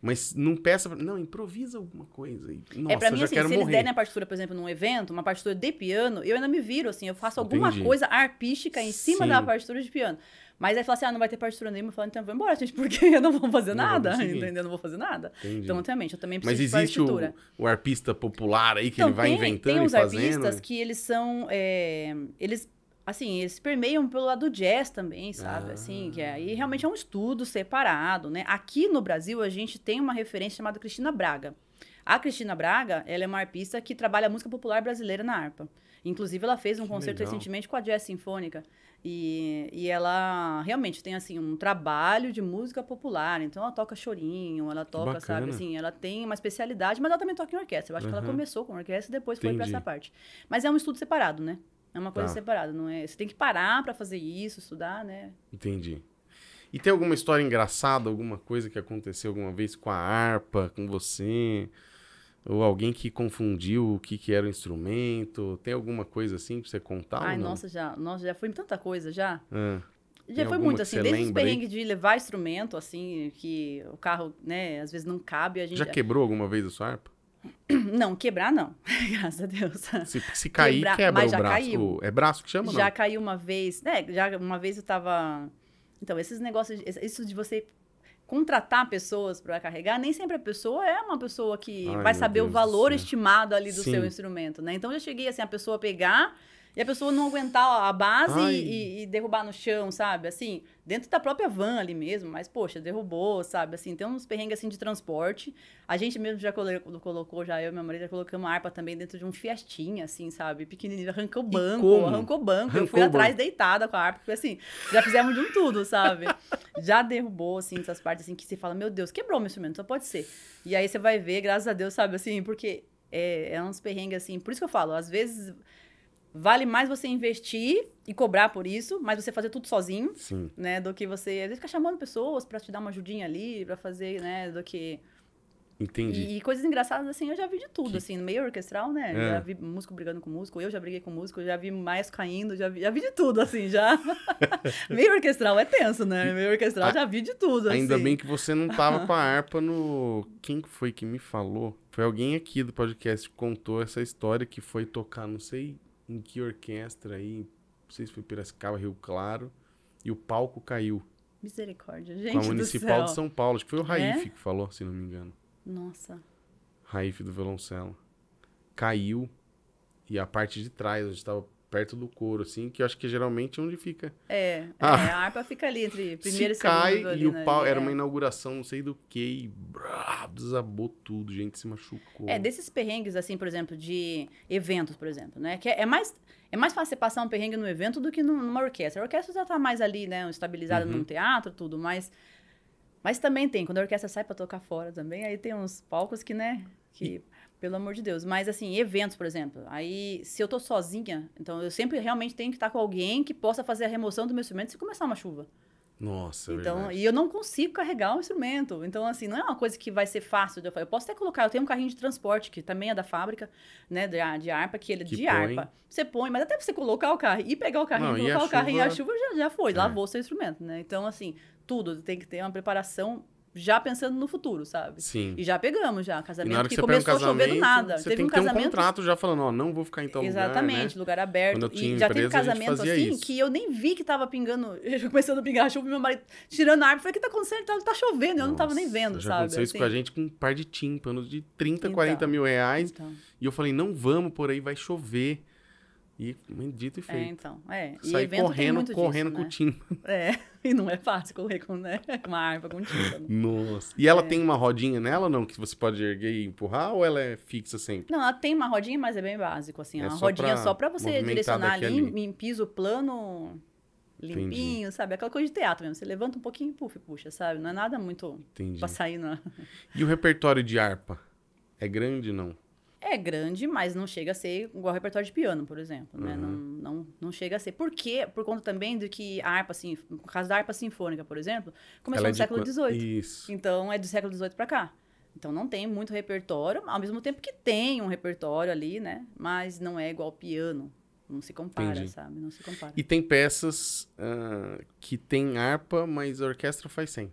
Speaker 2: Mas não peça, não, improvisa alguma coisa. Nossa,
Speaker 1: é, pra mim,
Speaker 2: já
Speaker 1: assim,
Speaker 2: quero
Speaker 1: se eles
Speaker 2: morrer.
Speaker 1: derem a partitura, por exemplo, num evento, uma partitura de piano, eu ainda me viro, assim, eu faço alguma
Speaker 2: Entendi.
Speaker 1: coisa arpística em cima
Speaker 2: Sim.
Speaker 1: da partitura de piano. Mas aí fala assim, ah, não vai ter partitura nenhuma, eu falo, então vamos embora, gente, porque eu não vou fazer
Speaker 2: Não vou
Speaker 1: nada, entendeu? Eu não vou fazer nada.
Speaker 2: Entendi.
Speaker 1: Então, realmente, eu também
Speaker 2: Mas
Speaker 1: preciso de
Speaker 2: existe o,
Speaker 1: partitura.
Speaker 2: o arpista popular aí que
Speaker 1: Então,
Speaker 2: ele vai
Speaker 1: tem,
Speaker 2: inventando
Speaker 1: tem
Speaker 2: e
Speaker 1: uns
Speaker 2: fazendo.
Speaker 1: artistas
Speaker 2: né?
Speaker 1: que eles são. é, eles, assim, eles permeiam pelo lado do jazz também, sabe?
Speaker 2: Ah.
Speaker 1: Assim, que aí realmente é um estudo separado, né? Aqui no Brasil, a gente tem uma referência chamada Cristina Braga. A Cristina Braga, ela é uma arpista que trabalha a música popular brasileira na harpa. Inclusive, ela fez um
Speaker 2: Que
Speaker 1: concerto
Speaker 2: legal.
Speaker 1: recentemente com a Jazz Sinfônica. E, e ela realmente tem, assim, um trabalho de música popular. Então, ela toca chorinho, ela toca, sabe? Assim, ela tem uma especialidade, mas ela também toca em orquestra. Eu acho que
Speaker 2: Aham.
Speaker 1: ela começou com orquestra e depois foi pra
Speaker 2: Entendi.
Speaker 1: essa parte. Mas é um estudo separado, né? É uma coisa
Speaker 2: Tá.
Speaker 1: separada, não é? Você tem que parar pra fazer isso, estudar, né?
Speaker 2: Entendi. E tem alguma história engraçada, alguma coisa que aconteceu alguma vez com a harpa, com você? Ou alguém que confundiu o que, que era o instrumento? Tem alguma coisa assim pra você contar
Speaker 1: Ai, nossa, já, nossa, já foi tanta coisa já.
Speaker 2: Ah,
Speaker 1: Já foi muito assim, desde os perrengues de levar instrumento, assim, que o carro, né, às vezes não cabe, a gente
Speaker 2: já quebrou alguma vez a sua harpa?
Speaker 1: Não, quebrar não. Graças a Deus.
Speaker 2: Se, se cair,
Speaker 1: Quebrar-
Speaker 2: quebra
Speaker 1: mas
Speaker 2: o
Speaker 1: já
Speaker 2: braço.
Speaker 1: caiu.
Speaker 2: O- É braço que chama,
Speaker 1: Já
Speaker 2: não?
Speaker 1: caiu uma vez, né? Já uma vez eu tava. Então, esses negócios, de- isso de você contratar pessoas para carregar, nem sempre a pessoa é uma pessoa que
Speaker 2: Ai,
Speaker 1: vai saber
Speaker 2: Deus
Speaker 1: o valor estimado ali do
Speaker 2: Sim.
Speaker 1: seu instrumento, né? Então, eu já cheguei assim, a pessoa pegar e a pessoa não aguentar a base e, e derrubar no chão, sabe? Assim, dentro da própria van ali mesmo, mas, poxa, derrubou, sabe? Assim, tem uns perrengues assim de transporte. A gente mesmo já colo- colocou, já eu e minha marido já colocamos a harpa também dentro de um fiestinha, assim, sabe? Pequenininho, arrancou o banco, arrancou o banco. eu
Speaker 2: Arrancou
Speaker 1: fui
Speaker 2: o
Speaker 1: atrás
Speaker 2: banco.
Speaker 1: deitada com a harpa, porque assim, já fizemos de um tudo, sabe? já derrubou, assim, essas partes assim que você fala, meu Deus, quebrou meu instrumento, só pode ser. E aí você vai ver, graças a Deus, sabe, assim, porque é, é uns perrengues assim. Por isso que eu falo, às vezes vale mais você investir e cobrar por isso, mas você fazer tudo sozinho,
Speaker 2: Sim.
Speaker 1: né? Do que você às vezes ficar chamando pessoas pra te dar uma ajudinha ali, pra fazer, né? Do que
Speaker 2: Entendi.
Speaker 1: E, e coisas engraçadas, assim, eu já vi de tudo,
Speaker 2: Que-
Speaker 1: assim, no meio orquestral, né?
Speaker 2: É.
Speaker 1: Já vi músico brigando com músico, eu já briguei com músico, já vi mais caindo, já vi, já vi de tudo, assim, já. meio orquestral é tenso, né? Meio orquestral
Speaker 2: A-
Speaker 1: já vi de tudo, assim.
Speaker 2: Ainda bem que você não tava com a harpa no. Quem que foi que me falou? Foi alguém aqui do podcast que contou essa história que foi tocar, não sei em que orquestra aí, não sei se foi Piracicaba, Rio Claro, e o palco caiu.
Speaker 1: Misericórdia, gente
Speaker 2: com a Municipal de São Paulo. Acho que foi o Raif
Speaker 1: É?
Speaker 2: que falou, se não me engano.
Speaker 1: Nossa.
Speaker 2: Raif do violoncelo. Caiu e a parte de trás, onde estava perto do couro, assim, que eu acho que geralmente é onde fica.
Speaker 1: É,
Speaker 2: Ah.
Speaker 1: é, a harpa fica ali entre primeiro
Speaker 2: Se
Speaker 1: e segundo.
Speaker 2: cai e o
Speaker 1: né,
Speaker 2: pau
Speaker 1: ali,
Speaker 2: era
Speaker 1: é.
Speaker 2: uma inauguração, não sei do que, e brá, desabou tudo, gente se machucou.
Speaker 1: É, desses perrengues, assim, por exemplo, de eventos, por exemplo, né? Que é, é mais, é mais fácil você passar um perrengue no evento do que num- numa orquestra. A orquestra já tá mais ali, né? Estabilizada
Speaker 2: Uhum.
Speaker 1: num teatro, tudo, mas... Mas também tem, quando a orquestra sai pra tocar fora também, aí tem uns palcos que, né? Que, pelo amor de Deus. Mas, assim, eventos, por exemplo. Aí, se eu tô sozinha, então eu sempre realmente tenho que estar com alguém que possa fazer a remoção do meu instrumento se começar uma chuva.
Speaker 2: Nossa, é
Speaker 1: Então,
Speaker 2: verdade.
Speaker 1: e eu não consigo carregar o instrumento. Então, assim, não é uma coisa que vai ser fácil de eu. Eu posso até colocar, eu tenho um carrinho de transporte, que também é da fábrica, né, de, de harpa, que ele é
Speaker 2: Que
Speaker 1: de
Speaker 2: põe.
Speaker 1: harpa. Você põe, mas até pra você colocar o carro e pegar o carrinho,
Speaker 2: Não, e
Speaker 1: colocar o carrinho e a
Speaker 2: chuva-
Speaker 1: chuva já, já foi,
Speaker 2: É.
Speaker 1: lavou o seu instrumento, né? Então, assim, tudo tem que ter uma preparação já pensando no futuro, sabe?
Speaker 2: Sim.
Speaker 1: E já pegamos já,
Speaker 2: E
Speaker 1: casamento
Speaker 2: na hora que,
Speaker 1: que,
Speaker 2: pega um
Speaker 1: começou a chover
Speaker 2: casamento,
Speaker 1: do nada.
Speaker 2: você
Speaker 1: Teve
Speaker 2: tem
Speaker 1: um
Speaker 2: que ter um
Speaker 1: casamento
Speaker 2: contrato já falando, ó, não vou ficar em tal
Speaker 1: Exatamente,
Speaker 2: lugar,
Speaker 1: lugar aberto.
Speaker 2: Quando eu tinha
Speaker 1: e já teve
Speaker 2: a
Speaker 1: casamento assim
Speaker 2: isso.
Speaker 1: que eu nem vi que tava pingando, começando a pingar chuva, e meu marido tirando a árvore. Falei, o que tá acontecendo? Tá, tá chovendo, eu não tava nem
Speaker 2: Nossa,
Speaker 1: vendo,
Speaker 2: já
Speaker 1: sabe?
Speaker 2: aconteceu isso
Speaker 1: assim.
Speaker 2: com a gente com um par de tímpanos de 30,
Speaker 1: Então.
Speaker 2: 40 mil reais.
Speaker 1: Então,
Speaker 2: E eu falei, não vamos por aí, vai chover. E dito e
Speaker 1: é,
Speaker 2: feito.
Speaker 1: então, é. E
Speaker 2: Saí correndo, correndo
Speaker 1: disso,
Speaker 2: com
Speaker 1: né?
Speaker 2: o tímpano.
Speaker 1: É, e não é fácil correr com, né, com uma harpa com tímpano.
Speaker 2: Nossa. E ela
Speaker 1: É.
Speaker 2: tem uma rodinha nela ou não? Que você pode erguer e empurrar? Ou ela é fixa sempre?
Speaker 1: Não, ela tem uma rodinha, mas é bem básico, assim.
Speaker 2: É
Speaker 1: É uma
Speaker 2: só
Speaker 1: rodinha
Speaker 2: pra
Speaker 1: só pra você direcionar ali,
Speaker 2: ali.
Speaker 1: em, piso plano, limpinho, sabe? Aquela coisa de teatro mesmo. Você levanta um pouquinho e puxa, puxa, sabe? Não é nada muito
Speaker 2: Entendi.
Speaker 1: pra sair na...
Speaker 2: E o repertório de harpa? É grande, não?
Speaker 1: É grande, mas não chega a ser igual ao repertório de piano, por exemplo, né?
Speaker 2: Uhum.
Speaker 1: Não, não, não chega a ser. Por quê? Por conta também de que a harpa, assim, no caso da harpa sinfônica, por exemplo, começou
Speaker 2: ela é
Speaker 1: no
Speaker 2: de
Speaker 1: século XVIII.
Speaker 2: Isso.
Speaker 1: Então, é do século XVIII pra cá. Então, não tem muito repertório, ao mesmo tempo que tem um repertório ali, né? Mas não é igual ao piano. Não se compara,
Speaker 2: Entendi.
Speaker 1: sabe? Não se compara.
Speaker 2: E tem peças ah, que tem harpa, mas a orquestra faz sem.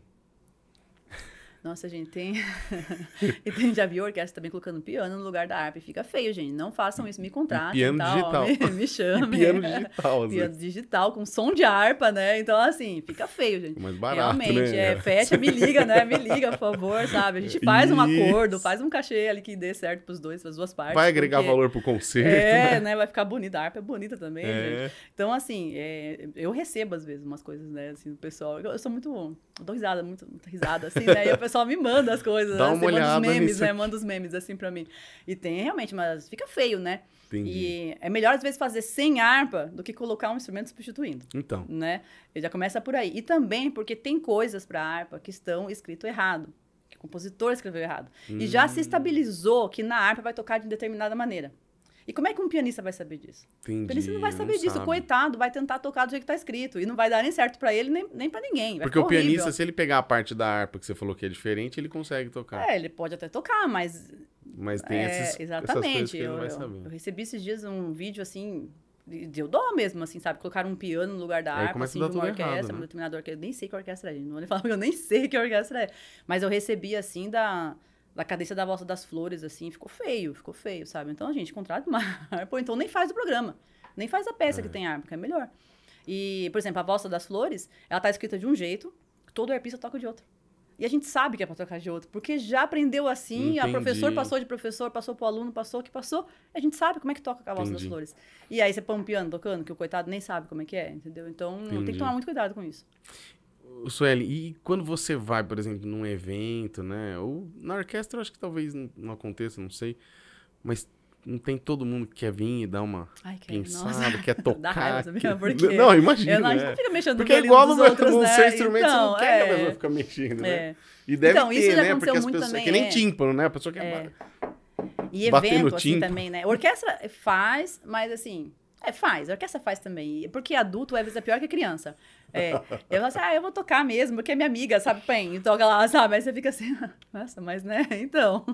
Speaker 1: Nossa, gente, tem. e tem, já vi orquestra também colocando piano no lugar da harpa. E fica feio, gente. Não façam isso, me contratem.
Speaker 2: piano
Speaker 1: tal,
Speaker 2: digital.
Speaker 1: Me, me
Speaker 2: E
Speaker 1: chamem.
Speaker 2: piano digital,
Speaker 1: piano
Speaker 2: vezes.
Speaker 1: digital, com som de harpa, né? Então, assim, fica feio, gente.
Speaker 2: Mais barato,
Speaker 1: Realmente,
Speaker 2: né?
Speaker 1: é, fecha, me liga, né? Me liga, por favor, sabe? A gente faz um
Speaker 2: Isso.
Speaker 1: acordo, faz um cachê ali que dê certo pros dois, pras duas partes.
Speaker 2: Vai agregar
Speaker 1: porque-
Speaker 2: valor pro concerto,
Speaker 1: É,
Speaker 2: né?
Speaker 1: né? Vai ficar bonita. A harpa é bonita também,
Speaker 2: É.
Speaker 1: gente. Então, assim, é, eu recebo às vezes umas coisas, né, assim, do pessoal. Eu, eu sou muito. Eu dou risada, muito, muito risada, assim, né? E o pessoal me manda as coisas,
Speaker 2: Dá
Speaker 1: né?
Speaker 2: uma
Speaker 1: manda
Speaker 2: olhada
Speaker 1: os memes, né? Manda os memes, assim, pra mim. E tem realmente, mas fica feio, né?
Speaker 2: Entendi.
Speaker 1: E é melhor, às vezes, fazer sem harpa do que colocar um instrumento substituindo.
Speaker 2: Então,
Speaker 1: Né? Ele já começa por aí. E também porque tem coisas para harpa que estão escrito errado. Que o compositor escreveu errado. E já
Speaker 2: Hum.
Speaker 1: se estabilizou que na harpa vai tocar de determinada maneira. E como é que um pianista vai saber disso?
Speaker 2: entendi.
Speaker 1: O pianista não vai saber disso.
Speaker 2: sabe.
Speaker 1: Coitado, vai tentar tocar do jeito que tá escrito. E não vai dar nem certo para ele, nem, nem para ninguém. Vai
Speaker 2: Porque o
Speaker 1: horrível.
Speaker 2: pianista, se ele pegar a parte da harpa que você falou que é diferente, ele consegue tocar.
Speaker 1: É, ele pode até tocar, mas
Speaker 2: Mas tem
Speaker 1: É,
Speaker 2: esses, essas coisas
Speaker 1: exatamente.
Speaker 2: ele não
Speaker 1: eu, eu- eu recebi esses dias um vídeo assim. De de eu dó mesmo, assim, sabe? Colocar um piano no lugar da harpa, assim, de uma
Speaker 2: tudo errado,
Speaker 1: orquestra,
Speaker 2: né?
Speaker 1: uma determinada orquestra. Nem sei que orquestra é, gente. Não vou nem falar eu nem sei que orquestra é. Mas eu recebi, assim, da, da cadência da Volta das Flores, assim, ficou feio, ficou feio, sabe? Então, a gente, contrata uma harpa, ou então nem faz o programa. Nem faz a peça que tem harpa, que é melhor. E, por exemplo, a Valsa das Flores, ela tá escrita de um jeito, todo arpista toca de outro. E a gente sabe que é pra tocar de outro, porque já aprendeu assim, a
Speaker 2: Entendi.
Speaker 1: professor passou de professor, passou pro aluno, passou que passou, a gente sabe como é que toca a Valsa das. Flores. E aí você põe um piano tocando, que o coitado nem sabe como é que é, entendeu? Então tem
Speaker 2: Entendi.
Speaker 1: que tomar muito cuidado com isso.
Speaker 2: Sueli, e quando você vai, por exemplo, num evento, né? Ou na orquestra, eu acho que talvez não, não aconteça, não sei. Mas não tem todo mundo que quer vir e dar uma
Speaker 1: Ai, que
Speaker 2: pensada, quer
Speaker 1: Dá
Speaker 2: tocar.
Speaker 1: raiva,
Speaker 2: quer-
Speaker 1: Porque
Speaker 2: Não, imagina.
Speaker 1: eu não, a gente
Speaker 2: é.
Speaker 1: não fica mexendo
Speaker 2: Porque
Speaker 1: no
Speaker 2: é igual no,
Speaker 1: outros, né?
Speaker 2: seu instrumento, você não
Speaker 1: Então,
Speaker 2: quer que a
Speaker 1: é,
Speaker 2: pessoa fique mexendo, né?
Speaker 1: é.
Speaker 2: E deve
Speaker 1: Então, isso
Speaker 2: ter,
Speaker 1: já
Speaker 2: né?
Speaker 1: aconteceu
Speaker 2: Porque as
Speaker 1: muito
Speaker 2: pessoas.
Speaker 1: também,
Speaker 2: que nem
Speaker 1: é.
Speaker 2: tímpano, né? A pessoa quer.
Speaker 1: É. E evento, assim, também, né? Orquestra faz, mas assim, É, faz. A orquestra faz também. Porque adulto, às vezes, é pior que criança. É, eu falo assim, ah, eu vou tocar mesmo, porque é minha amiga, sabe, Pen, toca lá, sabe? Aí você fica assim, nossa, mas né, então.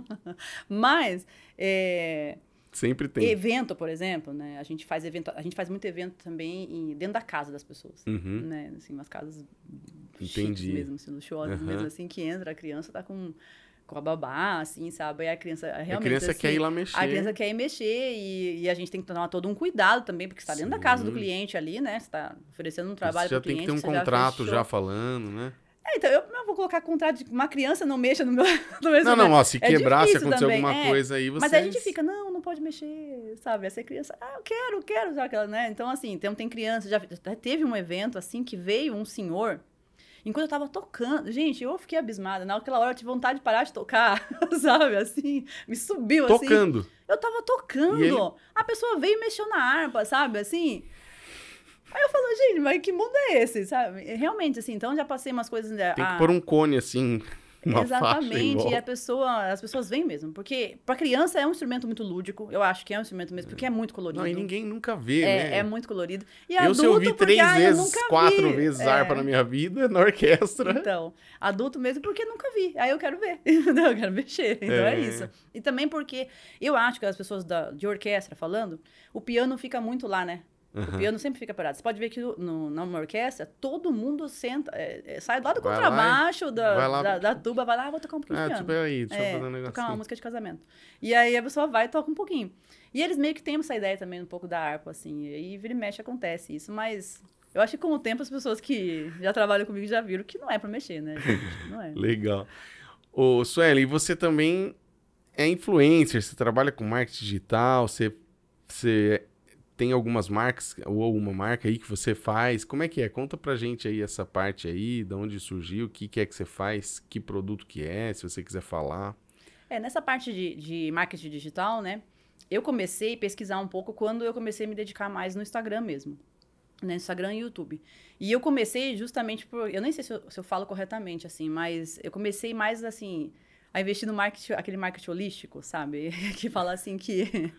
Speaker 1: Mas, é,
Speaker 2: Sempre tem.
Speaker 1: evento, por exemplo, né? A gente faz evento, a gente faz muito evento também em- dentro da casa das pessoas,
Speaker 2: Uhum.
Speaker 1: né? Assim, umas casas
Speaker 2: Entendi.
Speaker 1: mesmo, assim, luxuosas
Speaker 2: Aham.
Speaker 1: mesmo, assim, que entra, a criança tá com, com a babá, assim, sabe? Aí a criança realmente,
Speaker 2: a criança
Speaker 1: assim,
Speaker 2: quer ir lá mexer.
Speaker 1: a criança quer ir mexer e, e a gente tem que tomar todo um cuidado também, porque está dentro da casa do cliente ali, né? Você está oferecendo um trabalho
Speaker 2: já
Speaker 1: para o
Speaker 2: tem
Speaker 1: cliente.
Speaker 2: que ter um
Speaker 1: já
Speaker 2: contrato
Speaker 1: fechou.
Speaker 2: já falando, né?
Speaker 1: É, então, eu não vou colocar contrato de que uma criança não mexa no meu, no meu
Speaker 2: Não, não, ó, se
Speaker 1: É
Speaker 2: quebrar, se acontecer
Speaker 1: também,
Speaker 2: alguma
Speaker 1: é.
Speaker 2: coisa aí, você.
Speaker 1: Mas a gente fica, não, não pode mexer, sabe? Essa criança, ah, eu quero, eu quero, sabe? aquela, Né? Então, assim, então, tem criança, já já teve um evento, assim, que veio um senhor, enquanto eu tava tocando, gente, eu fiquei abismada, naquela hora eu tive vontade de parar de tocar, sabe? Assim, me subiu, assim.
Speaker 2: Tocando.
Speaker 1: Eu tava tocando.
Speaker 2: Ele-
Speaker 1: A pessoa veio e mexeu na harpa, sabe? Assim. Aí eu falo, gente, mas que mundo é esse, sabe? Realmente, assim, então já passei umas coisas. né,
Speaker 2: Tem que pôr um cone assim. Uma
Speaker 1: Exatamente, e a pessoa, as pessoas vêm mesmo. Porque pra criança é um instrumento muito lúdico. Eu acho que é um instrumento mesmo, porque é muito colorido.
Speaker 2: Não, e ninguém nunca vê,
Speaker 1: é,
Speaker 2: né?
Speaker 1: é muito colorido. E
Speaker 2: eu,
Speaker 1: adulto,
Speaker 2: se eu vi
Speaker 1: porque,
Speaker 2: três
Speaker 1: ah,
Speaker 2: vezes,
Speaker 1: nunca
Speaker 2: quatro
Speaker 1: vi.
Speaker 2: vezes
Speaker 1: É.
Speaker 2: harpa na minha vida, na orquestra.
Speaker 1: Então, adulto mesmo porque nunca vi. Aí eu quero ver. eu quero mexer. Então é.
Speaker 2: É.
Speaker 1: isso. E também porque eu acho que as pessoas da, de orquestra falando, o piano fica muito lá, né? O
Speaker 2: Aham.
Speaker 1: piano sempre fica parado. Você pode ver que no, no- numa orquestra, todo mundo senta, é, é, sai lá do
Speaker 2: lá
Speaker 1: contrabaixo, da,
Speaker 2: lá-
Speaker 1: da, da tuba, vai lá, ah, vou tocar um pouquinho de
Speaker 2: Ah,
Speaker 1: piano.
Speaker 2: tipo, peraí, deixa eu
Speaker 1: É,
Speaker 2: fazer um negocinho.
Speaker 1: tocar uma música de casamento. E aí a pessoa vai e toca um pouquinho. E eles meio que têm essa ideia também um pouco da harpa, assim. E aí vira e mexe acontece isso, mas eu acho que com o tempo as pessoas que já trabalham comigo já viram que não é pra mexer, né, gente? Não é.
Speaker 2: Legal. Ô, Sueli, você também é influencer, você trabalha com marketing digital, você, você tem algumas marcas, ou uma marca aí que você faz. Como é que é? Conta pra gente aí essa parte aí, de onde surgiu, o que, que é que você faz, que produto que é, se você quiser falar.
Speaker 1: É, nessa parte de, de marketing digital, né? Eu comecei a pesquisar um pouco quando eu comecei a me dedicar mais no Instagram mesmo. Né, Instagram e YouTube. E eu comecei justamente por. Eu nem sei se eu, se eu falo corretamente, assim, mas eu comecei mais assim. A investir no marketing, aquele marketing holístico, sabe? que fala assim que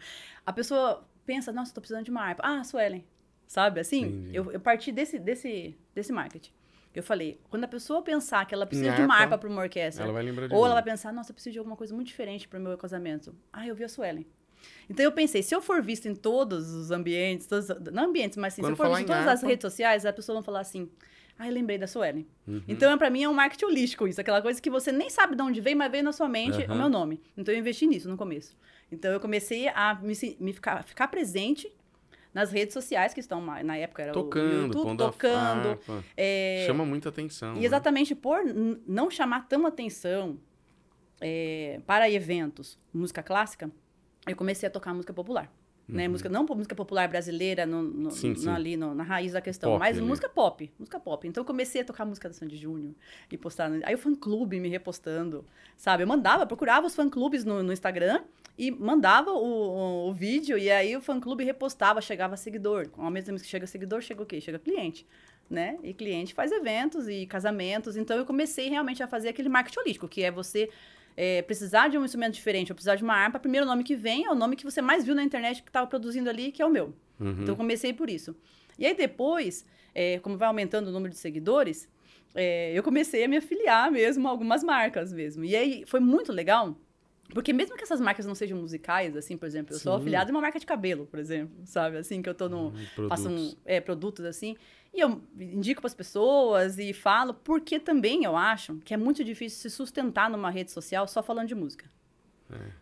Speaker 1: a pessoa pensa, nossa, tô precisando de uma harpa. Ah, Suelen. Sabe? Assim,
Speaker 2: Entendi.
Speaker 1: eu, eu parti desse, desse, desse marketing. Eu falei, quando a pessoa pensar que ela precisa de uma
Speaker 2: harpa,
Speaker 1: para uma orquestra,
Speaker 2: Ela vai
Speaker 1: ou ela vai pensar, nossa, eu preciso de alguma coisa muito diferente para o meu casamento. Ah, eu vi a Suelen. Então eu pensei, se eu for visto em todos os ambientes, todos, não ambientes, mas assim, se eu for visto em todas as redes sociais, as pessoas vão falar assim, ah, eu lembrei da Suelen.
Speaker 2: Uhum.
Speaker 1: Então, para mim, é um marketing holístico isso, aquela coisa que você nem sabe de onde veio, mas veio na sua mente
Speaker 2: Aham.
Speaker 1: o meu nome. Então eu investi nisso no começo. Então eu comecei a me, me ficar, ficar presente nas redes sociais que estão, na época era o
Speaker 2: Tocando,
Speaker 1: YouTube,
Speaker 2: pondo a
Speaker 1: tocando. é,
Speaker 2: Chama muita atenção.
Speaker 1: e
Speaker 2: né?
Speaker 1: exatamente por n- não chamar tão atenção é, para eventos, música clássica, eu comecei a tocar música popular. Né? Música, não música popular brasileira no, no-
Speaker 2: Uhum. Sim,
Speaker 1: no-
Speaker 2: sim.
Speaker 1: ali no- na raiz da questão,
Speaker 2: Pop
Speaker 1: mas
Speaker 2: ali.
Speaker 1: música pop, música pop. Então eu comecei a tocar música da Sandy Júnior e postar. Aí o fã clube me repostando, sabe? Eu mandava, procurava os fã clubes no, no Instagram e mandava o, o, o vídeo e aí o fã clube repostava, chegava seguidor. Ao mesmo tempo que chega seguidor, chega o quê? Chega cliente né? E cliente faz eventos e casamentos. Então eu comecei realmente a fazer aquele marketing holístico, que é você é, precisar de um instrumento diferente, ou precisar de uma harpa, primeiro nome que vem é o nome que você mais viu na internet que estava produzindo ali, que é o meu.
Speaker 2: Uhum.
Speaker 1: Então eu comecei por isso. E aí depois, é, como vai aumentando o número de seguidores, é, eu comecei a me afiliar mesmo a algumas marcas mesmo. E aí foi muito legal. Porque mesmo que essas marcas não sejam musicais, assim, por exemplo, eu sou
Speaker 2: Sim.
Speaker 1: afiliada em uma marca de cabelo, por exemplo, sabe? Assim, que eu tô no,
Speaker 2: Hum,
Speaker 1: faço um,
Speaker 2: produtos.
Speaker 1: é, produtos assim. E eu indico para as pessoas e falo, porque também eu acho que é muito difícil se sustentar numa rede social só falando de música.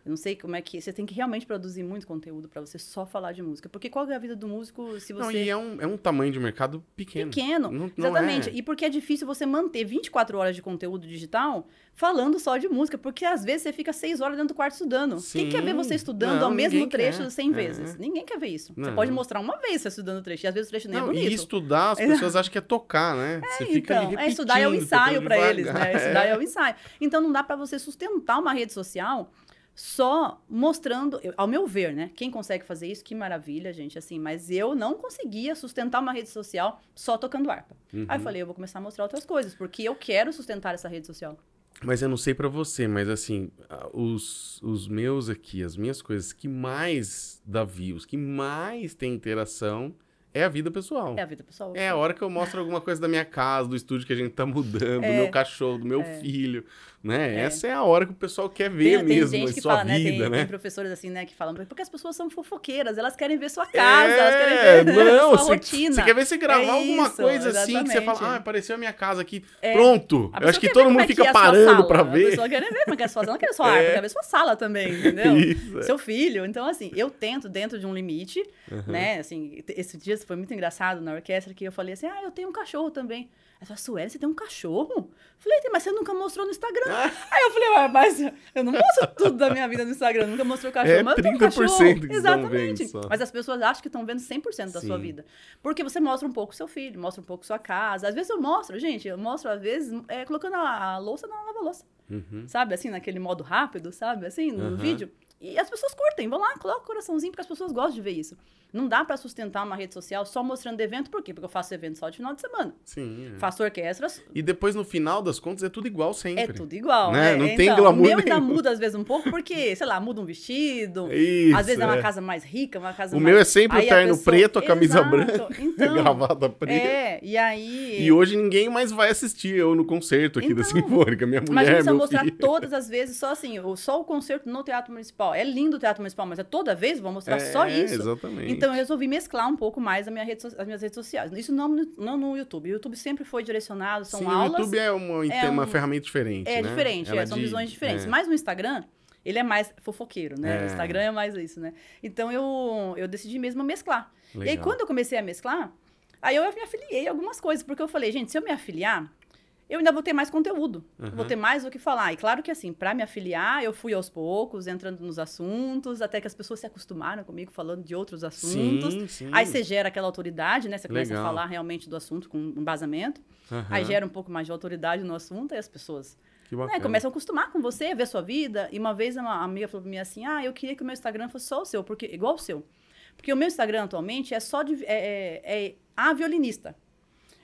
Speaker 1: Eu não sei como é que. Você tem que realmente produzir muito conteúdo para você só falar de música. Porque qual é a vida do músico se
Speaker 2: Não,
Speaker 1: você.
Speaker 2: e é um, é um tamanho de mercado pequeno.
Speaker 1: Pequeno.
Speaker 2: Não- não
Speaker 1: Exatamente.
Speaker 2: é.
Speaker 1: E porque é difícil você manter 24 horas de conteúdo digital falando só de música. Porque às vezes você fica 6 horas dentro do quarto estudando. Quem quer ver você
Speaker 2: Sim.
Speaker 1: estudando
Speaker 2: Não,
Speaker 1: ao mesmo trecho
Speaker 2: quer.
Speaker 1: 100
Speaker 2: É.
Speaker 1: vezes? Ninguém quer ver isso. Você
Speaker 2: Não.
Speaker 1: pode mostrar uma vez você estudando o trecho. E às vezes o trecho nem
Speaker 2: Não,
Speaker 1: é bonito.
Speaker 2: e estudar, as pessoas acham que é tocar, né? Você fica
Speaker 1: Então, é, estudar é o ensaio para eles, né? Estudar é o ensaio. Então não dá para você sustentar uma rede social só mostrando, ao meu ver, né? Quem consegue fazer isso, que maravilha, gente, assim, mas eu não conseguia sustentar uma rede social só tocando harpa.
Speaker 2: Uhum.
Speaker 1: Aí eu falei, eu vou começar a mostrar outras coisas, porque eu quero sustentar essa rede social.
Speaker 2: Mas eu não sei pra você, mas assim, os, os meus aqui, as minhas coisas que mais dá views, que mais tem interação, é a vida pessoal.
Speaker 1: É a vida pessoal.
Speaker 2: É a hora que eu mostro alguma coisa da minha casa, do estúdio que a gente tá mudando, do meu cachorro, do meu filho, né?
Speaker 1: É.
Speaker 2: Essa é a hora que o pessoal quer ver
Speaker 1: Tem, tem
Speaker 2: mesmo
Speaker 1: gente
Speaker 2: a
Speaker 1: que
Speaker 2: sua
Speaker 1: fala, né?
Speaker 2: vida,
Speaker 1: Tem,
Speaker 2: né?
Speaker 1: tem professores assim, né, que falam, porque as pessoas são fofoqueiras, elas querem ver sua casa, elas
Speaker 2: É,
Speaker 1: querem ver
Speaker 2: não,
Speaker 1: sua
Speaker 2: você,
Speaker 1: rotina.
Speaker 2: você quer ver você gravar
Speaker 1: É
Speaker 2: alguma
Speaker 1: isso,
Speaker 2: coisa assim que você
Speaker 1: exatamente.
Speaker 2: fala, ah, apareceu a minha casa aqui.
Speaker 1: É.
Speaker 2: Pronto. Eu acho que todo
Speaker 1: ver
Speaker 2: mundo
Speaker 1: é
Speaker 2: fica
Speaker 1: é sua
Speaker 2: parando
Speaker 1: sala.
Speaker 2: pra
Speaker 1: A
Speaker 2: ver.
Speaker 1: pessoa quer ver como é que é a sua sala, não quer sua
Speaker 2: É.
Speaker 1: área, quer ver sua sala também, entendeu?
Speaker 2: Isso, é.
Speaker 1: Seu filho. Então, assim, eu tento dentro de um limite, né? Assim, esse dia foi muito engraçado na orquestra que eu falei assim, ah, eu tenho um cachorro também. Ela falou, Sueli, você tem um cachorro? Falei, "Tem, mas você nunca mostrou no Instagram. Aí eu falei, "Ué, mas eu não mostro tudo da minha vida no Instagram, nunca mostrei o cachorro.
Speaker 2: É
Speaker 1: mas eu tenho um
Speaker 2: 30%
Speaker 1: cachorro.
Speaker 2: que
Speaker 1: Exatamente.
Speaker 2: vendo só.
Speaker 1: Mas as pessoas acham que estão vendo 100% da sua
Speaker 2: Sim.
Speaker 1: vida. Porque você mostra um pouco seu filho, mostra um pouco sua casa. Às vezes eu mostro, gente, eu mostro às vezes é, colocando a, a louça na lava-louça.
Speaker 2: Uhum.
Speaker 1: Sabe, assim, naquele modo rápido, sabe, assim, no
Speaker 2: Aham.
Speaker 1: vídeo. E as pessoas curtem, vão lá, coloca o coraçãozinho, porque as pessoas gostam de ver isso. Não dá pra sustentar uma rede social só mostrando evento, por quê? Porque eu faço evento só de final de semana.
Speaker 2: Sim. é.
Speaker 1: Faço orquestras,
Speaker 2: E depois, no final das contas, é tudo igual sempre.
Speaker 1: é tudo igual,
Speaker 2: Né?
Speaker 1: né?
Speaker 2: Não tem
Speaker 1: então,
Speaker 2: glamour
Speaker 1: O meu ainda
Speaker 2: nenhum.
Speaker 1: muda às vezes um pouco, porque, sei lá, muda um vestido.
Speaker 2: Isso,
Speaker 1: às vezes é uma
Speaker 2: é.
Speaker 1: casa mais rica, uma casa
Speaker 2: O
Speaker 1: mais...
Speaker 2: meu é sempre o
Speaker 1: Aí a
Speaker 2: terno
Speaker 1: pessoa-
Speaker 2: preto, a camisa
Speaker 1: Exato,
Speaker 2: branca,
Speaker 1: Então,
Speaker 2: gravata preta.
Speaker 1: é, e aí...
Speaker 2: E hoje ninguém mais vai assistir eu no concerto aqui da
Speaker 1: Então,
Speaker 2: Sinfônica. Minha mulher,
Speaker 1: se eu
Speaker 2: meu
Speaker 1: mostrar
Speaker 2: filho.
Speaker 1: todas as vezes só assim, o- só o concerto no Teatro Municipal. É lindo o Teatro Municipal, mas é toda vez vou mostrar só
Speaker 2: É,
Speaker 1: isso.
Speaker 2: Exatamente.
Speaker 1: Então eu resolvi mesclar um pouco mais a minha rede as minhas redes sociais. Isso não, no- não no YouTube. O YouTube sempre foi direcionado, são
Speaker 2: Sim,
Speaker 1: aulas.
Speaker 2: o YouTube é uma,
Speaker 1: é
Speaker 2: uma
Speaker 1: um-
Speaker 2: ferramenta diferente,
Speaker 1: É
Speaker 2: né?
Speaker 1: diferente, é, são
Speaker 2: de-
Speaker 1: visões diferentes.
Speaker 2: é.
Speaker 1: Mas no Instagram, ele é mais fofoqueiro, né?
Speaker 2: É.
Speaker 1: O Instagram é mais isso, né? Então eu, eu decidi mesmo mesclar. E aí,
Speaker 2: Legal.
Speaker 1: quando eu comecei a mesclar, aí eu me afiliei algumas coisas, porque eu falei, gente, se eu me afiliar, eu ainda vou ter mais conteúdo. Eu Vou ter mais o que falar. E claro que assim, para me afiliar, eu fui aos poucos, entrando nos assuntos, até que as pessoas se acostumaram comigo falando de outros assuntos.
Speaker 2: Sim, sim.
Speaker 1: Aí você gera aquela autoridade, né? Você começa
Speaker 2: Legal.
Speaker 1: a falar realmente do assunto com embasamento.
Speaker 2: Aham.
Speaker 1: Aí gera um pouco mais de autoridade no assunto, aí as pessoas né, começam a acostumar com você, ver sua vida. E uma vez uma amiga falou pra mim assim: Ah, eu queria que o meu Instagram fosse só o seu, porque igual o seu. Porque o meu Instagram atualmente é só de. É, é- é a violinista.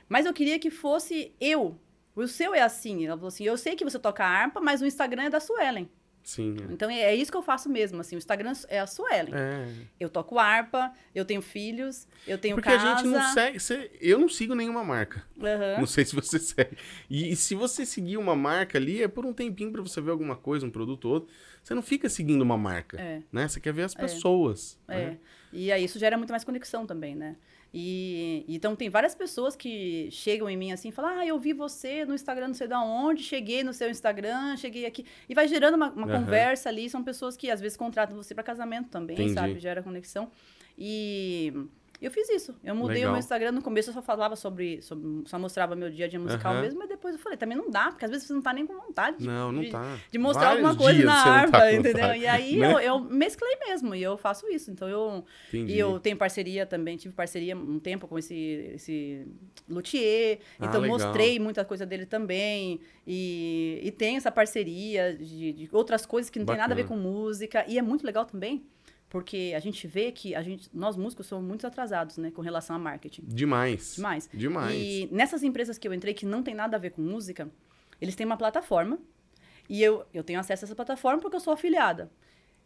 Speaker 1: Mas eu queria que fosse eu. O seu é assim. Ela falou assim: eu sei que você toca harpa, mas o Instagram é da Suelen.
Speaker 2: Sim.
Speaker 1: Então é isso que eu faço mesmo. Assim, o Instagram é a Suelen.
Speaker 2: É.
Speaker 1: Eu toco harpa, eu tenho filhos, eu tenho
Speaker 2: Porque
Speaker 1: casa.
Speaker 2: a gente não segue. cê- eu não sigo nenhuma marca.
Speaker 1: Aham.
Speaker 2: Não sei se você segue. E, e se você seguir uma marca ali, é por um tempinho pra você ver alguma coisa, um produto ou outro. Você não fica seguindo uma marca.
Speaker 1: É.
Speaker 2: Né? Você quer ver as pessoas.
Speaker 1: É.
Speaker 2: né?
Speaker 1: E aí isso gera muito mais conexão também, né? E então tem várias pessoas que chegam em mim assim e falam: Ah, eu vi você no Instagram, não sei de onde, cheguei no seu Instagram, cheguei aqui. E vai gerando uma, uma
Speaker 2: Aham.
Speaker 1: conversa ali. São pessoas que às vezes contratam você para casamento também,
Speaker 2: Entendi.
Speaker 1: sabe? Gera conexão. E eu fiz isso. Eu mudei
Speaker 2: Legal.
Speaker 1: o meu Instagram. No começo eu só falava sobre, sobre só mostrava meu dia a dia musical
Speaker 2: Aham.
Speaker 1: mesmo, mas depois eu falei: também não dá, porque às vezes você não tá nem com vontade de-
Speaker 2: Não, não
Speaker 1: de,
Speaker 2: tá.
Speaker 1: de mostrar
Speaker 2: Vários
Speaker 1: alguma coisa na
Speaker 2: tá
Speaker 1: harpa,
Speaker 2: com
Speaker 1: entendeu? E aí
Speaker 2: né?
Speaker 1: eu, eu mesclei mesmo e eu faço isso. Então eu
Speaker 2: Entendi.
Speaker 1: e eu tenho parceria também, tive parceria um tempo com esse, esse luthier.
Speaker 2: Ah,
Speaker 1: Então
Speaker 2: legal.
Speaker 1: mostrei muita coisa dele também. E, e tem essa parceria de, de outras coisas que não tem nada a ver com
Speaker 2: Bacana.
Speaker 1: música. E é muito legal também, porque a gente vê que a gente, nós músicos somos muito atrasados, né, com relação a marketing.
Speaker 2: Demais.
Speaker 1: Demais.
Speaker 2: Demais.
Speaker 1: E nessas empresas que eu entrei que não tem nada a ver com música, eles têm uma plataforma. E eu, eu tenho acesso a essa plataforma porque eu sou afiliada.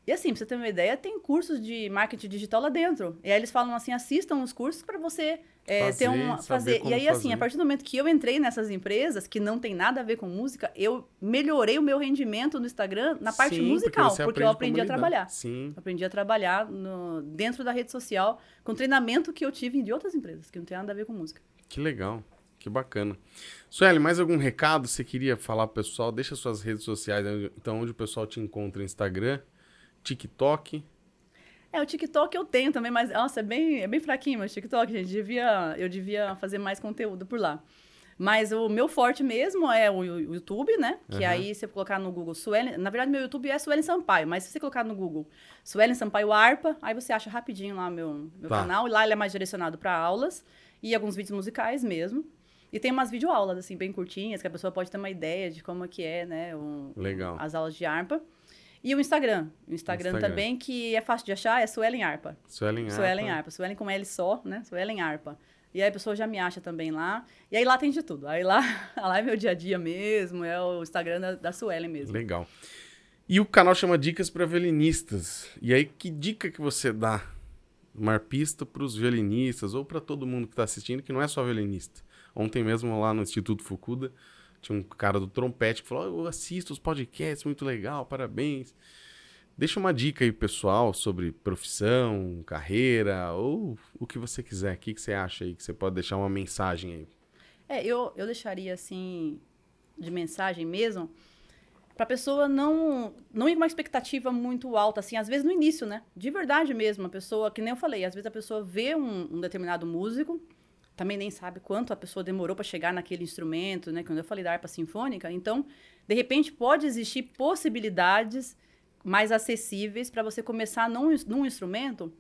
Speaker 1: E assim, pra você ter uma ideia, tem cursos de marketing digital lá dentro. E aí eles falam assim, assistam os cursos para você é,
Speaker 2: Fazer,
Speaker 1: ter
Speaker 2: saber
Speaker 1: fazer. E aí assim,
Speaker 2: fazer.
Speaker 1: a partir do momento que eu entrei nessas empresas que não tem nada a ver com música, eu melhorei o meu rendimento no Instagram na parte
Speaker 2: Sim,
Speaker 1: musical,
Speaker 2: você
Speaker 1: porque, eu aprendi a trabalhar.
Speaker 2: Sim.
Speaker 1: Aprendi a trabalhar no- dentro da rede social com treinamento que eu tive de outras empresas, que não tem nada a ver com música.
Speaker 2: Que legal. Que bacana. Sueli, mais algum recado você queria falar pro pessoal? Deixa suas redes sociais, então onde o pessoal te encontra, Instagram, TikTok.
Speaker 1: É, o TikTok eu tenho também, mas nossa, é bem, é bem fraquinho meu TikTok, gente. Devia, eu devia fazer mais conteúdo por lá. Mas o meu forte mesmo é o YouTube, né? Que
Speaker 2: Aham.
Speaker 1: aí você colocar no Google Suelen. Na verdade, meu YouTube é Suelen Sampaio, mas se você colocar no Google Suelen Sampaio Arpa, aí você acha rapidinho lá meu, meu
Speaker 2: Tá.
Speaker 1: canal. E lá ele é mais direcionado para aulas e alguns vídeos musicais mesmo. E tem umas videoaulas, assim, bem curtinhas, que a pessoa pode ter uma ideia de como é que é, né? o-
Speaker 2: Legal.
Speaker 1: as aulas de harpa. E o Instagram. O Instagram,
Speaker 2: Instagram.
Speaker 1: também, que é fácil de achar, é Suelen Harpa.
Speaker 2: Suelen Arpa.
Speaker 1: Suelen Harpa. Suelen com L só, né? Suelen Harpa. E aí a pessoa já me acha também lá. E aí lá tem de tudo. Aí lá, lá é meu dia a dia mesmo, é o Instagram da, da Suelen mesmo.
Speaker 2: Legal. E o canal chama Dicas para Violinistas. E aí, que dica que você dá? Uma arpista para os violinistas ou para todo mundo que está assistindo que não é só violinista. Ontem mesmo lá no Instituto Fukuda tinha um cara do trompete que falou: Eu assisto os podcasts, muito legal, parabéns. Deixa uma dica aí, pessoal, sobre profissão, carreira, ou o que você quiser. O que você acha aí que você pode deixar uma mensagem aí?
Speaker 1: É, eu, eu deixaria assim, de mensagem mesmo, para a pessoa não, não ir com uma expectativa muito alta, assim, às vezes no início, né? De verdade mesmo, a pessoa, que nem eu falei, às vezes a pessoa vê um, um determinado músico, também nem sabe quanto a pessoa demorou para chegar naquele instrumento, né? Quando eu falei da harpa sinfônica, então, de repente, pode existir possibilidades mais acessíveis para você começar num, num instrumento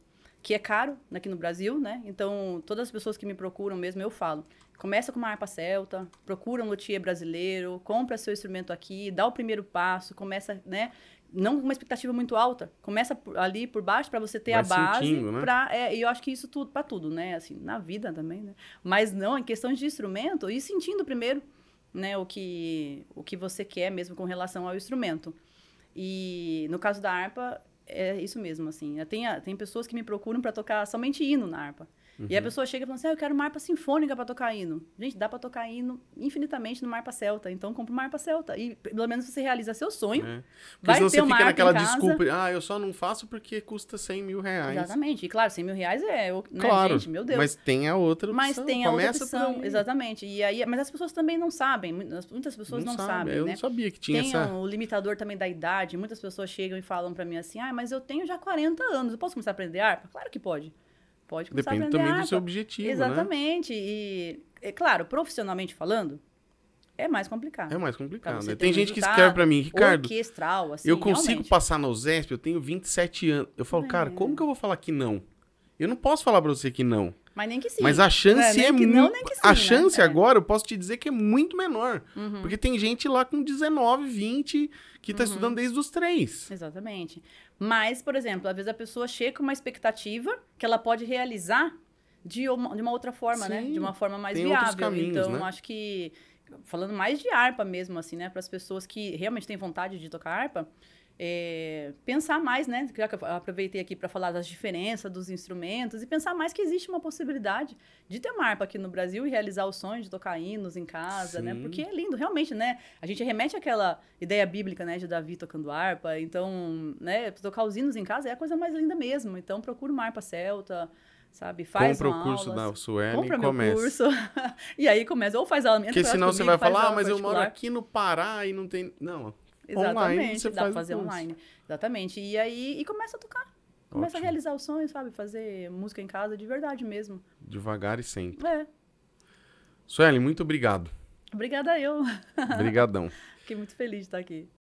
Speaker 1: que é caro aqui no Brasil, né? Então, todas as pessoas que me procuram mesmo, eu falo, começa com uma harpa celta, procura um luthier brasileiro, compra seu instrumento aqui, dá o primeiro passo, começa, né? Não com uma expectativa muito alta. Começa por, ali por baixo para você ter
Speaker 2: Vai
Speaker 1: a base
Speaker 2: sentindo, né?
Speaker 1: para é, e eu acho que isso tudo para tudo, né? Assim, na vida também, né? Mas não em questões de instrumento e sentindo primeiro, né, o que o que você quer mesmo com relação ao instrumento. E no caso da harpa é isso mesmo, assim. Tem, tem pessoas que me procuram para tocar somente hino na harpa. Uhum. E a pessoa chega e fala assim: ah, eu quero uma harpa sinfônica para tocar hino. Gente, dá para tocar hino infinitamente numa harpa celta. Então, compra uma harpa celta. E pelo menos você realiza seu sonho. É.
Speaker 2: Vai ter você uma fica naquela desculpa: ah, eu só não faço porque custa 100 mil reais.
Speaker 1: Exatamente. E claro, 100 mil reais é. Né,
Speaker 2: claro.
Speaker 1: Gente, meu Deus.
Speaker 2: Mas tem a outra opção.
Speaker 1: Mas tem a Começa outra opção. Exatamente. E aí, mas as pessoas também não sabem. Muitas pessoas não, não sabe. sabem.
Speaker 2: Eu
Speaker 1: né?
Speaker 2: não sabia que tinha
Speaker 1: tem
Speaker 2: essa.
Speaker 1: o limitador também da idade. Muitas pessoas chegam e falam para mim assim: ah, mas eu tenho já 40 anos. Eu posso começar a aprender harpa? Claro que pode. Pode começar
Speaker 2: Depende
Speaker 1: a aprender
Speaker 2: também do seu objetivo, né?
Speaker 1: Exatamente. Né? E, é claro, profissionalmente falando, é mais complicado.
Speaker 2: É mais complicado. Né? Tem gente que escreve para mim, Ricardo.
Speaker 1: Orquestral, assim,
Speaker 2: eu consigo
Speaker 1: realmente.
Speaker 2: passar na USESP, eu tenho 27 anos. Eu falo, é. cara, como que eu vou falar que não? Eu não posso falar para você que não.
Speaker 1: Mas nem que sim.
Speaker 2: Mas a chance
Speaker 1: é,
Speaker 2: é
Speaker 1: muito. Não, sim,
Speaker 2: a chance
Speaker 1: né?
Speaker 2: agora, eu posso te dizer que é muito menor.
Speaker 1: Uhum.
Speaker 2: Porque tem gente lá com 19, 20 que tá
Speaker 1: Uhum.
Speaker 2: estudando desde os três.
Speaker 1: Exatamente. Mas, por exemplo, às vezes a pessoa chega com uma expectativa que ela pode realizar de uma, de uma outra forma, né?
Speaker 2: Sim,
Speaker 1: De uma forma mais viável.
Speaker 2: caminhos,
Speaker 1: então,
Speaker 2: né?
Speaker 1: acho que falando mais de harpa mesmo, assim, né? Para as pessoas que realmente têm vontade de tocar harpa, é, pensar mais, né? Já que eu aproveitei aqui para falar das diferenças dos instrumentos e pensar mais que existe uma possibilidade de ter uma harpa aqui no Brasil e realizar o sonho de tocar hinos em casa, né?
Speaker 2: Sim.
Speaker 1: Porque é lindo, realmente, né? A gente remete àquela ideia bíblica, né? De Davi tocando harpa. Então, né? Tocar os hinos em casa é a coisa mais linda mesmo. Então, procura uma harpa celta, sabe? Faz
Speaker 2: Compra o curso
Speaker 1: aulas,
Speaker 2: da Suelen
Speaker 1: Compra
Speaker 2: e começa.
Speaker 1: curso. e aí começa. Ou faz aula entra
Speaker 2: Porque senão você vai falar, ah,
Speaker 1: aula
Speaker 2: mas eu moro aqui no Pará e não tem. Não.
Speaker 1: Exatamente,
Speaker 2: Online você
Speaker 1: dá
Speaker 2: faz
Speaker 1: pra fazer online. Exatamente. E aí e começa a tocar. Começa
Speaker 2: Ótimo.
Speaker 1: a realizar o sonho, sabe? Fazer música em casa de verdade mesmo.
Speaker 2: Devagar e sempre.
Speaker 1: É.
Speaker 2: Suelen, muito obrigado.
Speaker 1: Obrigada eu.
Speaker 2: Obrigadão.
Speaker 1: Fiquei muito feliz de estar aqui.